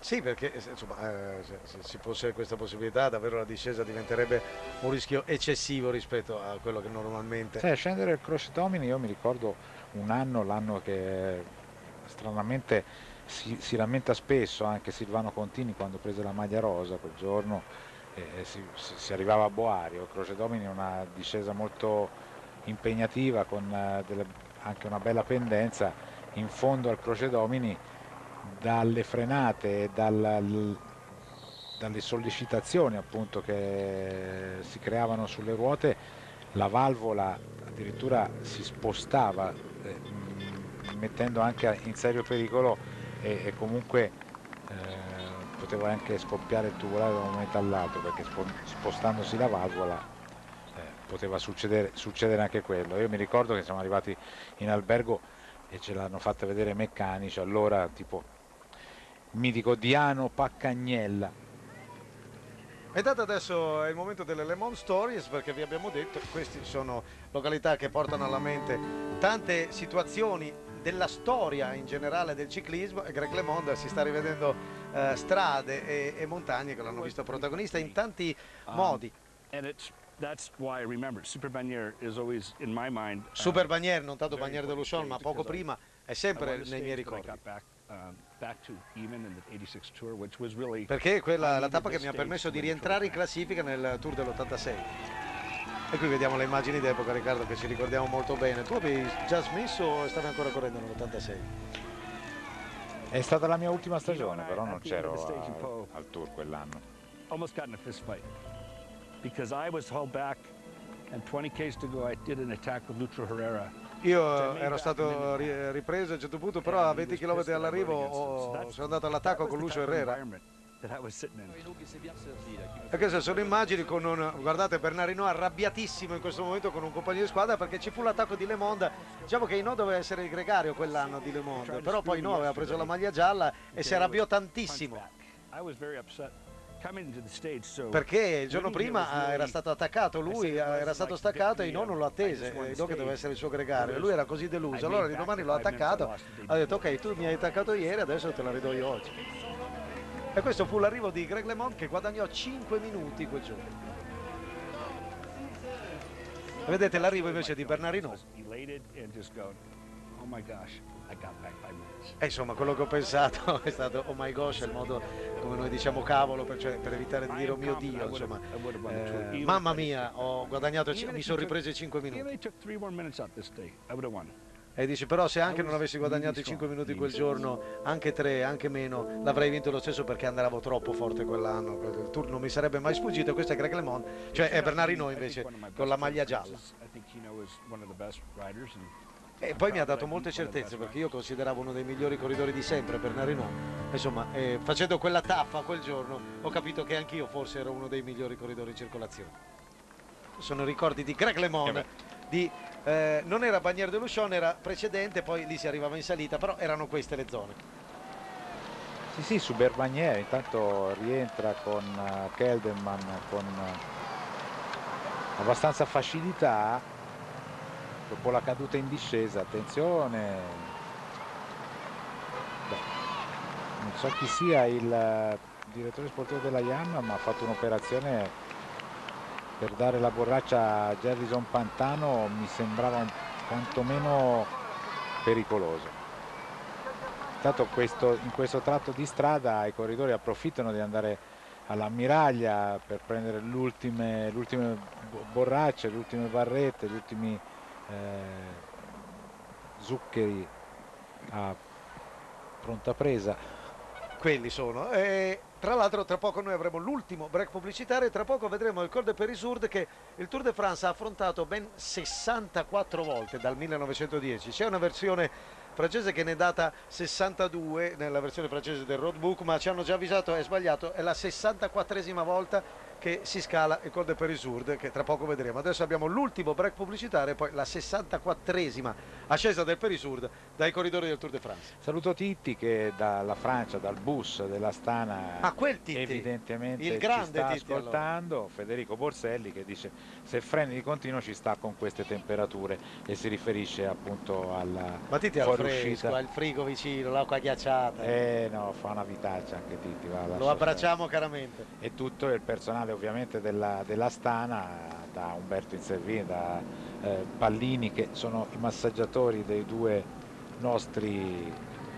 Sì, perché insomma, eh, se, ci fosse questa possibilità davvero la discesa diventerebbe un rischio eccessivo rispetto a quello che normalmente... Sì, scendere il croce domini io mi ricordo un anno, l'anno che stranamente si, si, lamenta spesso anche Silvano Contini quando prese la maglia rosa quel giorno eh, si, si, arrivava a Boario, Croce Domini è una discesa molto impegnativa con eh, delle, anche una bella pendenza in fondo al Croce Domini dalle frenate e dal, dalle sollecitazioni appunto che si creavano sulle ruote la valvola addirittura si spostava eh, mettendo anche in serio pericolo e, e comunque eh, poteva anche scoppiare il tubolare da un momento all'altro perché spostandosi la valvola poteva succedere, succedere, anche quello. Io mi ricordo che siamo arrivati in albergo e ce l'hanno fatta vedere meccanici, allora tipo mitico Diano Paccagnella. È dato adesso il momento delle Lemon Stories perché vi abbiamo detto queste sono località che portano alla mente tante situazioni della storia in generale del ciclismo e Greg LeMond si sta rivedendo eh, strade e, e, montagne che l'hanno visto protagonista in tanti Um, modi. and it's that's why I remember it. Super Bagnier is always in my mind. uh, non tanto Bagnier de Luchon, ma poco prima, è sempre nei miei ricordi. um, back to even in the 86 tour, which was really Perché è quella I la tappa che mi ha permesso di rientrare in classifica nel Tour dell'86. E qui vediamo le immagini d'epoca, Riccardo, che ci ricordiamo molto bene. Tu avevi già smesso o stavi ancora correndo nell'86? È stata la mia ultima stagione, però non c'ero al tour quell'anno. almost got in a fist fight because I was held back, and 20 k's to go, I did an attack with Lucho Herrera. Io ero stato ri- ripreso a un certo punto, però a 20 km all'arrivo ho- sono andato all'attacco con Lucio Herrera. E queste sono immagini con un, guardate Bernardino arrabbiatissimo in questo momento con un compagno di squadra perché ci fu l'attacco di Le Monde, diciamo che Ino doveva essere il gregario quell'anno di Le Monde, però poi No aveva preso la maglia gialla e si arrabbiò tantissimo. I was very upset perché il giorno prima ah, era stato attaccato, lui ah, era stato staccato e Ino non lo attese, Ino che doveva essere il suo gregario, lui era così deluso, allora di domani l'ho attaccato, ha detto ok tu mi hai attaccato ieri, adesso te la ridò io oggi. E questo fu l'arrivo di Greg LeMond che guadagnò 5 minuti quel giorno. E vedete l'arrivo invece di Bernardino. oh my gosh, I got back five minutes. E insomma, quello che ho pensato è stato oh my gosh, è il modo come noi diciamo cavolo per, cioè, per evitare di dire oh mio Dio, insomma. Eh, mamma mia, ho guadagnato, mi sono ripreso i 5 Even minuti. E dici però se anche non avessi guadagnato i 5 minuti quel giorno, anche 3, anche meno, l'avrei vinto lo stesso perché andavo troppo forte quell'anno. Il tour non mi sarebbe mai sfuggito, questo è Greg LeMond, cioè è Bernardino invece con la maglia gialla. I think Kino is one of the best riders. And E poi mi ha dato molte certezze perché io consideravo uno dei migliori corridori di sempre Bernardino. Insomma, eh, facendo quella tappa quel giorno ho capito che anch'io forse ero uno dei migliori corridori in circolazione. Sono ricordi di Greg LeMond, di, eh, non era Bagnier de Luchon, era precedente, poi lì si arrivava in salita, però erano queste le zone. Sì, sì, su Berbagnier intanto rientra con eh, Kelderman con eh, abbastanza facilità dopo la caduta in discesa, attenzione. Beh, non so chi sia il eh, direttore sportivo della Yamaha, ma ha fatto un'operazione per dare la borraccia a Gerrison Pantano, mi sembrava quantomeno pericoloso. Intanto questo- in questo tratto di strada i corridori approfittano di andare all'ammiraglia per prendere le ultime, borracce, le ultime barrette, gli ultimi eh, zuccheri a pronta presa. Quelli sono. E tra l'altro tra poco noi avremo l'ultimo break pubblicitario e tra poco vedremo il Col de Périsourde che il Tour de France ha affrontato ben 64 volte dal 1910. C'è una versione francese che ne è data 62 nella versione francese del roadbook, ma ci hanno già avvisato, è sbagliato, è la 64esima volta che si scala il Col de Périsourde che tra poco vedremo. Adesso abbiamo l'ultimo break pubblicitario e poi la 64esima ascesa del Périsourde dai corridori del Tour de France. Saluto Titti che dalla Francia, dal bus della Stana Ah, quel Titti, evidentemente il ci grande sta Titti, allora. ascoltando, Federico Borselli che dice se freni di continuo ci sta con queste temperature e si riferisce appunto alla Ma Titti ha il fuoriuscita. fresco, ha il frigo vicino, l'acqua ghiacciata. Eh no, fa una vitaccia anche Titti. va, Lo lascia abbracciamo caramente. stare. E tutto il personale ovviamente della, della Stana, da Umberto Inservini, da eh, Pallini che sono i massaggiatori dei due nostri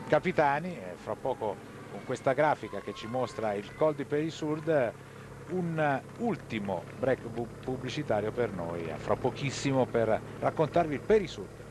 capitani. E fra poco con questa grafica che ci mostra il Col di Périsourde un ultimo break pubblicitario per noi, fra pochissimo per raccontarvi il Périsourde.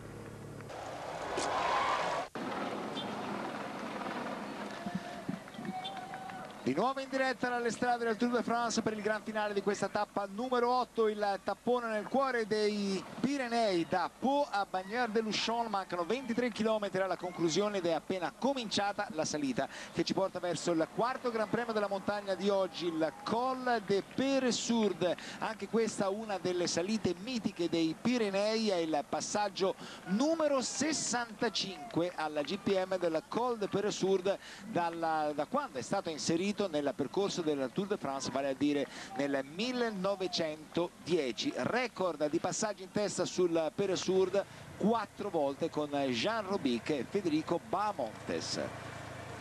Di nuovo in diretta dalle strade del Tour de France per il gran finale di questa tappa numero 8, il tappone nel cuore dei Pirenei da Pau a Bagnères de Luchon, mancano 23 km alla conclusione ed è appena cominciata la salita che ci porta verso il quarto Gran Premio della montagna di oggi, il Col de Peresourde, anche questa una delle salite mitiche dei Pirenei, è il passaggio numero 65 alla GPM del Col de Peresourde da quando è stato inserito nel percorso del Tour de France, vale a dire nel 1910. Record di passaggi in testa sul Peresourde quattro volte con Jean Robic e Federico Bamontes.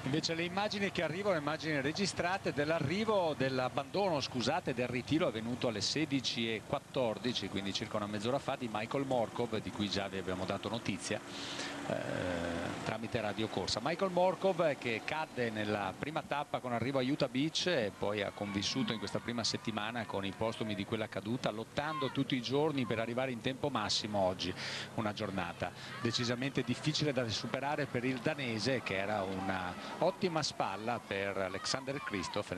Invece le immagini che arrivano, immagini registrate dell'arrivo, dell'abbandono, scusate, del ritiro avvenuto alle 16.14, quindi circa una mezz'ora fa, di Michael Morkov, di cui già vi abbiamo dato notizia tramite Radio Corsa. Michael Morkov che cadde nella prima tappa con arrivo a Utah Beach e poi ha convissuto in questa prima settimana con i postumi di quella caduta, lottando tutti i giorni per arrivare in tempo massimo oggi, una giornata decisamente difficile da superare per il danese che era una ottima spalla per Alexander Kristoff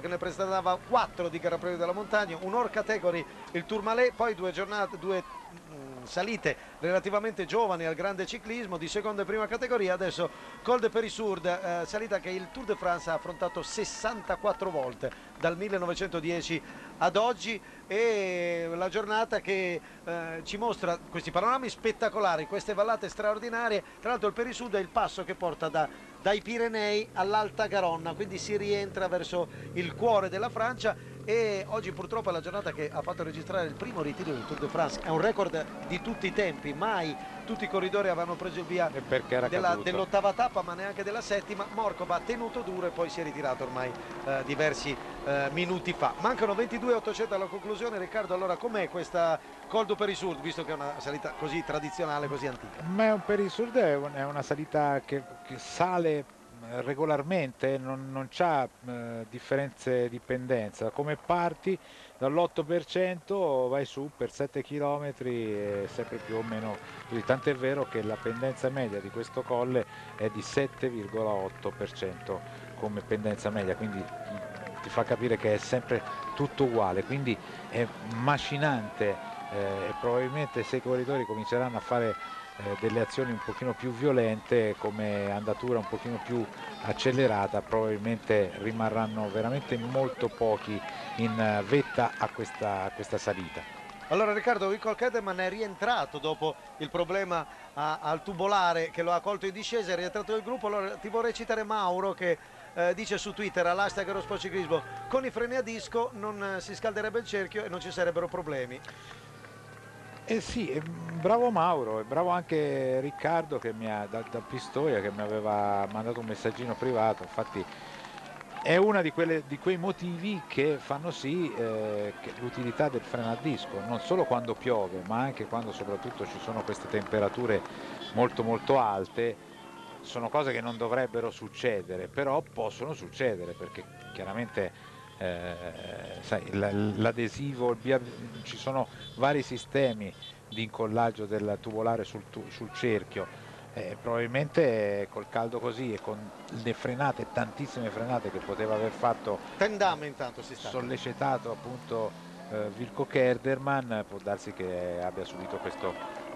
che ne prestava 4 di Premio della Montagna, un Or Category, il Tourmalet, poi due giornate, due mm, salite relativamente giovani al grande ciclismo di seconda e prima categoria, adesso Col de Perisurde, eh, salita che il Tour de France ha affrontato 64 volte dal 1910 ad oggi. E la giornata che eh, ci mostra questi panorami spettacolari, queste vallate straordinarie, tra l'altro il Perisud è il passo che porta da, dai Pirenei all'Alta Garonna, quindi si rientra verso il cuore della Francia e oggi purtroppo è la giornata che ha fatto registrare il primo ritiro del Tour de France, è un record di tutti i tempi, mai tutti i corridori avevano preso il via dell'ottava tappa ma neanche della settima, Morkov ha tenuto duro e poi si è ritirato ormai eh, diversi eh, minuti fa. Mancano 22.800 alla conclusione, Riccardo allora com'è questa Coldo Perisurde visto che è una salita così tradizionale, così antica? Ma è un è una salita che, che sale regolarmente, non, non ha eh, differenze di pendenza, come parti dall'8% vai su per 7 km e sempre più o meno così, tant'è vero che la pendenza media di questo colle è di 7,8% come pendenza media, quindi ti fa capire che è sempre tutto uguale, quindi è macinante eh, e probabilmente se i corridori cominceranno a fare eh, delle azioni un pochino più violente come andatura un pochino più accelerata probabilmente rimarranno veramente molto pochi in eh, vetta a questa, a questa salita. Allora Riccardo, Vicol Kedeman è rientrato dopo il problema a, al tubolare che lo ha colto in discesa, è rientrato nel gruppo, allora ti vorrei citare Mauro che eh, dice su Twitter all'hashtag Eurosport con i freni a disco non eh, si scalderebbe il cerchio e non ci sarebbero problemi. Eh sì, bravo Mauro e bravo anche Riccardo che mi ha, da, da, Pistoia che mi aveva mandato un messaggino privato, infatti è uno di, di, quei motivi che fanno sì eh, che l'utilità del freno a disco, non solo quando piove ma anche quando soprattutto ci sono queste temperature molto molto alte, sono cose che non dovrebbero succedere, però possono succedere perché chiaramente eh, l'adesivo, ci sono vari sistemi di incollaggio del tubolare sul, sul cerchio. Eh, probabilmente col caldo così e con le frenate, tantissime frenate che poteva aver fatto Tendame intanto si sta. sollecitato appunto eh, Virko Kerderman può darsi che abbia subito questo,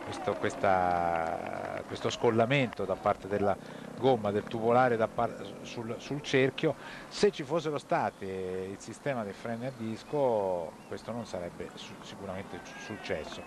questo, questa, questo scollamento da parte della gomma del tubolare sul, sul, cerchio. Se ci fossero stati il sistema dei freni a disco questo non sarebbe sicuramente successo.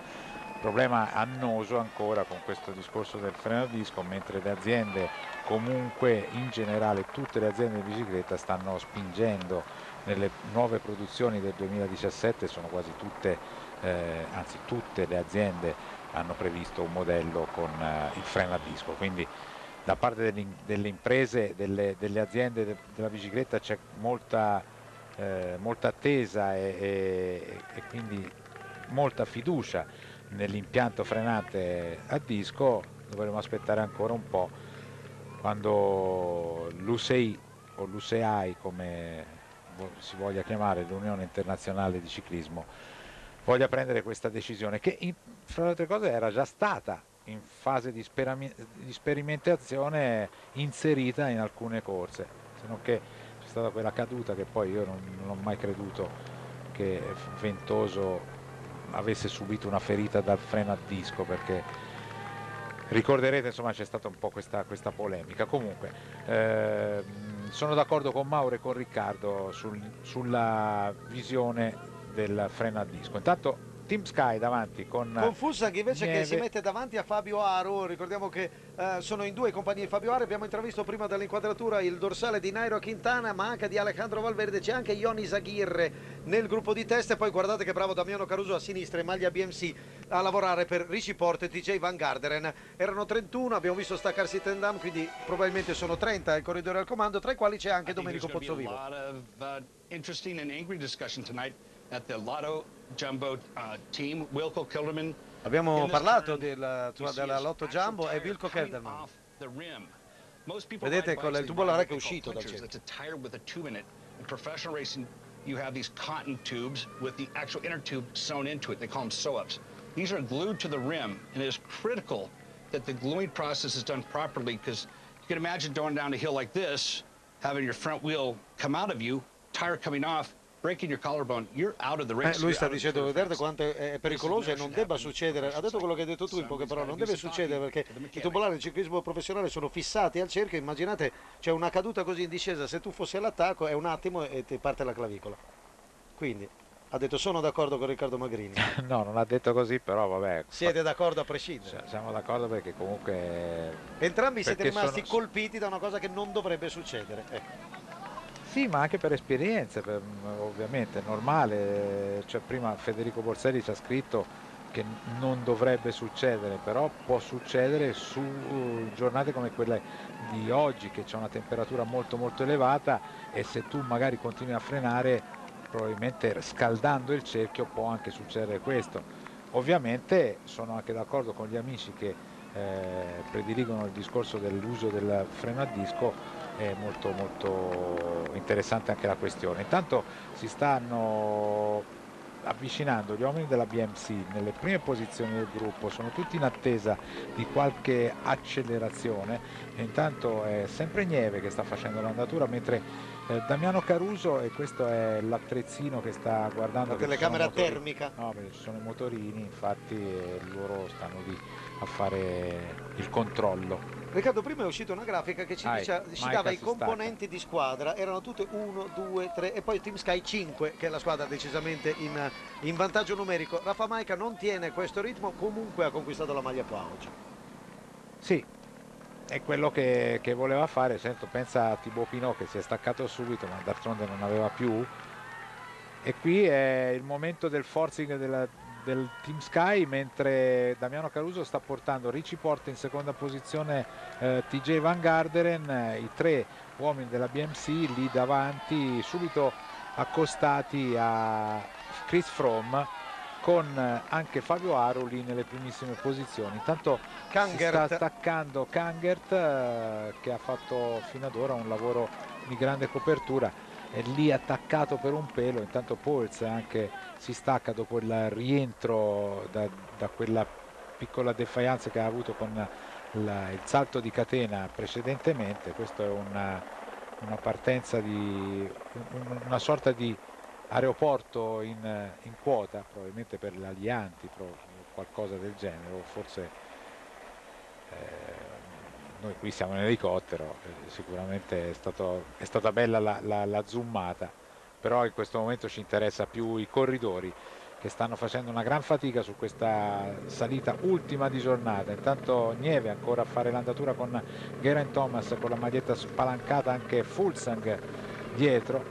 Problema annoso ancora con questo discorso del freno a disco mentre le aziende comunque in generale tutte le aziende di bicicletta stanno spingendo nelle nuove produzioni del 2017 sono quasi tutte eh, anzi tutte le aziende hanno previsto un modello con eh, il freno a disco. Quindi da parte delle imprese, delle, delle aziende de, della bicicletta c'è molta, eh, molta, attesa e, e, e, quindi molta fiducia nell'impianto frenate a disco, dovremo aspettare ancora un po' quando l'UCI o l'UCI come si voglia chiamare l'Unione Internazionale di Ciclismo voglia prendere questa decisione che in, fra le altre cose era già stata in fase di, di, sperimentazione inserita in alcune corse. se non che c'è stata quella caduta che poi io non, non ho mai creduto che Ventoso avesse subito una ferita dal freno a disco perché ricorderete insomma c'è stata un po' questa, questa polemica comunque ehm, sono d'accordo con Mauro e con Riccardo sul- sulla visione del freno a disco intanto Team Sky davanti con Con Fussang invece che Nieve. si mette davanti a Fabio Aro, ricordiamo che eh, sono in due i compagni di Fabio Aro, abbiamo intravisto prima dall'inquadratura il dorsale di Nairo Quintana ma anche di Alejandro Valverde, c'è anche Ionis Aguirre nel gruppo di testa e poi guardate che bravo Damiano Caruso a sinistra in maglia BMC a lavorare per Richie Porte e TJ Van Garderen. Erano 31, abbiamo visto staccarsi Tendam, quindi probabilmente sono 30 il corridore al comando, tra i quali c'è anche Domenico Pozzovivo. uh, interesting and angry discussion tonight at the Lotto Jumbo uh, team. Wilco Kilderman. Abbiamo parlato turn, del- della Lotto Jumbo e Wilco Kelderman. the rim. Most people Vedete con il tubolare che è uscito dal centro. That's a tire with a tube in it. In professional racing, you have these cotton tubes with the actual inner tube sewn into it. They call them sew-ups. These are glued to the rim, and it is critical that the gluing process is done properly because you can imagine going down a hill like this, having your front wheel come out of you, tire coming off, breaking your collarbone, you're out of the race. Eh, lui sta dicendo France. quanto è pericoloso e non debba succedere. Ha detto quello che hai detto tu in poche parole, non deve succedere perché i tubolari del ciclismo professionale sono fissati al cerchio. Immaginate c'è una caduta così in discesa, se tu fossi all'attacco è un attimo e ti parte la clavicola. Quindi ha detto sono d'accordo con Riccardo Magrini. no non ha detto così però vabbè Siete d'accordo a prescindere? siamo d'accordo perché comunque Entrambi siete perché rimasti sono- colpiti da una cosa che non dovrebbe succedere. Ecco. Sì, ma anche per esperienze, per- ovviamente è normale. Cioè, prima Federico Borselli ci ha scritto che non dovrebbe succedere, però può succedere su uh, giornate come quelle di oggi, che c'è una temperatura molto molto elevata e se tu magari continui a frenare, probabilmente scaldando il cerchio può anche succedere questo. Ovviamente sono anche d'accordo con gli amici che eh, prediligono il discorso dell'uso del freno a disco, è molto molto interessante anche la questione. Intanto si stanno avvicinando gli uomini della BMC nelle prime posizioni del gruppo, sono tutti in attesa di qualche accelerazione e intanto è sempre Nieve che sta facendo l'andatura mentre eh, Damiano Caruso e questo è l'attrezzino che sta guardando La telecamera termica. No, perché ci sono i motorini, infatti e loro stanno lì a fare il controllo. Riccardo, prima è uscita una grafica che ci, Ah, dice- ci dava i componenti di squadra, erano tutte 1, 2, 3 e poi Team Sky 5, che è la squadra decisamente in, in vantaggio numerico. Rafa Maica non tiene questo ritmo, comunque ha conquistato la maglia qua oggi. Sì, è quello che, che voleva fare. Sento, pensa a Thibaut Pinot che si è staccato subito, ma d'altronde non aveva più. E qui è il momento del forcing della- del Team Sky, mentre Damiano Caruso sta portando Ricci Porte in seconda posizione, eh, TJ Van Garderen, eh, i tre uomini della BMC lì davanti, subito accostati a Chris Fromm con eh, anche Fabio Aro lì nelle primissime posizioni. Intanto si Kangert. sta attaccando Kangert eh, che ha fatto fino ad ora un lavoro di grande copertura è lì attaccato per un pelo intanto Pauls anche si stacca dopo il rientro da, da quella piccola defiance che ha avuto con la- il salto di catena precedentemente. Questo è una, una partenza di un- una sorta di aeroporto in, in quota probabilmente per gli alianti pro- qualcosa del genere o forse eh, noi qui siamo in elicottero, eh, sicuramente è, stato- è stata bella la, la- la zoomata, però in questo momento ci interessa più i corridori che stanno facendo una gran fatica su questa salita ultima di giornata. Intanto Nieve ancora a fare l'andatura con Geraint Thomas con la maglietta spalancata anche Fulsang dietro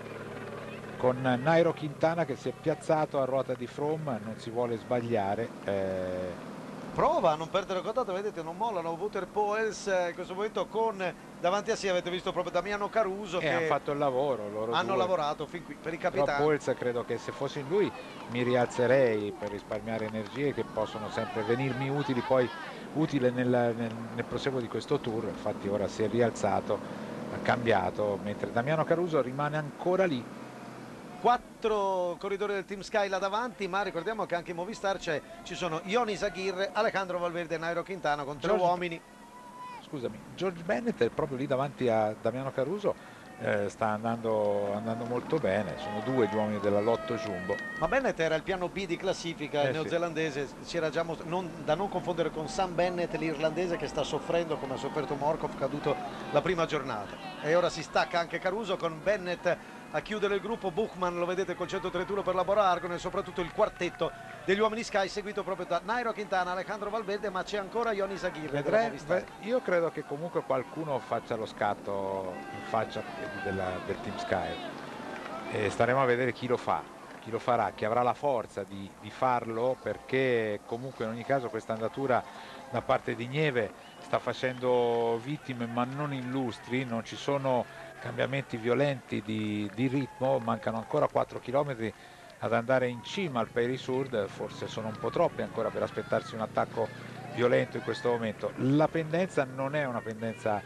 con Nairo Quintana che si è piazzato a ruota di Fromm, non si vuole sbagliare. eh, Prova a non perdere contatto, vedete non mollano Wouter Poels eh, in questo momento con davanti a sé avete visto proprio Damiano Caruso e che hanno fatto il lavoro loro hanno due. lavorato fin qui per i Però capitani. Poels credo che se fossi lui mi rialzerei per risparmiare energie che possono sempre venirmi utili poi utile nel, nel, nel proseguo di questo tour infatti ora si è rialzato ha cambiato mentre Damiano Caruso rimane ancora lì Quattro corridori del Team Sky là davanti, ma ricordiamo che anche in Movistar c'è- ci sono Ionis Aguirre, Alejandro Valverde e Nairo Quintana con tre Giorgio- uomini. scusami George Bennett è proprio lì davanti a Damiano Caruso eh, sta andando, andando molto bene, sono due gli uomini della Lotto Jumbo. Ma Bennett era il piano B di classifica, Eh sì. neozelandese, era già non- da non confondere con Sam Bennett, l'irlandese che sta soffrendo come ha sofferto Morkov, caduto la prima giornata. E ora si stacca anche Caruso con Bennett a chiudere il gruppo, Buchmann lo vedete col 131 per la Bora Argon e soprattutto il quartetto degli uomini Sky seguito proprio da Nairo Quintana, Alejandro Valverde, ma c'è ancora Ionis Aguirre. io credo che comunque qualcuno faccia lo scatto in faccia della- del Team Sky e staremo a vedere chi lo fa, chi lo farà, chi avrà la forza di, di farlo perché comunque in ogni caso questa andatura da parte di Nieve sta facendo vittime ma non illustri, non ci sono cambiamenti violenti di, di ritmo, mancano ancora 4 km ad andare in cima al Peirisud, forse sono un po' troppi ancora per aspettarsi un attacco violento in questo momento. La pendenza non è una pendenza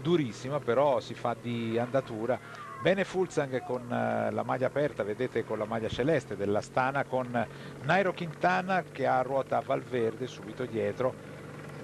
durissima, però si fa di andatura. Bene Fulzang con eh, la maglia aperta, vedete con la maglia celeste della Stana, con Nairo Quintana che ha ruota Valverde subito dietro.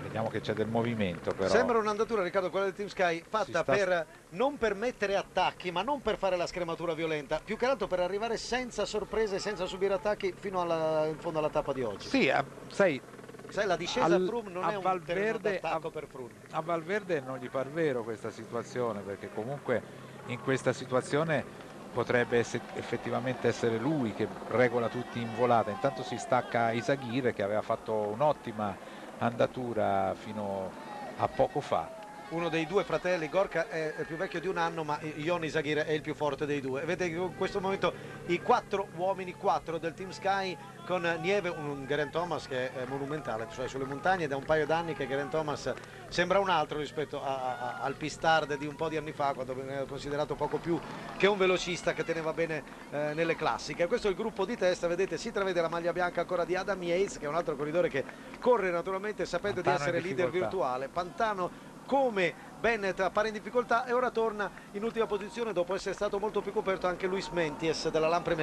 Vediamo che c'è del movimento però. Sembra un'andatura, Riccardo, quella del Team Sky, fatta sta- per non permettere attacchi, ma non per fare la scrematura violenta, più che altro per arrivare senza sorprese, senza subire attacchi fino alla, in fondo alla tappa di oggi. Sì, a- sai, Sai, la discesa al- Froome non a è un Valverde- d'attacco per Froome. a Valverde non gli par vero questa situazione perché comunque in questa situazione potrebbe esse- effettivamente essere lui che regola tutti in volata intanto si stacca Isaghire che aveva fatto un'ottima andatura fino a poco fa Uno dei due fratelli, Gorka è, più vecchio di un anno, ma Ionis Aguirre è il più forte dei due. Vedete che in questo momento i quattro uomini, quattro del Team Sky con Nieve, un Geraint Thomas che è monumentale, cioè sulle montagne da un paio d'anni che Geraint Thomas sembra un altro rispetto a- a- al Pistard di un po' di anni fa, quando veniva considerato poco più che un velocista che teneva bene eh, nelle classiche. Questo è il gruppo di testa, vedete, si intravede la maglia bianca ancora di Adam Yates, che è un altro corridore che corre naturalmente sapendo Pantano di essere leader virtuale. Pantano come Bennett appare in difficoltà e ora torna in ultima posizione dopo essere stato molto più coperto anche Luis Menties della Lampre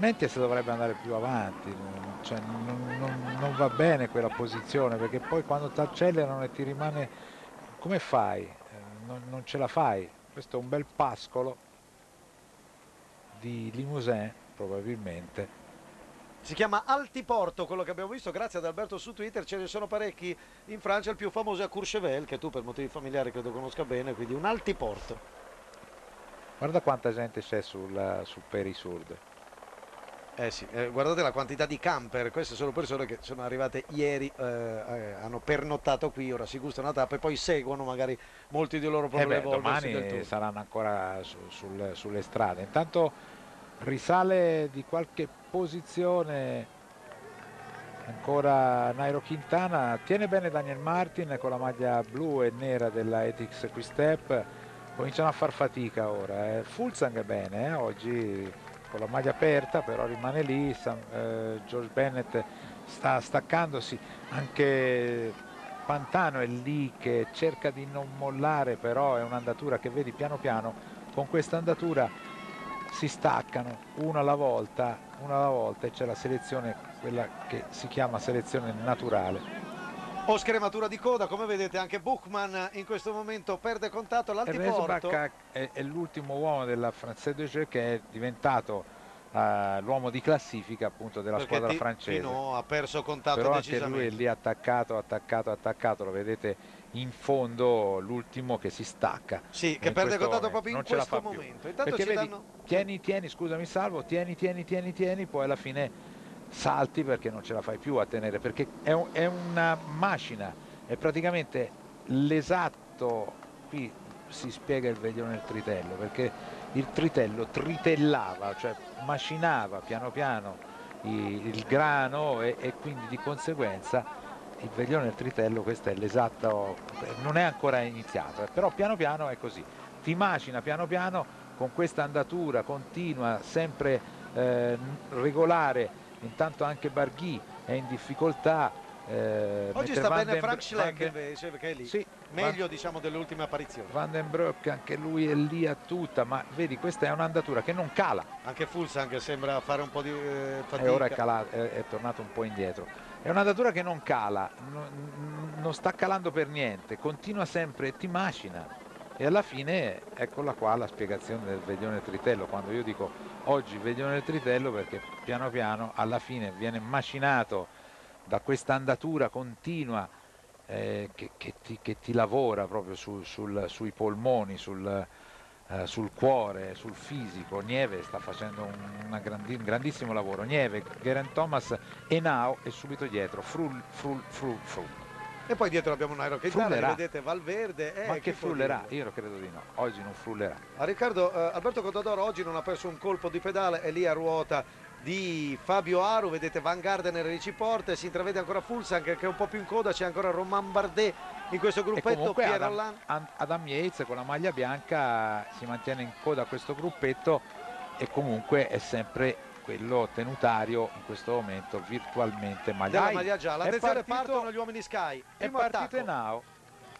Merida. Menties dovrebbe andare più avanti cioè, non, non- non va bene quella posizione perché poi quando ti accelerano e ti rimane come fai? Eh, Non, non ce la fai questo è un bel pascolo di Limousin probabilmente Si chiama Altiporto, quello che abbiamo visto, grazie ad Alberto su Twitter, ce ne sono parecchi in Francia, il più famoso è a Courchevel, che tu per motivi familiari credo conosca bene, quindi un Altiporto. guarda quanta gente c'è sul, sul Perisurde Eh sì, eh, guardate la quantità di camper, queste sono persone che sono arrivate ieri, eh, eh, hanno pernottato qui, ora si gustano la tappa e poi seguono magari molti di loro Eh proprio beh, domani saranno ancora su- sul- sulle strade. Intanto risale di qualche posizione ancora Nairo Quintana, tiene bene Daniel Martin con la maglia blu e nera della Ethics Quick-Step, cominciano a far fatica ora. Eh. Fulzang è bene, eh, oggi con la maglia aperta però rimane lì, Sam- eh, George Bennett sta staccandosi, anche Pantano è lì che cerca di non mollare però è un'andatura che vedi piano piano con questa andatura si staccano una alla volta una alla volta e c'è la selezione quella che si chiama selezione naturale O scrematura di coda, come vedete anche Buchmann in questo momento perde contatto. all'Altiporto. È, è l'ultimo uomo della Française de che è diventato eh, l'uomo di classifica appunto della Perché squadra francese. Tino ha perso contatto però anche lui è lì attaccato attaccato attaccato. Lo vedete in fondo l'ultimo che si stacca. Sì, che perde contatto momento, proprio in questo momento. Intanto perché vedi, danno- tieni tieni scusami salvo tieni tieni tieni tieni poi alla fine salti perché non ce la fai più a tenere perché è, un- è una macina è praticamente l'esatto qui si spiega il veglione del tritello perché il tritello tritellava cioè macinava piano piano i- il grano e, e quindi di conseguenza il veglione del tritello questo è l'esatto non è ancora iniziato però piano piano è così. Ti macina piano piano con questa andatura continua sempre eh, regolare intanto anche Barghi è in difficoltà eh, Oggi sta Van bene Frank Schleck Van invece, perché è lì. Sì, Meglio diciamo delle ultime apparizioni. Van den Broek anche lui è lì a tutta ma vedi questa è un'andatura che non cala Anche Fulsang sembra fare un po' di eh, fatica. e ora è, calato- è- è tornato un po' indietro è un'andatura che non cala non, non sta calando per niente continua sempre ti macina e alla fine eccola qua la spiegazione del veglione tritello quando io dico oggi veglione tritello perché piano piano alla fine viene macinato da questa andatura continua eh, che, che, ti, che, ti, lavora proprio su, sul, sui polmoni, sul, eh, sul, cuore, sul fisico. Nieve sta facendo un, grandi, grandissimo lavoro. Nieve, Geraint Thomas e Nao e subito dietro Frul, Frul, Frul, Frul. E poi dietro abbiamo un Aero Quintana, vedete Valverde. Eh, Ma che frullerà? Io lo credo di no, oggi non frullerà. A Riccardo, eh, Alberto Contadoro oggi non ha perso un colpo di pedale, è lì a ruota di Fabio Aru, vedete Van Gardner e Ricci Porte, si intravede ancora Fulsang che è un po' più in coda, c'è ancora Roman Bardet in questo gruppetto, Piero Adam, Adam Yates con la maglia bianca si mantiene in coda a questo gruppetto e comunque è sempre quello tenutario in questo momento virtualmente maglia, Della maglia gialla. Attenzione, partito, partono gli uomini Sky. Primo è partito Enao.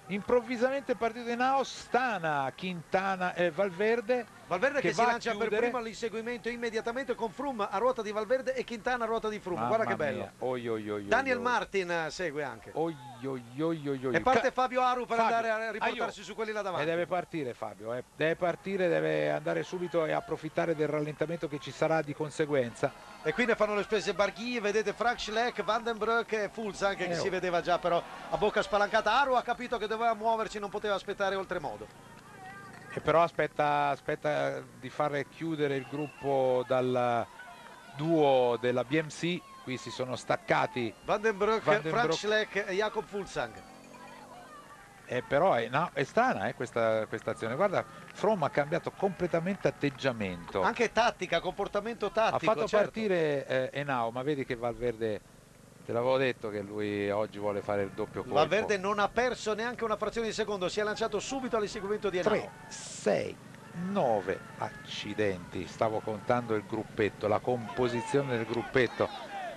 Improvvisamente è partito Enao, stana Quintana e Valverde Valverde che, che si lancia per primo all'inseguimento immediatamente con Frum a ruota di Valverde e Quintana a ruota di Frum. Guarda che bello. Oi, oi, oi, Daniel Martin eh, segue anche. E parte Fabio Aru per Fabio. andare a riportarsi Aio. su quelli là davanti. E deve partire Fabio, eh. deve partire, deve andare subito e approfittare del rallentamento che ci sarà di conseguenza. E qui ne fanno le spese Barghi, vedete Frank Schleck, Vandenbroek e Fulz anche eh, che oh. si vedeva già però a bocca spalancata. Aru ha capito che doveva muoverci, non poteva aspettare oltremodo e però aspetta, aspetta di fare chiudere il gruppo dal duo della BMC qui si sono staccati Vandenbroek, Vandenbroek. Frank Schleck e Jacob Fulsang eh, però è, no, è strana eh, questa, questa, azione guarda From ha cambiato completamente atteggiamento anche tattica, comportamento tattico ha fatto certo. partire eh, Enao ma vedi che Valverde Te l'avevo detto che lui oggi vuole fare il doppio colpo. Valverde non ha perso neanche una frazione di secondo, si è lanciato subito all'inseguimento di Enao. 3, 6, 9 accidenti, stavo contando il gruppetto, la composizione del gruppetto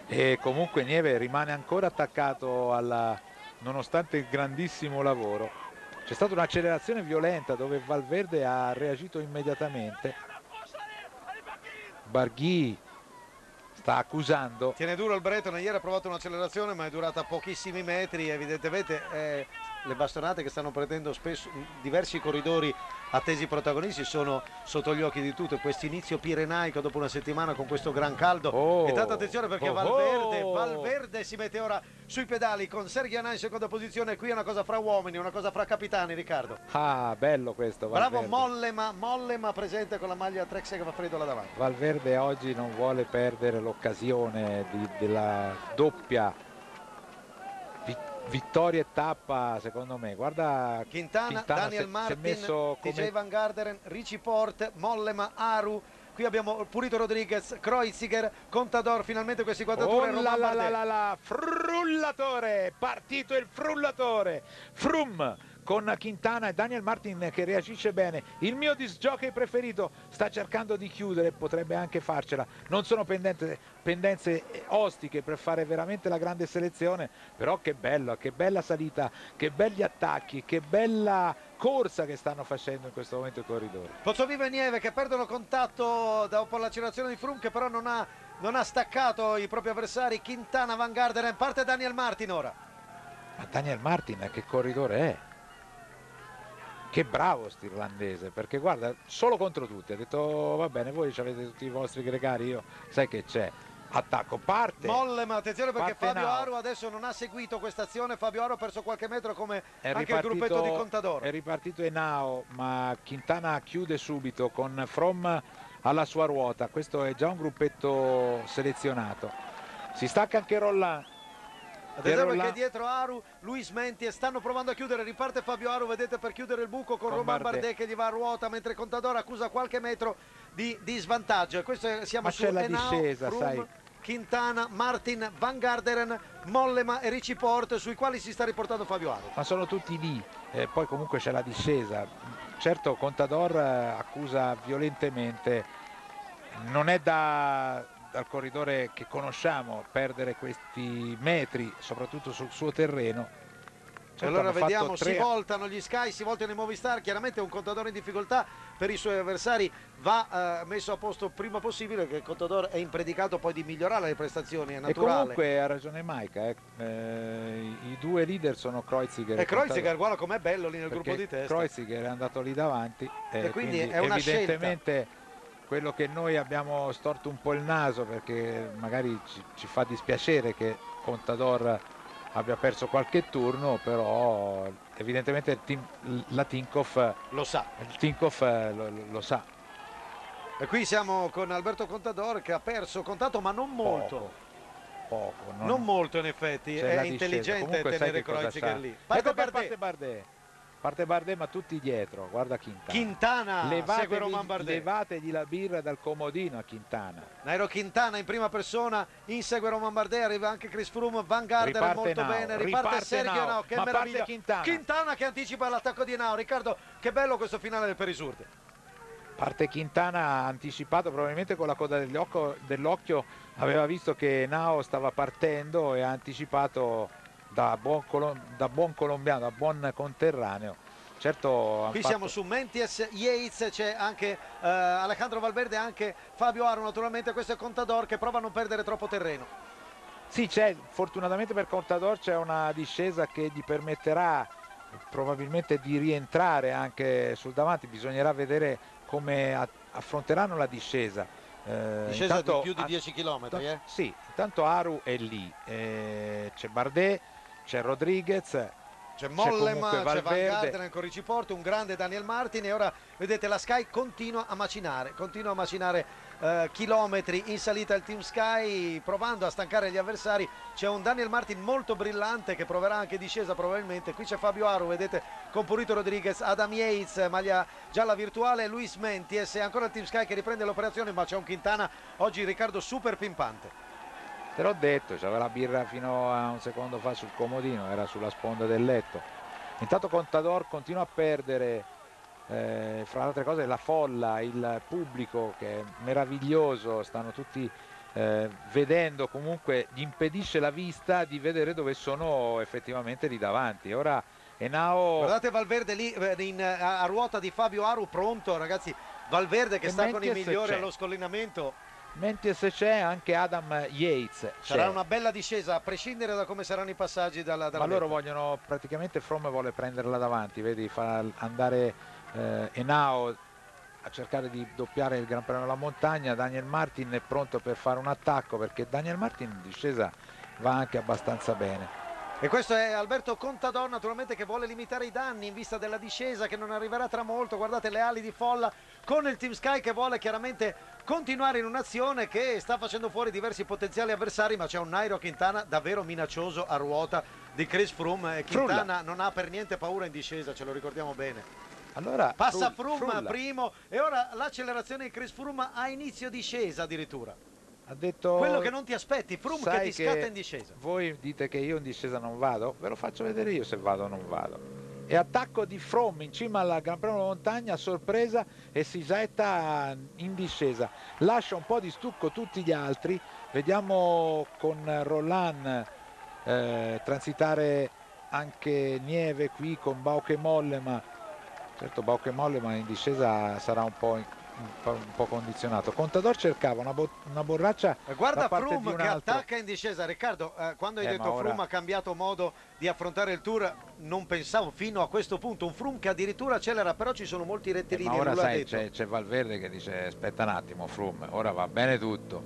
e comunque Nieve rimane ancora attaccato alla, nonostante il grandissimo lavoro. C'è stata un'accelerazione violenta dove Valverde ha reagito immediatamente. Barghi sta accusando. Tiene duro il Breton, ieri ha provato un'accelerazione ma è durata pochissimi metri, evidentemente eh, le bastonate che stanno prendendo spesso diversi corridori attesi protagonisti sono sotto gli occhi di tutti questo inizio pirenaico dopo una settimana con questo gran caldo. Oh, e tanta attenzione perché oh, Valverde, oh. Valverde si mette ora sui pedali con Sergio Anà in seconda posizione. Qui è una cosa fra uomini una cosa fra capitani Riccardo. Ah bello questo Valverde. bravo Mollema Mollema presente con la maglia Trek che va freddo là davanti. Valverde oggi non vuole perdere l'occasione della doppia vittoria e tappa secondo me. Guarda Quintana, Quintana Daniel Martin messo come... DJ Van Garderen Ricci Port Mollema Aru. Qui abbiamo Purito Rodriguez Kreuziger Contador finalmente questi quadrature oh, la, la, la, la, frullatore partito il frullatore. Frum con Quintana e Daniel Martin che reagisce bene. Il mio disjockey preferito sta cercando di chiudere, potrebbe anche farcela. Non sono pendenze, pendenze ostiche per fare veramente la grande selezione, però che bella, che bella salita, che belli attacchi, che bella corsa che stanno facendo in questo momento i corridori. Pozzovivo e Nieve che perdono contatto dopo l'accelerazione di Frum che però non ha, non ha staccato i propri avversari. Quintana, Van Garderen, parte Daniel Martin ora. Ma Daniel Martin che corridore è? Che bravo sto irlandese perché guarda solo contro tutti ha detto oh, va bene voi avete tutti i vostri gregari io sai che c'è? Attacco parte. Molle ma attenzione perché Fabio Aru adesso non ha seguito questa azione Fabio Aru ha perso qualche metro come è anche il gruppetto di Contador. è ripartito Enao ma Quintana chiude subito con From alla sua ruota. Questo è già un gruppetto selezionato. Si stacca anche Rolland Attenzione perché dietro Aru, Luis Menti e stanno provando a chiudere, riparte Fabio Aru, vedete per chiudere il buco con, con Roman Bardet. Bardet che gli va a ruota mentre Contador accusa qualche metro di, di svantaggio. E questo è, siamo Ma su la discesa, Frum, sai. Quintana, Martin, Van Garderen, Mollema e Ricci Port sui quali si sta riportando Fabio Aru. Ma sono tutti lì, eh, poi comunque c'è la discesa. Certo Contador eh, accusa violentemente, non è da dal corridore che conosciamo perdere questi metri soprattutto sul suo terreno Certo, allora vediamo, si tre- voltano gli Sky, si voltano i Movistar, chiaramente un Contador in difficoltà per i suoi avversari va eh, messo a posto prima possibile che il Contador è impredicato poi di migliorare le prestazioni, è E naturale. comunque ha ragione Maica, eh. Eh, i, due leader sono Kreuziger E Kreuziger, guarda com'è bello lì nel gruppo di testa. Kreuziger è andato lì davanti E quindi è una evidentemente quello che noi abbiamo storto un po' il naso perché magari ci, ci fa dispiacere che Contador abbia perso qualche turno però evidentemente il team- la Tinkoff lo sa il Tinkoff lo, lo- sa E qui siamo con Alberto Contador che ha perso contatto ma non molto. poco non, Non molto in effetti, è intelligente tenere Kreuziger lì. ecco Parte che Bardet. parte Bardet parte Bardet ma tutti dietro guarda Quintana Quintana, segue levategli, Romain Bardet. levategli la birra dal comodino a Quintana Nairo Quintana in prima persona, insegue Roman Bardet, arriva anche Chris Froome, Van Gardner Riparte molto Nao, bene, riparte, riparte Sergio Nao, che ma meraviglia. Quintana. che anticipa l'attacco di Nao, Riccardo, che bello questo finale del Perisurte. Parte Quintana anticipato probabilmente con la coda dell'occhio, dell'occhio aveva visto che Nao stava partendo e ha anticipato da buon, da buon colombiano, da buon conterraneo. Certo, Qui fatto- siamo su Menties, Yates, c'è anche eh, Alejandro Valverde, anche Fabio Aro naturalmente, questo è Contador che prova a non perdere troppo terreno. Sì, c'è, fortunatamente per Contador c'è una discesa che gli permetterà probabilmente di rientrare anche sul davanti, bisognerà vedere come affronteranno la discesa. Eh, Discesa intanto di più di a- 10 km, eh? Sì, intanto Aru è lì, eh, c'è Bardet, c'è Rodriguez, C'è Mollema, c'è Van. Gardner ancora in Ciporto, un grande Daniel Martin e ora vedete la Sky continua a macinare, continua a macinare eh, chilometri in salita il Team Sky provando a stancare gli avversari. C'è un Daniel Martin molto brillante che proverà anche discesa probabilmente. Qui c'è Fabio Aru, vedete con Purito Rodriguez, Adam Yates, maglia gialla virtuale, Luis Menties e ancora il Team Sky che riprende l'operazione ma c'è un Quintana oggi Riccardo super pimpante. Te l'ho detto, c'aveva la birra fino a un secondo fa sul comodino, era sulla sponda del letto. Intanto Contador continua a perdere, eh, fra le altre cose, la folla, il pubblico che è meraviglioso, stanno tutti eh, vedendo, comunque gli impedisce la vista di vedere dove sono effettivamente lì davanti. Ora Enao... Guardate Valverde lì eh, in- a, a ruota di Fabio Aru pronto ragazzi. Valverde che E sta con i migliori allo scollinamento. Mentre se c'è anche Adam Yates. Sarà una bella discesa a prescindere da come saranno i passaggi dalla, dalla Ma loro meta. vogliono praticamente From vuole prenderla davanti, vedi, fa andare eh, Enao a cercare di doppiare il Gran Premio della Montagna, Daniel Martin è pronto per fare un attacco perché Daniel Martin in discesa va anche abbastanza bene. E questo è Alberto Contador naturalmente che vuole limitare i danni in vista della discesa che non arriverà tra molto. Guardate le ali di folla con il Team Sky che vuole chiaramente continuare in un'azione che sta facendo fuori diversi potenziali avversari ma c'è un Nairo Quintana davvero minaccioso a ruota di Chris Froome e Frulla. Quintana non ha per niente paura in discesa, ce lo ricordiamo bene. Allora, Passa Froome Frulla primo e ora l'accelerazione di Chris Froome a inizio discesa addirittura. Ha detto Quello che non ti aspetti, Froome che ti scatta in discesa. Voi dite che io in discesa non vado, ve lo faccio vedere io se vado o non vado. E attacco di From in cima alla Gran Premio Montagna, a sorpresa e si getta in discesa. Lascia un po' di stucco tutti gli altri. Vediamo con Roland eh, transitare anche Nieve qui con Bauke Mollema. Certo Bauke Mollema in discesa sarà un po', in- un po', condizionato. Contador cercava una, bo- una borraccia Guarda da parte Froome di un che altro. attacca in discesa. Riccardo, eh, quando hai Eh, detto ma ora- ha cambiato modo di affrontare il tour, non pensavo fino a questo punto. Un Froome che addirittura accelera, però ci sono molti Eh, rettilini. ma ora sai, c'è, c'è Valverde che dice aspetta un attimo Froome, ora va bene tutto,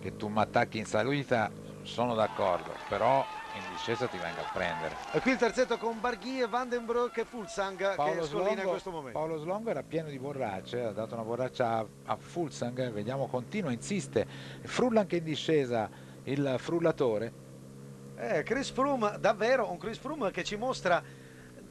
che tu mi attacchi in salita, sono d'accordo, però in discesa ti vengo a prendere. E qui il terzetto con Barghi, Vandenbroek e Fulsang che Paolo scollina in questo momento. Paolo Slongo era pieno di borracce, ha dato una borraccia a, a Fulsang, vediamo continua, insiste, frulla anche in discesa il frullatore, Eh, Chris Froome, davvero un Chris Froome che ci mostra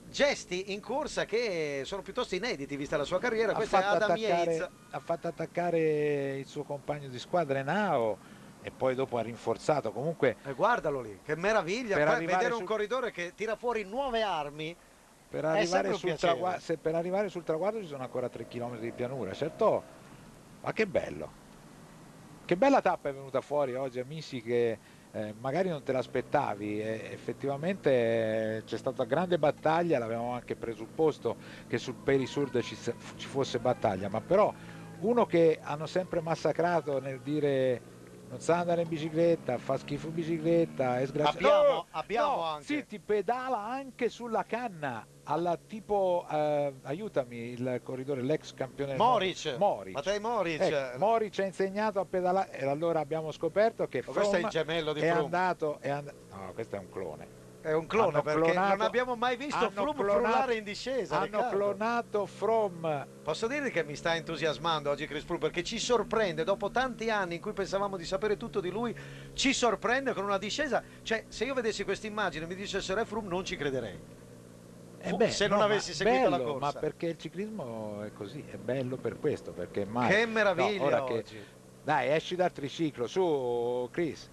gesti in corsa che sono piuttosto inediti vista la sua carriera. ha Questo è fatto, Adam Yates. attaccare, ha fatto attaccare il suo compagno di squadra Enao e poi dopo ha rinforzato, comunque E guardalo lì, che meraviglia. Per Poi vedere un sul- corridore che tira fuori nuove armi. Per arrivare, un sul piacere. tragua- se per arrivare sul traguardo ci sono ancora 3 km di pianura, certo, ma che bello! Che bella tappa è venuta fuori oggi, amici che eh, magari non te l'aspettavi, effettivamente eh, c'è stata grande battaglia, l'avevamo anche presupposto che sul Perisurde ci, ci fosse battaglia, ma però uno che hanno sempre massacrato nel dire non sa andare in bicicletta, fa schifo in bicicletta, è sgraziato. Abbiamo- No, abbiamo no, anche- Sì, ti pedala anche sulla canna, alla tipo, eh, aiutami, il corridore, l'ex campione. Moric. Moric. Mattei Moric. Ecco, Moric ha insegnato a pedalare e allora abbiamo scoperto che Ma questo è il gemello di è Froome. andato, è and- no, questo è un clone. È un clone Hanno perché clonato- non abbiamo mai visto Froome frullare in discesa. Hanno Riccardo. clonato From. Posso dirvi che mi sta entusiasmando oggi Chris Froome perché ci sorprende dopo tanti anni in cui pensavamo di sapere tutto di lui, ci sorprende con una discesa. Cioè, se io vedessi questa immagine e mi dicessero è Froome non ci crederei. Eh beh, se non no, avessi seguito la bello, corsa. Ma perché il ciclismo è così, è bello per questo, perché mai... Che meraviglia No, ora che-. Dai, esci dal triciclo, su Chris,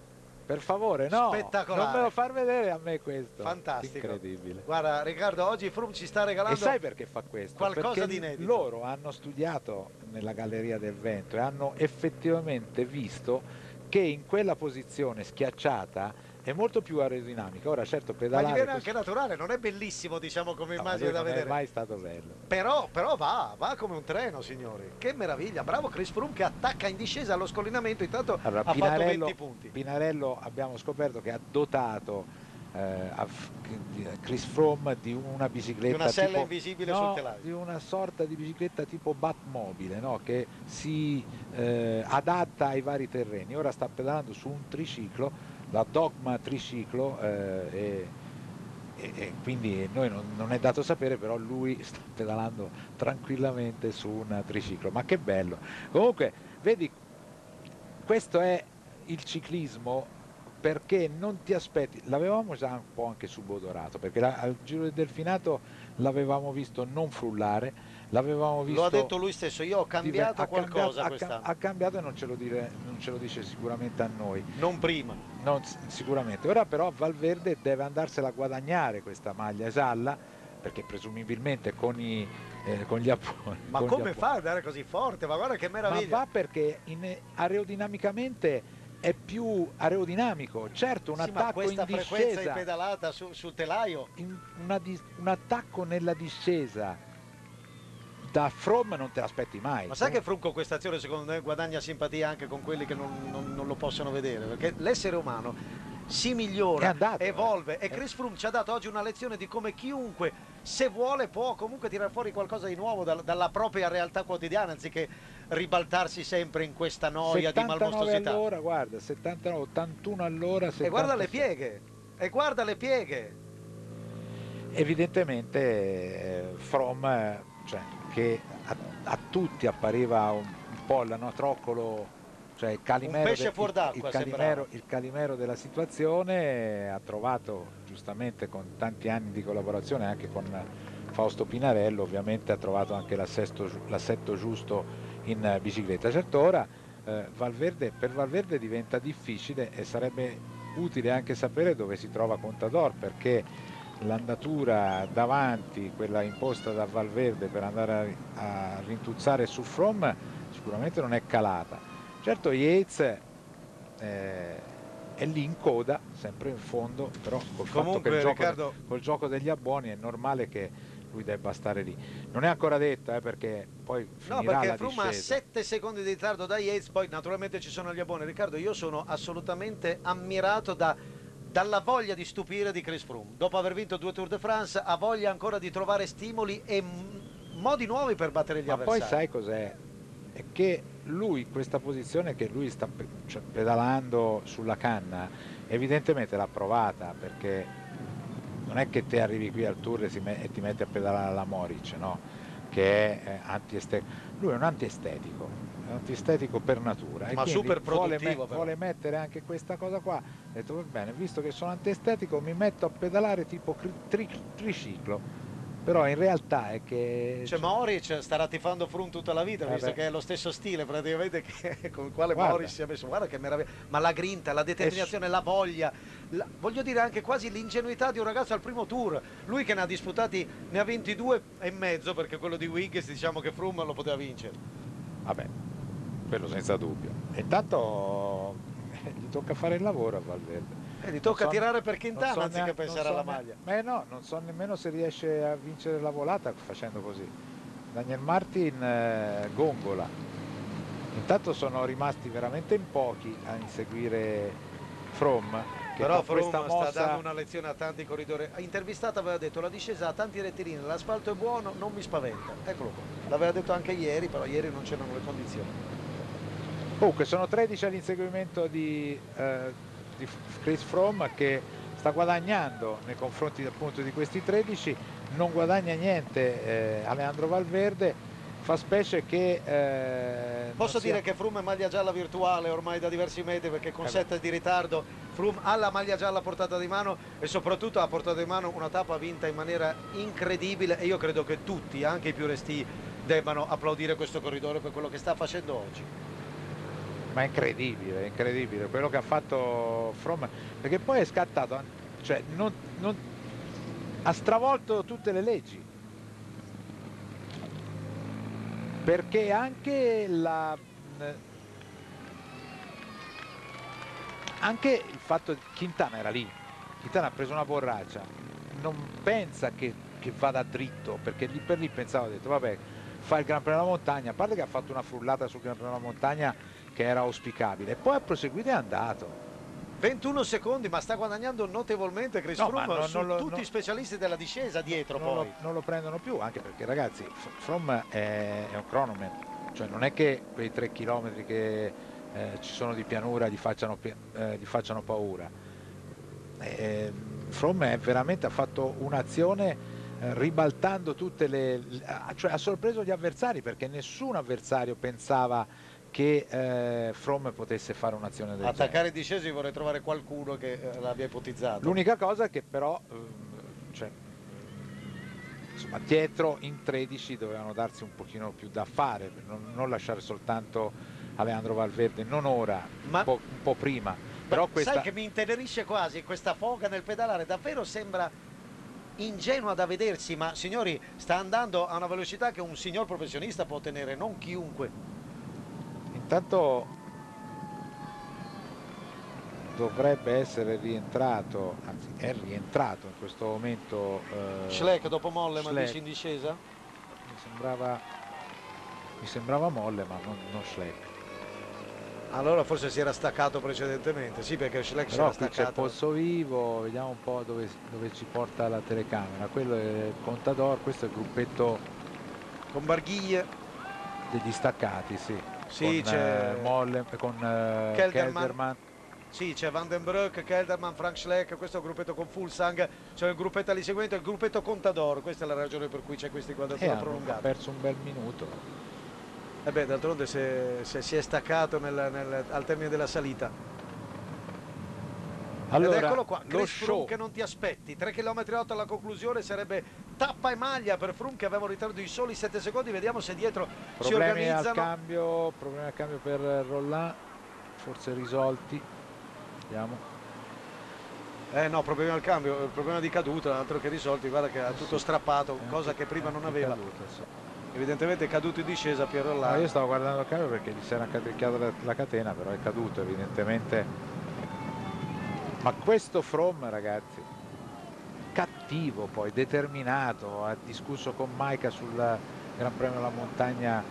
per favore, no, Spettacolare. non me lo far vedere a me questo. Fantastico. Incredibile. Guarda Riccardo, oggi Froome ci sta regalando E sai perché fa questo? qualcosa perché di inedito. loro hanno studiato nella Galleria del Vento e hanno effettivamente visto che in quella posizione schiacciata è molto più aerodinamica. Ora certo Ma gli pedalare viene anche naturale, non è bellissimo diciamo come No, ma immagine da non è vedere. mai stato bello. Però, però va, va come un treno, signori. Che meraviglia. Bravo Chris Froome che attacca in discesa allo scollinamento. Intanto Allora, ha fatto Pinarello, 20 punti. Pinarello abbiamo scoperto che ha dotato eh, di- Chris Froome di una bicicletta Di una sella tipo- invisibile no, sul telaio. di una sorta di bicicletta tipo Batmobile no? che si eh, adatta ai vari terreni ora sta pedalando su un triciclo la Dogma triciclo eh, e, e- e quindi noi non, non è dato sapere però lui sta pedalando tranquillamente su un triciclo. Ma che bello. Comunque vedi questo è il ciclismo perché non ti aspetti, l'avevamo già un po' anche subodorato, perché la- al Giro del Delfinato l'avevamo visto non frullare, l'avevamo visto... Lo ha detto lui stesso, io ho cambiato ha qualcosa quest'anno. ha cambiato e non ce, lo dire- non ce lo dice sicuramente a noi. Non prima. Non sicuramente. Ora però Valverde deve andarsela a guadagnare questa maglia gialla, perché presumibilmente con, i, eh, con gli apponi... Ma come fa ad andare così forte? Ma guarda che ma meraviglia. va perché in- aerodinamicamente è più aerodinamico. Certo, un Sì, ma attacco questa in frequenza discesa, di pedalata su- sul telaio. in- una un attacco nella discesa da From non te l'aspetti mai. Ma sai che con questa azione secondo me guadagna simpatia anche con quelli che non, non- non lo possono vedere? Perché l'essere umano si migliora, andato, eh. evolve e Chris Froome ci ha dato oggi una lezione di come chiunque, se vuole, può comunque tirare fuori qualcosa di nuovo dal- dalla propria realtà quotidiana anziché ribaltarsi sempre in questa noia di 79 malmostosità. all'ora, guarda, 79, 81 all'ora, E guarda le 76. pieghe, e guarda le pieghe. Evidentemente eh, From, eh, cioè, che a, a tutti appariva un, un po' l'anotroccolo, cioè il calimero, pesce del- fuor d'acqua, il, il calimero, il calimero della situazione, ha trovato giustamente con tanti anni di collaborazione anche con Fausto Pinarello, ovviamente ha trovato anche l'assetto, giu- l'assetto giusto in bicicletta. Certo ora eh, Valverde, per Valverde diventa difficile e sarebbe utile anche sapere dove si trova Contador perché l'andatura davanti, quella imposta da Valverde per andare a, a rintuzzare su From sicuramente non è calata. Certo Yates eh, è lì in coda, sempre in fondo, però col, fatto Comunque, gioco, Riccardo- col gioco degli abboni è normale che lui debba stare lì. Non è ancora detto eh, perché poi No, finirà perché la Froome ha discesa. 7 secondi di ritardo da Yates, poi naturalmente ci sono gli abboni. Riccardo, io sono assolutamente ammirato da- dalla voglia di stupire di Chris Froome. Dopo aver vinto due Tour de France ha voglia ancora di trovare stimoli e modi nuovi per battere gli Ma poi avversari. sai cos'è? È che lui, questa posizione che lui sta cioè, pedalando sulla canna, evidentemente l'ha provata perché non è che te arrivi qui al tour e, e ti metti a pedalare alla Moric, no? Che è eh, antiestetico. Lui è un antiestetico, è un antiestetico per natura. Ma super vuole, produttivo, però. vuole mettere anche questa cosa qua. Ha detto, va bene, visto che sono antiestetico mi metto a pedalare tipo tri- triciclo. Però in realtà è che... Cioè Moric starà tifando Froome tutta la vita, Eh visto beh. che è lo stesso stile praticamente che- con il quale Guarda. Si è messo. Guarda che meraviglia. Ma la grinta, la determinazione, la voglia, la- voglio dire anche quasi l'ingenuità di un ragazzo al primo tour. Lui che ne ha disputati, ne ha 22 e mezzo, perché quello di Wiggins diciamo che Froome lo poteva vincere. Vabbè, quello senza dubbio. E Intanto gli tocca fare il lavoro a Valverde. E gli tocca so- tirare per Quintana so anziché pensare so alla maglia. Eh no, non so nemmeno se riesce a vincere la volata facendo così. Daniel Martin eh, gongola. Intanto sono rimasti veramente in pochi a inseguire From. Che Però questa sta mossa dando una lezione a tanti corridori. Intervistata aveva detto la discesa ha tanti rettilinei, l'asfalto è buono, non mi spaventa. Eccolo qua. L'aveva detto anche ieri, però ieri non c'erano le condizioni. Comunque sono 13 all'inseguimento di, eh, di Chris Fromm che sta guadagnando nei confronti appunto di questi 13, non guadagna niente eh, Alejandro Valverde, fa specie che... eh, Posso dire che Froome è maglia gialla virtuale ormai da diversi metri perché con Eh beh. 7 di ritardo Froome ha la maglia gialla a portata di mano e soprattutto ha portata di mano una tappa vinta in maniera incredibile e io credo che tutti, anche i più resti, debbano applaudire questo corridore per quello che sta facendo oggi. Ma è incredibile, è incredibile quello che ha fatto Fromm, perché poi è scattato, cioè non- non- ha stravolto tutte le leggi. Perché anche la... Anche il fatto che Quintana era lì, Quintana ha preso una borraccia, non pensa che, che vada dritto, perché lì per lì pensava, ha detto vabbè, fa il Gran Premio della Montagna, a parte che ha fatto una frullata sul Gran Premio della Montagna che era auspicabile, poi ha proseguito e è andato. 21 secondi, ma sta guadagnando notevolmente Chris No, Froome non- non lo- tutti non- i specialisti della discesa dietro non poi. lo, non lo prendono più, anche perché ragazzi, F- Fromm è, è un cronoman, cioè non è che quei 3 km che eh, ci sono di pianura gli facciano, eh, gli facciano paura. Eh, è veramente ha fatto un'azione eh, ribaltando tutte le... cioè ha sorpreso gli avversari perché nessun avversario pensava che eh, Fromm potesse fare un'azione del genere. Attaccare i discesi vorrei trovare qualcuno che eh, l'abbia ipotizzato. L'unica cosa è che però ehm, cioè, insomma, dietro in 13 dovevano darsi un pochino più da fare, non, non lasciare soltanto Alejandro Valverde, non ora, Ma- un, po', un po' prima. Però questa, Sai che mi intenerisce quasi questa foga nel pedalare, davvero sembra ingenua da vedersi, ma signori sta andando a una velocità che un signor professionista può ottenere, non chiunque. Intanto dovrebbe essere rientrato, anzi è rientrato in questo momento eh, Schleck dopo molle, ma dici in discesa? mi sembrava, mi sembrava molle ma non, non Schleck. Allora forse si era staccato precedentemente, sì perché Schleck si Però era qui c'è staccato. Pozzo Vivo, vediamo un po' dove, dove ci porta la telecamera. Quello è Contador, questo è il gruppetto Con Barghiglie, degli staccati, sì. Sì, con, c'è eh, Molle, con eh, Kelderman. Kelderman. sì c'è Vandenbroek, Kelderman, Frank Schleck, questo è il gruppetto con Fulsang, c'è il gruppetto lì seguente, il gruppetto Contador, questa è la ragione per cui c'è questa inquadratura hanno prolungata. perso un bel minuto. E beh, d'altronde se, se si è staccato nel- nel- al termine della salita. Allora, Ed eccolo qua, Chris Froome che non ti aspetti, 3 km 8 alla conclusione sarebbe tappa e maglia per Froome che aveva un ritardo di soli 7 secondi, vediamo se dietro si Problemi al organizzano. cambio, problemi al cambio per Roland, forse risolti. Vediamo. Eh no, problema al cambio, il problema di caduta, altro che risolti, guarda che ha tutto strappato, cosa che prima non aveva. Evidentemente è caduto in discesa Piero No, Roland. io stavo guardando il cambio perché gli si era catricchiata la, la catena, però è caduto evidentemente. Ma questo From, ragazzi, cattivo poi, determinato, ha discusso con Maika sul Gran Premio della Montagna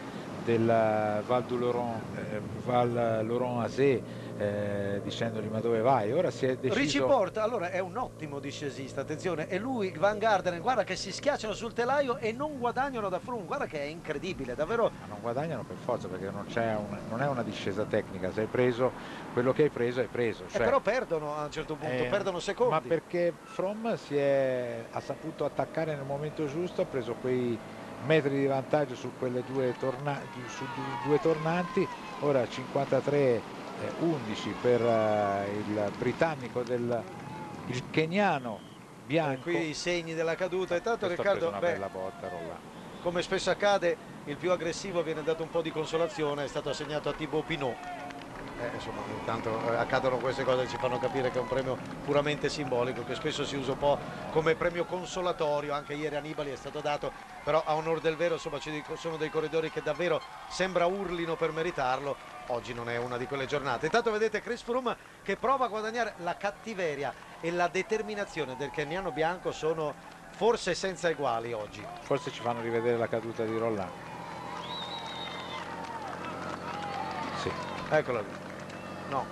del Val du Laurent, eh, Val Laurent Azé, eh, dicendogli ma dove vai? Ora si è deciso... Ricci Porta, allora è un ottimo discesista, attenzione, e lui, Van Gardner, guarda che si schiacciano sul telaio e non guadagnano da Froome, guarda che è incredibile, davvero Ma non guadagnano per forza perché non, c'è una- non è una discesa tecnica, se hai preso quello che hai preso hai preso. Eh, cioè- però perdono a un certo punto, Eh, perdono secondi. Ma perché From si è, ha saputo attaccare nel momento giusto, ha preso quei metri di vantaggio su quelle due, torna- su du- due tornanti, ora 53 eh, 11 per eh, il britannico del il keniano bianco. Qui i segni della caduta, intanto Questo ha preso Riccardo, beh, bella botta come spesso accade, il più aggressivo viene dato un po' di consolazione, è stato assegnato a Thibaut Pinot. Eh, insomma, intanto eh, accadono queste cose che ci fanno capire che è un premio puramente simbolico, che spesso si usa un po' come premio consolatorio, anche ieri a Nibali è stato dato, però a onore del vero insomma ci sono dei corridori che davvero sembra urlino per meritarlo, oggi non è una di quelle giornate. Intanto vedete Chris Froome che prova a guadagnare la cattiveria e la determinazione del keniano bianco sono forse senza eguali oggi. Forse ci fanno rivedere la caduta di Roland. Sì. Eccola lì. No,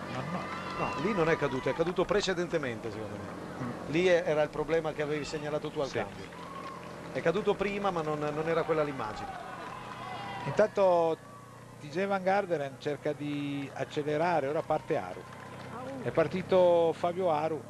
no, lì non è caduto, è caduto precedentemente secondo me. Lì è- era il problema che avevi segnalato tu al Sì. cambio. È caduto prima ma non, non era quella l'immagine. Intanto TJ Van Garderen cerca di accelerare, ora parte Aru. È partito Fabio Aru.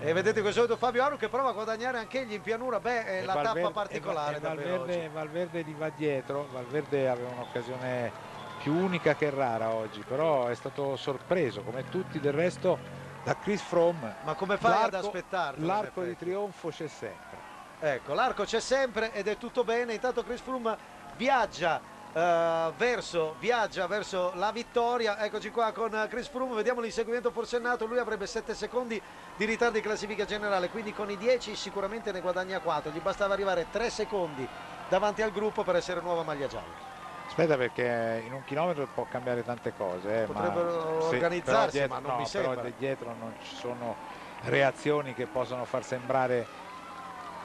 E vedete questo solito Fabio Aru che prova a guadagnare anche egli in pianura, beh è E la Valverde- tappa particolare e Valverde. Valverde gli va dietro, Valverde aveva un'occasione più unica che rara oggi, però è stato sorpreso come tutti del resto da Chris Froome. Ma come fai ad in L'arco di trionfo c'è sempre. Ecco, l'arco c'è sempre ed è tutto bene. Intanto Chris Froome viaggia eh, verso, viaggia verso la vittoria. Eccoci qua con Chris Froome, vediamo l'inseguimento forsennato. Lui avrebbe 7 secondi di ritardo in classifica generale, quindi con i 10 sicuramente ne guadagna 4. Gli bastava arrivare 3 secondi davanti al gruppo per essere nuova maglia gialla. Aspetta perché in un chilometro può cambiare tante cose. eh, Potrebbero ma, sì, organizzarsi, però dietro- ma non no, mi però sembra. di- dietro non ci sono reazioni che possono far sembrare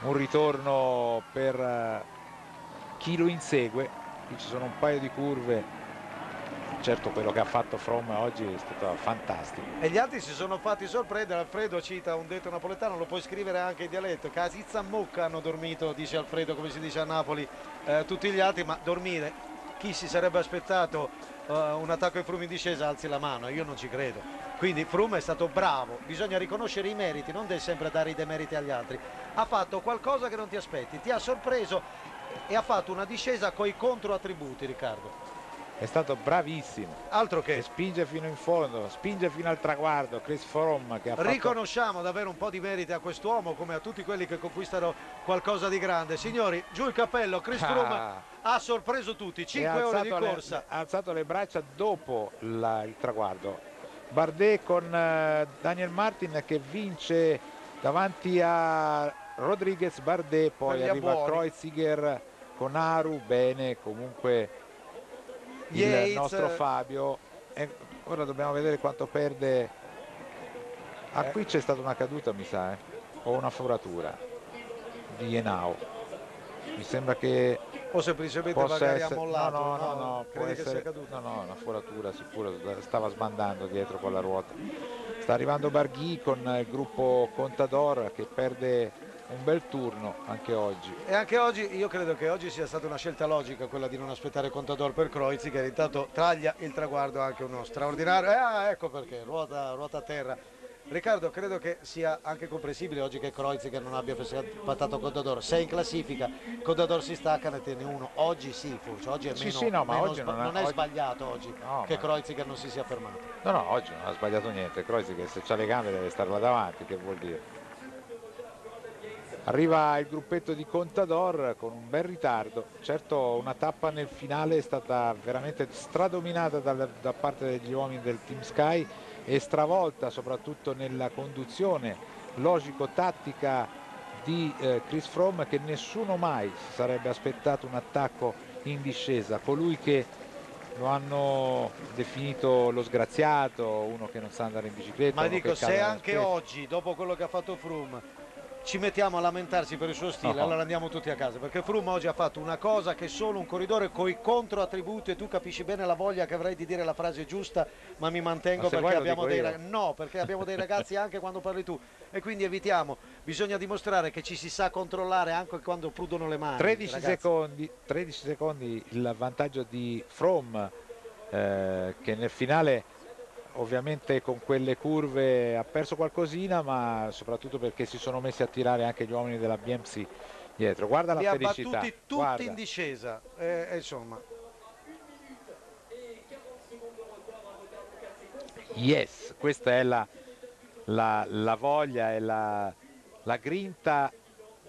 un ritorno per eh, chi lo insegue. Qui ci sono un paio di curve. Certo quello che ha fatto Froome oggi è stato fantastico. E gli altri si sono fatti sorprendere. Alfredo cita un detto napoletano, lo puoi scrivere anche in dialetto. Casizza mocca hanno dormito, dice Alfredo, come si dice a Napoli, eh, tutti gli altri, ma dormire. Chi si sarebbe aspettato eh, un attacco ai Froome in discesa alzi la mano, io non ci credo. Quindi Froome è stato bravo, bisogna riconoscere i meriti, non del sempre dare i demeriti agli altri. Ha fatto qualcosa che non ti aspetti, ti ha sorpreso e ha fatto una discesa coi controattributi, Riccardo. È stato bravissimo. Altro che. E spinge fino in fondo, spinge fino al traguardo. Chris Froome che ha fatto Riconosciamo davvero un po' di meriti a quest'uomo come a tutti quelli che conquistano qualcosa di grande. Signori, giù il cappello, Chris Ah. Froome ha sorpreso tutti, e 5 ha ore di le- corsa. ha alzato le braccia dopo la- il traguardo. Bardet con eh, Daniel Martin che vince davanti a Rodriguez Bardet, poi arriva buoni. Kreuziger con Aru, bene comunque il Yates. nostro Fabio. E ora dobbiamo vedere quanto perde. Ah, Eh. qui c'è stata una caduta mi sa, eh? o una foratura di Enau. Mi sembra che O semplicemente possa magari essere- ha mollato. No, no, no, no, credi che essere- sia caduto? No, no, una foratura sicuro, stava sbandando dietro con la ruota. Sta arrivando Barghi con il gruppo Contador che perde un bel turno anche oggi. E anche oggi, io credo che oggi sia stata una scelta logica quella di non aspettare Contador per Kreuziger, intanto taglia il traguardo anche uno straordinario. Eh, ah, ecco perché, ruota, ruota a terra. Riccardo, credo che sia anche comprensibile oggi che Kreuziger non abbia pattato Contador. Sei in classifica, Contador si stacca, ne tiene uno. Oggi sì, forse, oggi è Sì, meno, sì, no, ma oggi non è- non è oggi- sbagliato oggi No, che ma- Kreuziger non si sia fermato. No, no, oggi non ha sbagliato niente. Kreuziger se ha le gambe deve stare là davanti, che vuol dire? Arriva il gruppetto di Contador con un bel ritardo. Certo una tappa nel finale è stata veramente stradominata dal- da parte degli uomini del Team Sky e stravolta soprattutto nella conduzione logico-tattica di eh, Chris Froome che nessuno mai si sarebbe aspettato un attacco in discesa. Colui che lo hanno definito lo sgraziato, uno che non sa andare in bicicletta. Ma dico, se anche oggi, dopo quello che ha fatto Froome, ci mettiamo a lamentarsi per il suo stile, No. allora andiamo tutti a casa, perché Froome oggi ha fatto una cosa che solo un corridore coi controattributi e tu capisci bene la voglia che avrei di dire la frase giusta, ma mi mantengo Ma perché abbiamo dei rag- no, perché abbiamo dei ragazzi anche quando parli tu e quindi evitiamo, bisogna dimostrare che ci si sa controllare anche quando prudono le mani. 13 ragazzi. secondi, 13 secondi il vantaggio di Froome eh, che nel finale ovviamente con quelle curve ha perso qualcosina ma soprattutto perché si sono messi a tirare anche gli uomini della BMC dietro. Guarda la Li ha felicità. tutti guarda. in discesa, eh, e insomma. Yes, questa è la, la- la voglia e la, la grinta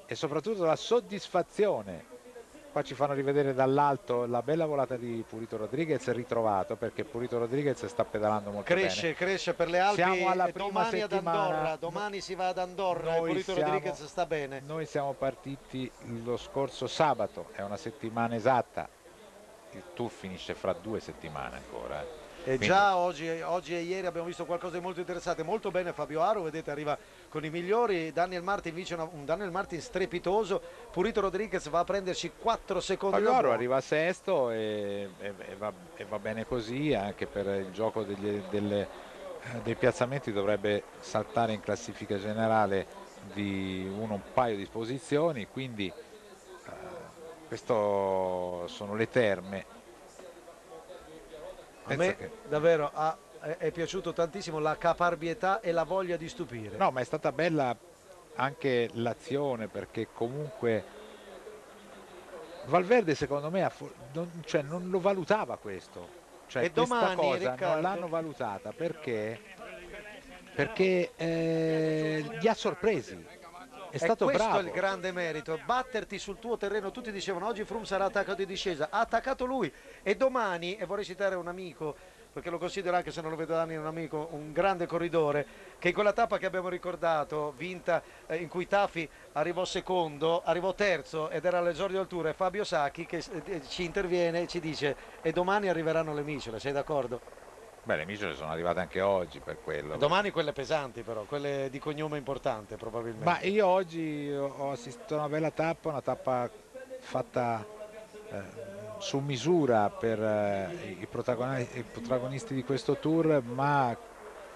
e soprattutto la soddisfazione qua ci fanno rivedere dall'alto la bella volata di Purito Rodriguez ritrovato perché Purito Rodriguez sta pedalando molto Cresce, bene. cresce per le Alpi Siamo alla e prima domani ad settimana. Andorra, domani si va ad Andorra e Noi Purito siamo- Rodriguez sta bene. Noi siamo partiti lo scorso sabato, è una settimana esatta. Il tour finisce fra due settimane ancora. Eh. E Quindi- già oggi, oggi e ieri abbiamo visto qualcosa di molto interessante, molto bene Fabio Aro, vedete arriva con i migliori, Daniel Martin vince una- un Daniel Martin strepitoso, Purito Rodriguez va a prenderci 4 secondi Fabio Aro arriva sesto e, e- e va, e va bene così, anche per il gioco degli- delle- dei piazzamenti dovrebbe saltare in classifica generale di uno un paio di posizioni, quindi eh, questo sono le terme. A me che- davvero ha- è, è piaciuto tantissimo la caparbietà e la voglia di stupire. No, ma è stata bella anche l'azione perché comunque Valverde secondo me non, cioè, non lo valutava questo. Cioè, E questa domani, cosa Riccardo- non l'hanno valutata perché, perché eh, li ha sorpresi. È stato e questo bravo. è il grande merito, batterti sul tuo terreno, tutti dicevano oggi Frum sarà attaccato in discesa, ha attaccato lui e domani, e vorrei citare un amico, perché lo considero anche se non lo vedo da anni un amico, un grande corridore, che in quella tappa che abbiamo ricordato, vinta eh, in cui Tafi arrivò secondo, arrivò terzo ed era all'esordio del tour, è Fabio Sacchi che eh, ci interviene e ci dice e domani arriveranno le miscele, sei d'accordo? Beh, le miscele sono arrivate anche oggi per quello. Domani quelle pesanti però, quelle di cognome importante probabilmente. Ma io oggi ho assistito a una bella tappa, una tappa fatta eh, su misura per eh, i, protagoni- i protagonisti di questo tour, ma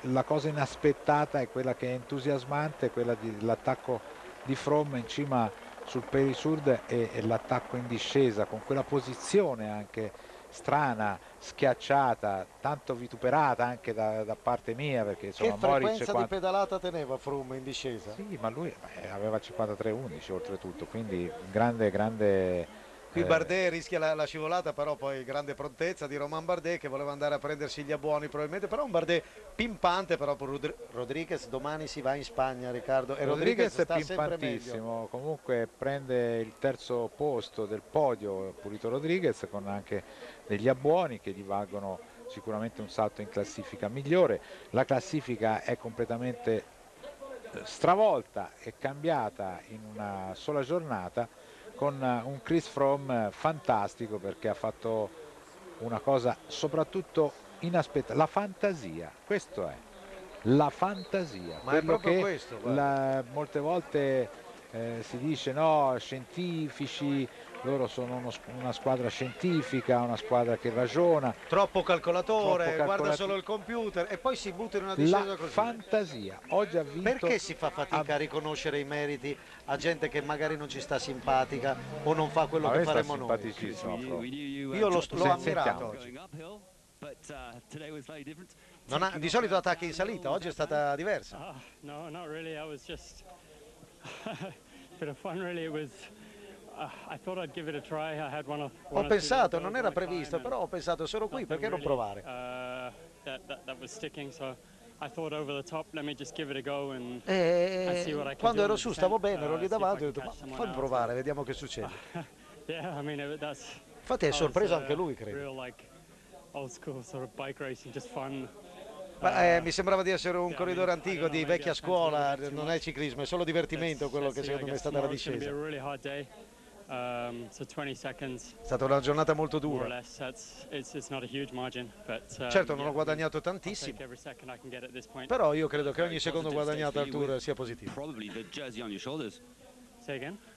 la cosa inaspettata è quella che è entusiasmante, è quella dell'attacco di From in cima sul Perisud e, e l'attacco in discesa con quella posizione anche strana, schiacciata, tanto vituperata anche da, da parte mia perché insomma che Moric frequenza quando- di pedalata teneva Frum in discesa? sì, ma lui beh, aveva 53-11 oltretutto, quindi grande, grande... Qui eh, Bardet rischia la, la scivolata, però poi grande prontezza di Roman Bardet che voleva andare a prendersi gli abbuoni probabilmente, però un Bardet pimpante, però per Rodri- Rodriguez domani si va in Spagna Riccardo e Rodriguez, Rodriguez è pimpantissimo, comunque prende il terzo posto del podio Pulito Rodriguez con anche degli abbuoni che gli valgono sicuramente un salto in classifica migliore. La classifica è completamente eh, stravolta e cambiata in una sola giornata con eh, un Chris Fromm eh, fantastico perché ha fatto una cosa soprattutto inaspettata, la fantasia, questo è, la fantasia, Ma è quello proprio che questo, la- molte volte eh, si dice no, scientifici, loro sono uno una squadra scientifica, una squadra che ragiona, Troppo calcolatore, Troppo guarda solo il computer e poi si butta in una discesa la così. fantasia, oggi ha vinto... Perché si fa fatica a riconoscere i meriti a gente che magari non ci sta simpatica o non fa quello A che faremmo noi? simpaticissimo. Io l'ho, l'ho ammirato oggi. Non ha- di solito attacchi in salita, oggi è stata diversa. Ah, no, not really. I was just bit of fun, really. It Ho pensato, non era previsto, però ho pensato sono qui, perché non provare? Uh, E I can quando do ero su stavo bene, ero uh, lì davanti, ho can detto ma fammi else." provare, vediamo che succede. Infatti è sorpreso was, anche uh, lui, credo. Ma, eh, mi sembrava di essere un corridore antico di vecchia scuola, non è ciclismo, è solo divertimento quello che secondo me è stata la discesa. Um, so 20 seconds. È stata una giornata molto dura. less, that's, it's, it's not a huge margin, but, um, Certo non yeah, ho guadagnato tantissimo, però io credo che ogni secondo guadagnato al tour sia positivo.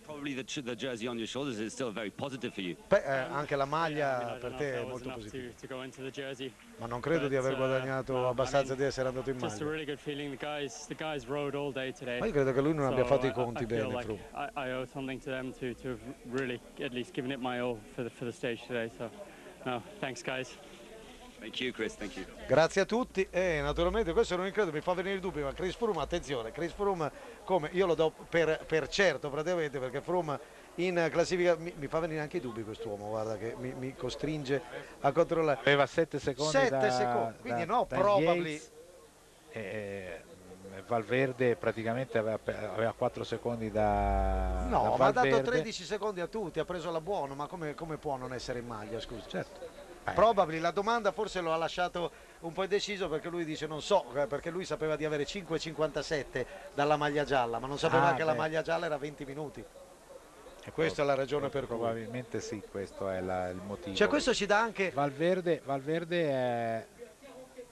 Probably the jersey on your shoulders. Say again? Probably the, the jersey on your shoulders is still very positive for you. Beh, eh, anche la maglia per te è molto enough positiva. to, to go into the jersey. Ma non credo di aver uh, guadagnato abbastanza di essere andato in maglia. Ma io credo che lui non abbia fatto i conti bene, like Froome. I, I owe something to them to, to have really at least given it my all for the, for the stage today. So, no, thanks guys. Thank you, Chris. Thank you. Grazie a tutti e naturalmente questo non credo, mi fa venire il dubbio, ma Chris Froome, attenzione, Chris Froome come io lo do per, per certo praticamente perché Froome in classifica mi, mi fa venire anche i dubbi quest'uomo, guarda che mi, mi costringe a controllare. Aveva 7 secondi 7 da- secondi, quindi da- no, da probably. Yates, e, Valverde praticamente aveva, aveva 4 secondi da No, ma ha dato Valverde. 13 secondi a tutti, ha preso la buono, ma come, come può non essere in maglia, scusa? Certo. Probably, la domanda forse lo ha lasciato un po' indeciso perché lui dice non so, eh, perché lui sapeva di avere 5,57 dalla maglia gialla, ma non sapeva Ah, che la beh. maglia gialla era 20 minuti. E questa è la ragione per cui. Probabilmente sì, questo è la- il motivo. Cioè questo ci dà anche... Valverde, Valverde è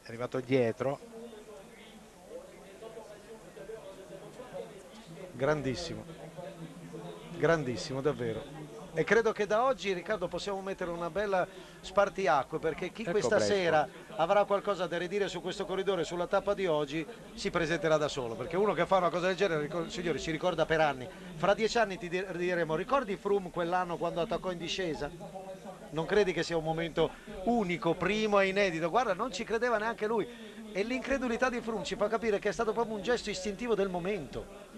arrivato dietro, Grandissimo, grandissimo davvero. E credo che da oggi, Riccardo, possiamo mettere una bella spartiacque perché chi Ecco questa Bresco. sera avrà qualcosa da ridire su questo corridore, sulla tappa di oggi, si presenterà da solo. Perché uno che fa una cosa del genere, signori, ci ricorda per anni. Fra dieci anni ti di- diremo, ricordi Froome quell'anno quando attaccò in discesa? Non credi che sia un momento unico, primo e inedito? Guarda, non ci credeva neanche lui. E l'incredulità di Froome ci fa capire che è stato proprio un gesto istintivo del momento.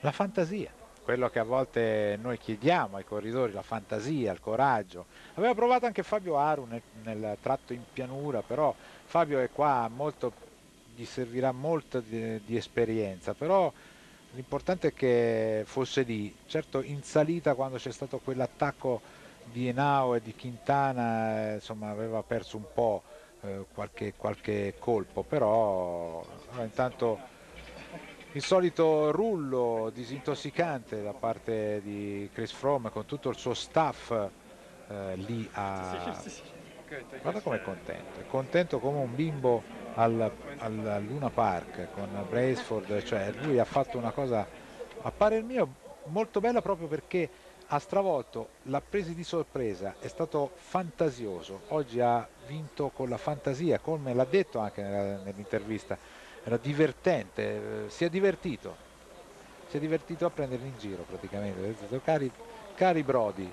la fantasia, quello che a volte noi chiediamo ai corridori, la fantasia, il coraggio. Aveva provato anche Fabio Aru nel, nel tratto in pianura, però Fabio è qua, molto, gli servirà molto di, di esperienza, però l'importante è che fosse lì, certo in salita quando c'è stato quell'attacco di Enao e di Quintana, eh, insomma aveva perso un po' eh, qualche, qualche colpo, però intanto il solito rullo disintossicante da parte di Chris Froome con tutto il suo staff eh, lì a... Guarda com'è contento, è contento come un bimbo al, al Luna Park con Braceford, cioè lui ha fatto una cosa a parer mio molto bella proprio perché ha stravolto, l'ha presa di sorpresa, è stato fantasioso, oggi ha vinto con la fantasia, come l'ha detto anche nell'intervista, era divertente, eh, si è divertito, si è divertito a prenderli in giro praticamente, cari, cari Brodi,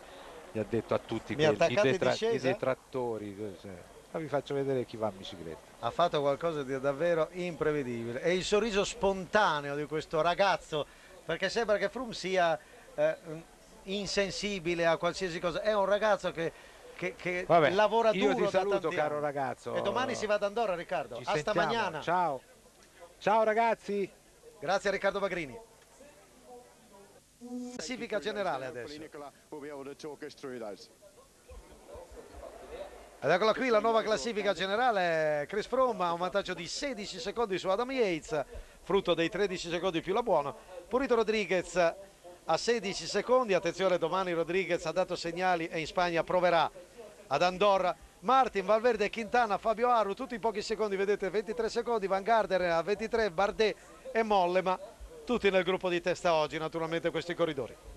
gli ha detto a tutti quelli- i, detra- i detrattori, cioè, ma vi faccio vedere chi va in bicicletta. ha fatto qualcosa di davvero imprevedibile. E il sorriso spontaneo di questo ragazzo perché sembra che Froome sia eh, insensibile a qualsiasi cosa. È un ragazzo che, che- che Vabbè, lavora io duro ti da saluto, caro ragazzo. e domani si va ad Andorra Riccardo. Ci a sentiamo, ciao ciao ragazzi grazie a Riccardo Magrini classifica generale adesso Ed eccola qui la nuova classifica generale, Chris Froome ha un vantaggio di 16 secondi su Adam Yates, frutto dei 13 secondi più la buono. Purito Rodriguez a 16 secondi, attenzione domani Rodriguez ha dato segnali e in Spagna proverà ad Andorra. Martin, Valverde, Quintana, Fabio Aru, tutti in pochi secondi, vedete 23 secondi, Van Gardner a 23, Bardet e Mollema, tutti nel gruppo di testa oggi naturalmente questi corridori.